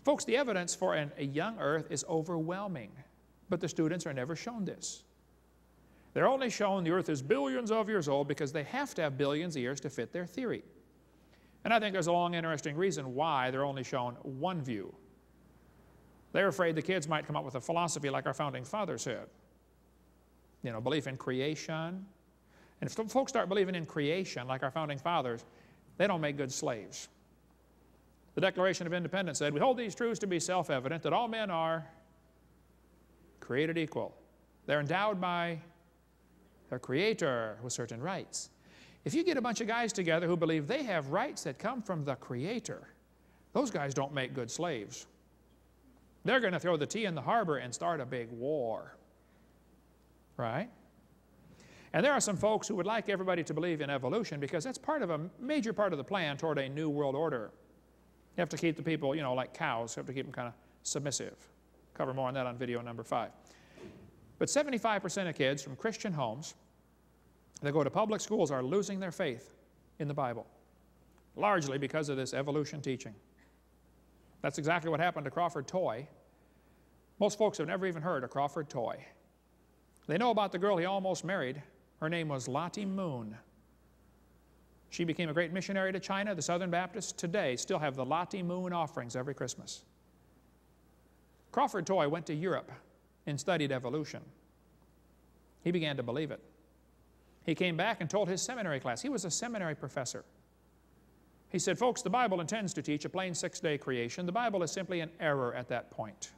folks, the evidence for an, a young earth is overwhelming, but the students are never shown this. They're only shown the earth is billions of years old because they have to have billions of years to fit their theory. And I think there's a long, interesting reason why they're only shown one view. They're afraid the kids might come up with a philosophy like our founding fathers had. You know, belief in creation. And if folks start believing in creation like our founding fathers, they don't make good slaves. The Declaration of Independence said, We hold these truths to be self evident that all men are created equal. They're endowed by their creator with certain rights. If you get a bunch of guys together who believe they have rights that come from the creator, those guys don't make good slaves. They're going to throw the tea in the harbor and start a big war. Right? And there are some folks who would like everybody to believe in evolution because that's part of a major part of the plan toward a new world order. You have to keep the people, you know, like cows, you have to keep them kind of submissive. Cover more on that on video number five. But 75% of kids from Christian homes that go to public schools are losing their faith in the Bible, largely because of this evolution teaching. That's exactly what happened to Crawford Toy. Most folks have never even heard of Crawford Toy. They know about the girl he almost married. Her name was Lottie Moon. She became a great missionary to China. The Southern Baptists today still have the Lottie Moon offerings every Christmas. Crawford Toy went to Europe and studied evolution. He began to believe it. He came back and told his seminary class. He was a seminary professor. He said, Folks, the Bible intends to teach a plain six day creation. The Bible is simply an error at that point.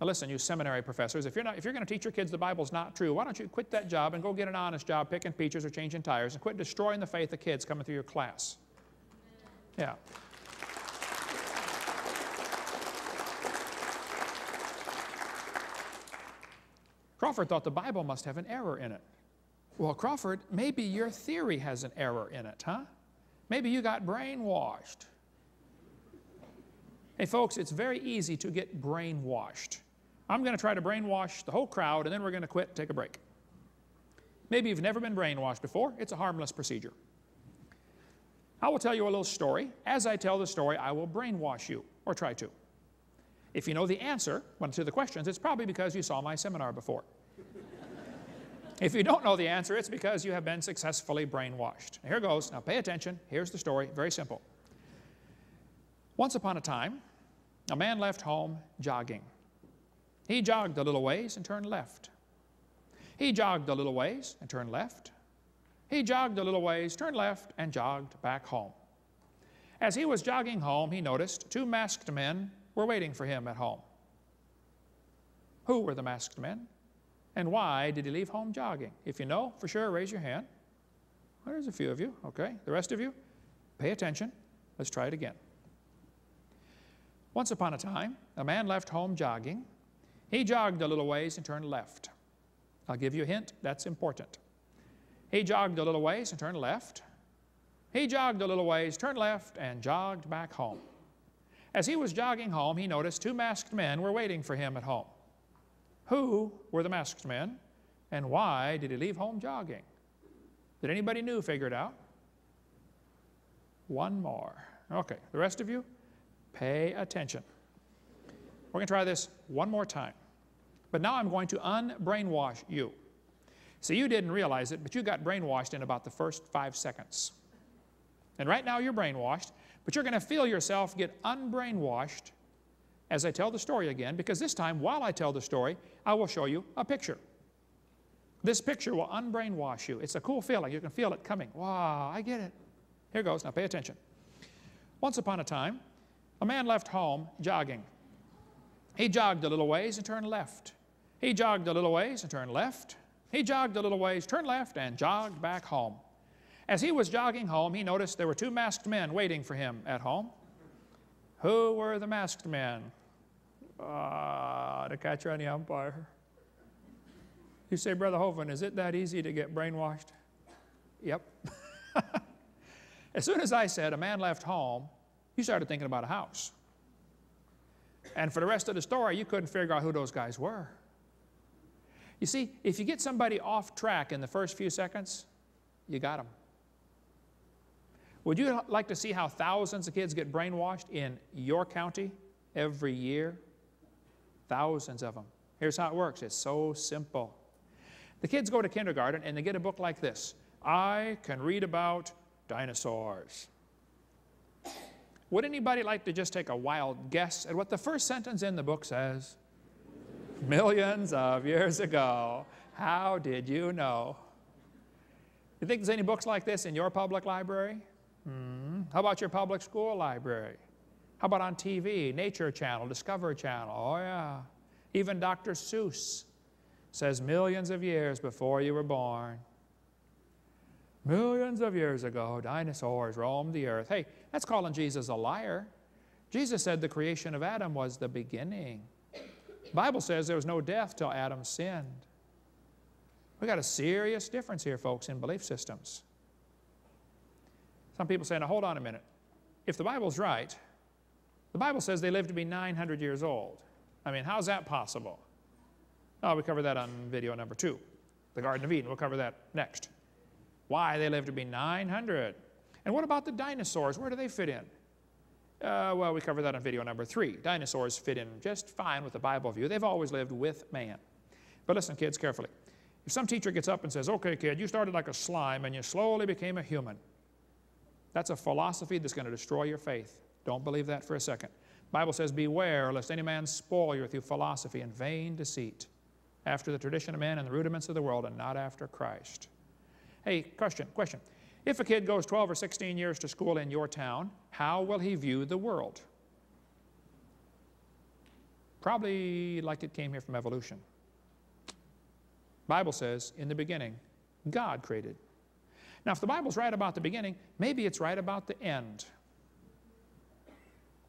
Now, listen, you seminary professors, if you're, not, if you're going to teach your kids the Bible's not true, why don't you quit that job and go get an honest job picking peaches or changing tires and quit destroying the faith of kids coming through your class? Yeah. Crawford thought the Bible must have an error in it. Well, Crawford, maybe your theory has an error in it, huh? Maybe you got brainwashed. Hey, folks, it's very easy to get brainwashed. I'm going to try to brainwash the whole crowd, and then we're going to quit and take a break. Maybe you've never been brainwashed before. It's a harmless procedure. I will tell you a little story. As I tell the story, I will brainwash you, or try to. If you know the answer to the questions, it's probably because you saw my seminar before. if you don't know the answer, it's because you have been successfully brainwashed. Here goes. Now pay attention. Here's the story. Very simple. Once upon a time, a man left home jogging. He jogged a little ways and turned left. He jogged a little ways and turned left. He jogged a little ways, turned left, and jogged back home. As he was jogging home, he noticed two masked men were waiting for him at home. Who were the masked men? And why did he leave home jogging? If you know for sure, raise your hand. Well, there's a few of you, okay? The rest of you, pay attention. Let's try it again. Once upon a time, a man left home jogging. He jogged a little ways and turned left. I'll give you a hint, that's important. He jogged a little ways and turned left. He jogged a little ways, turned left, and jogged back home. As he was jogging home, he noticed two masked men were waiting for him at home. Who were the masked men, and why did he leave home jogging? Did anybody new figure it out? One more. Okay, the rest of you, pay attention. We're going to try this one more time. But now I'm going to unbrainwash you. See, you didn't realize it, but you got brainwashed in about the first five seconds. And right now you're brainwashed, but you're going to feel yourself get unbrainwashed as I tell the story again, because this time, while I tell the story, I will show you a picture. This picture will unbrainwash you. It's a cool feeling. You can feel it coming. Wow, I get it. Here goes. Now pay attention. Once upon a time, a man left home jogging. He jogged a little ways and turned left. He jogged a little ways and turned left. He jogged a little ways, turned left, and jogged back home. As he was jogging home, he noticed there were two masked men waiting for him at home. Who were the masked men? Ah, the catcher and the umpire. You say, Brother Hovind, is it that easy to get brainwashed? Yep. as soon as I said a man left home, you started thinking about a house. And for the rest of the story, you couldn't figure out who those guys were. You see, if you get somebody off track in the first few seconds, you got them. Would you like to see how thousands of kids get brainwashed in your county every year? Thousands of them. Here's how it works it's so simple. The kids go to kindergarten and they get a book like this I can read about dinosaurs. Would anybody like to just take a wild guess at what the first sentence in the book says? Millions of years ago. How did you know? You think there's any books like this in your public library? Hmm. How about your public school library? How about on TV, Nature Channel, Discovery Channel? Oh, yeah. Even Dr. Seuss says millions of years before you were born. Millions of years ago, dinosaurs roamed the earth. Hey, that's calling Jesus a liar. Jesus said the creation of Adam was the beginning. The Bible says there was no death till Adam sinned. We got a serious difference here, folks, in belief systems. Some people say, now hold on a minute. If the Bible's right, the Bible says they lived to be 900 years old. I mean, how's that possible? Oh, we cover that on video number two. The Garden of Eden, we'll cover that next. Why they lived to be 900. And what about the dinosaurs? Where do they fit in? Uh, well, we cover that on video number three. Dinosaurs fit in just fine with the Bible view. They've always lived with man. But listen, kids, carefully. If some teacher gets up and says, okay, kid, you started like a slime and you slowly became a human, that's a philosophy that's going to destroy your faith. Don't believe that for a second. Bible says, beware lest any man spoil you through philosophy and vain deceit, after the tradition of men and the rudiments of the world, and not after Christ. Hey, question, question. If a kid goes 12 or 16 years to school in your town, how will he view the world? Probably like it came here from evolution. Bible says, in the beginning, God created. Now, if the Bible's right about the beginning, maybe it's right about the end.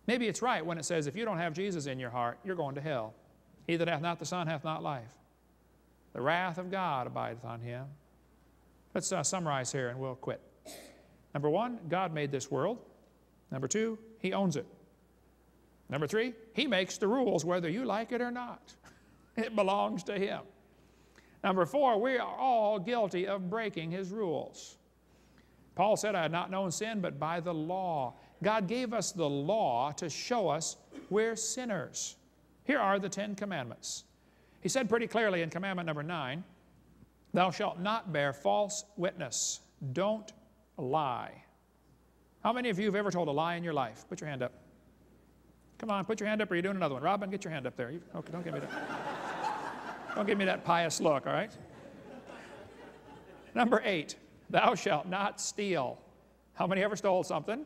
Maybe it's right when it says, if you don't have Jesus in your heart, you're going to hell. He that hath not the Son hath not life. The wrath of God abideth on him. Let's uh, summarize here and we'll quit. Number one, God made this world. Number two, He owns it. Number three, He makes the rules whether you like it or not. It belongs to Him. Number four, we are all guilty of breaking His rules. Paul said, I had not known sin but by the law. God gave us the law to show us we're sinners. Here are the Ten Commandments. He said pretty clearly in commandment number nine, Thou shalt not bear false witness. Don't lie. How many of you have ever told a lie in your life? Put your hand up. Come on, put your hand up or you're doing another one. Robin, get your hand up there. You, okay, don't give me that. don't give me that pious look, all right? Number eight, thou shalt not steal. How many ever stole something?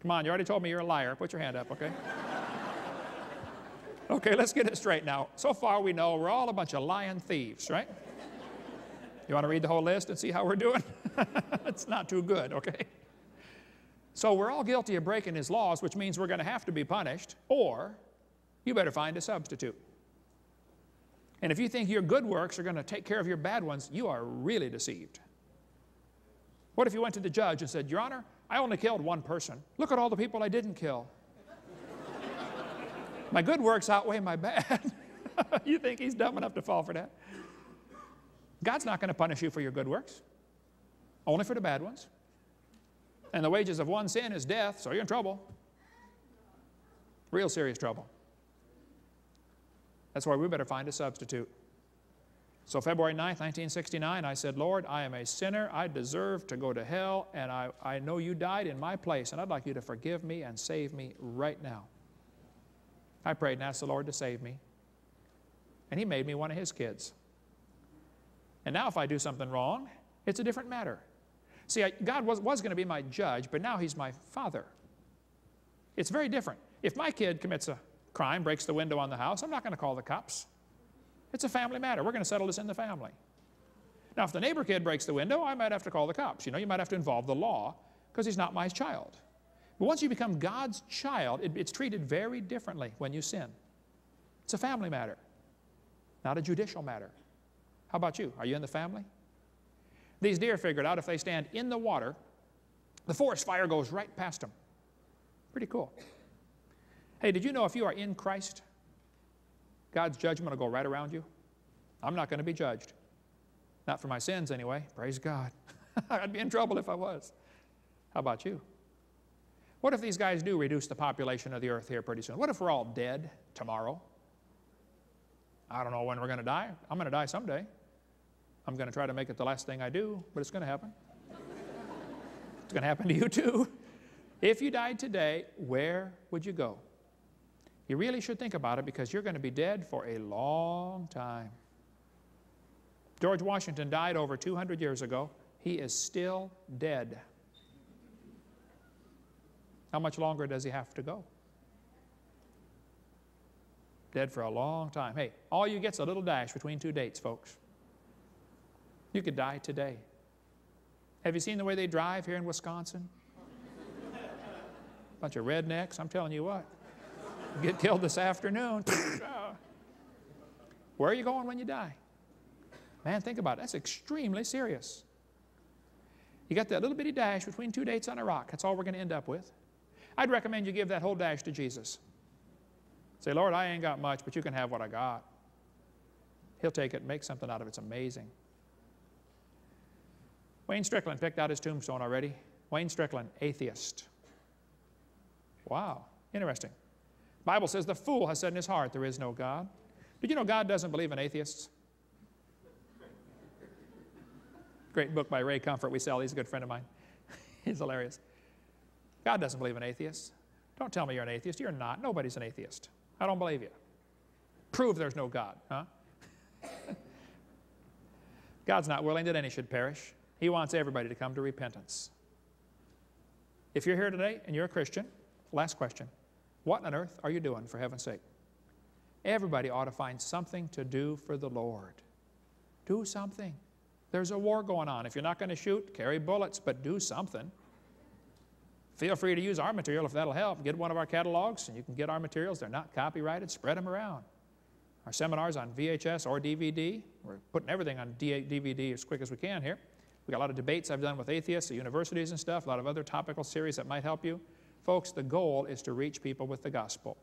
Come on, you already told me you're a liar. Put your hand up, okay? okay, let's get it straight now. So far we know we're all a bunch of lying thieves, right? You want to read the whole list and see how we're doing? it's not too good, okay? So we're all guilty of breaking his laws, which means we're going to have to be punished, or you better find a substitute. And if you think your good works are going to take care of your bad ones, you are really deceived. What if you went to the judge and said, Your Honor, I only killed one person. Look at all the people I didn't kill. my good works outweigh my bad. you think he's dumb enough to fall for that? God's not going to punish you for your good works, only for the bad ones. And the wages of one sin is death, so you're in trouble. Real serious trouble. That's why we better find a substitute. So, February 9th, 1969, I said, Lord, I am a sinner. I deserve to go to hell, and I, I know you died in my place, and I'd like you to forgive me and save me right now. I prayed and asked the Lord to save me, and He made me one of His kids. And now, if I do something wrong, it's a different matter. See, I, God was, was going to be my judge, but now He's my father. It's very different. If my kid commits a crime, breaks the window on the house, I'm not going to call the cops. It's a family matter. We're going to settle this in the family. Now, if the neighbor kid breaks the window, I might have to call the cops. You know, you might have to involve the law because he's not my child. But once you become God's child, it, it's treated very differently when you sin. It's a family matter, not a judicial matter. How about you? Are you in the family? These deer figured out if they stand in the water, the forest fire goes right past them. Pretty cool. Hey, did you know if you are in Christ, God's judgment will go right around you? I'm not going to be judged. Not for my sins, anyway. Praise God. I'd be in trouble if I was. How about you? What if these guys do reduce the population of the earth here pretty soon? What if we're all dead tomorrow? I don't know when we're going to die. I'm going to die someday. I'm going to try to make it the last thing I do, but it's going to happen. it's going to happen to you too. If you died today, where would you go? You really should think about it because you're going to be dead for a long time. George Washington died over 200 years ago. He is still dead. How much longer does he have to go? Dead for a long time. Hey, all you get's a little dash between two dates, folks. You could die today. Have you seen the way they drive here in Wisconsin? Bunch of rednecks, I'm telling you what get killed this afternoon. Where are you going when you die? Man, think about it. That's extremely serious. You got that little bitty dash between two dates on a rock. That's all we're going to end up with. I'd recommend you give that whole dash to Jesus. Say, Lord, I ain't got much, but you can have what I got. He'll take it make something out of it. It's amazing. Wayne Strickland picked out his tombstone already. Wayne Strickland, atheist. Wow, interesting. Bible says the fool has said in his heart there is no God. Did you know God doesn't believe in atheists? Great book by Ray Comfort we sell. He's a good friend of mine. He's hilarious. God doesn't believe in atheists. Don't tell me you're an atheist. You're not. Nobody's an atheist. I don't believe you. Prove there's no God, huh? God's not willing that any should perish. He wants everybody to come to repentance. If you're here today and you're a Christian, last question what on earth are you doing, for heaven's sake? Everybody ought to find something to do for the Lord. Do something. There's a war going on. If you're not going to shoot, carry bullets, but do something. Feel free to use our material if that'll help. Get one of our catalogs and you can get our materials. They're not copyrighted. Spread them around. Our seminars on VHS or DVD. We're putting everything on DVD as quick as we can here. We've got a lot of debates I've done with atheists at universities and stuff, a lot of other topical series that might help you. Folks, the goal is to reach people with the gospel.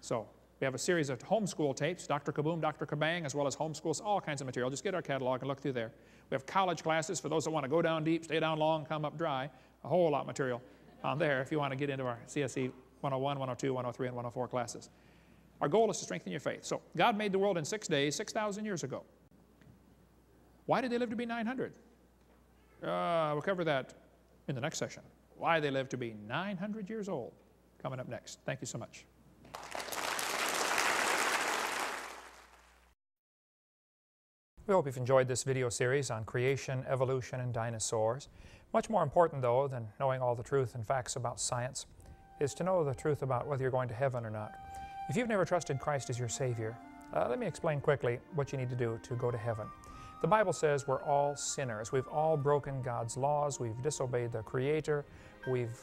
So, we have a series of homeschool tapes, Dr. Kaboom, Dr. Kabang, as well as homeschools, all kinds of material. Just get our catalog and look through there. We have college classes for those that want to go down deep, stay down long, come up dry. A whole lot of material on there if you want to get into our CSE 101, 102, 103, and 104 classes. Our goal is to strengthen your faith. So, God made the world in six days, 6,000 years ago. Why did they live to be 900? Uh, we'll cover that in the next session why they live to be 900 years old. Coming up next. Thank you so much. We hope you've enjoyed this video series on creation, evolution, and dinosaurs. Much more important, though, than knowing all the truth and facts about science is to know the truth about whether you're going to heaven or not. If you've never trusted Christ as your Savior, uh, let me explain quickly what you need to do to go to heaven. The Bible says we're all sinners. We've all broken God's laws. We've disobeyed the Creator. We've,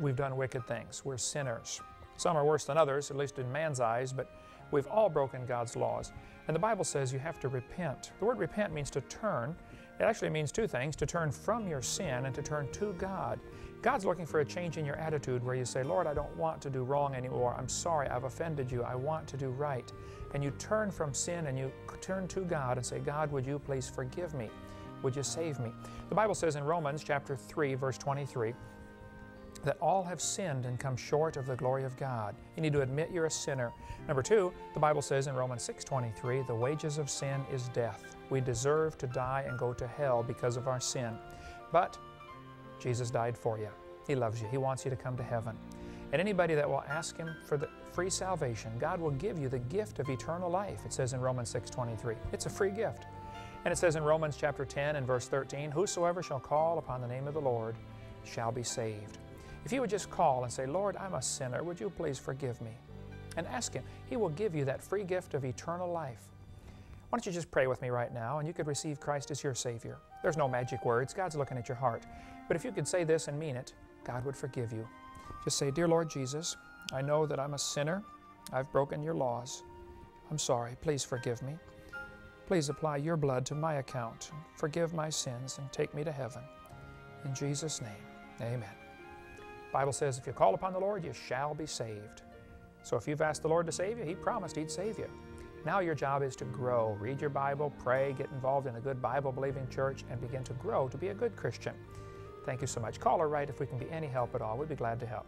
we've done wicked things. We're sinners. Some are worse than others, at least in man's eyes, but we've all broken God's laws. And the Bible says you have to repent. The word repent means to turn. It actually means two things to turn from your sin and to turn to God. God's looking for a change in your attitude where you say, Lord, I don't want to do wrong anymore. I'm sorry, I've offended you. I want to do right. And you turn from sin and you turn to God and say, God, would you please forgive me? would you save me? The Bible says in Romans chapter 3, verse 23, that all have sinned and come short of the glory of God. You need to admit you're a sinner. Number two, the Bible says in Romans 6:23, the wages of sin is death. We deserve to die and go to hell because of our sin. But Jesus died for you. He loves you. He wants you to come to heaven. And anybody that will ask him for the free salvation, God will give you the gift of eternal life. It says in Romans 6:23. It's a free gift. And it says in Romans chapter 10 and verse 13, whosoever shall call upon the name of the Lord shall be saved. If you would just call and say, Lord, I'm a sinner, would you please forgive me? And ask Him, He will give you that free gift of eternal life. Why don't you just pray with me right now and you could receive Christ as your Savior? There's no magic words, God's looking at your heart. But if you could say this and mean it, God would forgive you. Just say, Dear Lord Jesus, I know that I'm a sinner. I've broken your laws. I'm sorry. Please forgive me. Please apply your blood to my account. Forgive my sins and take me to heaven. In Jesus' name, amen. Bible says if you call upon the Lord, you shall be saved. So if you've asked the Lord to save you, He promised He'd save you. Now your job is to grow. Read your Bible, pray, get involved in a good Bible-believing church, and begin to grow to be a good Christian. Thank you so much. Call or write if we can be any help at all. We'd be glad to help.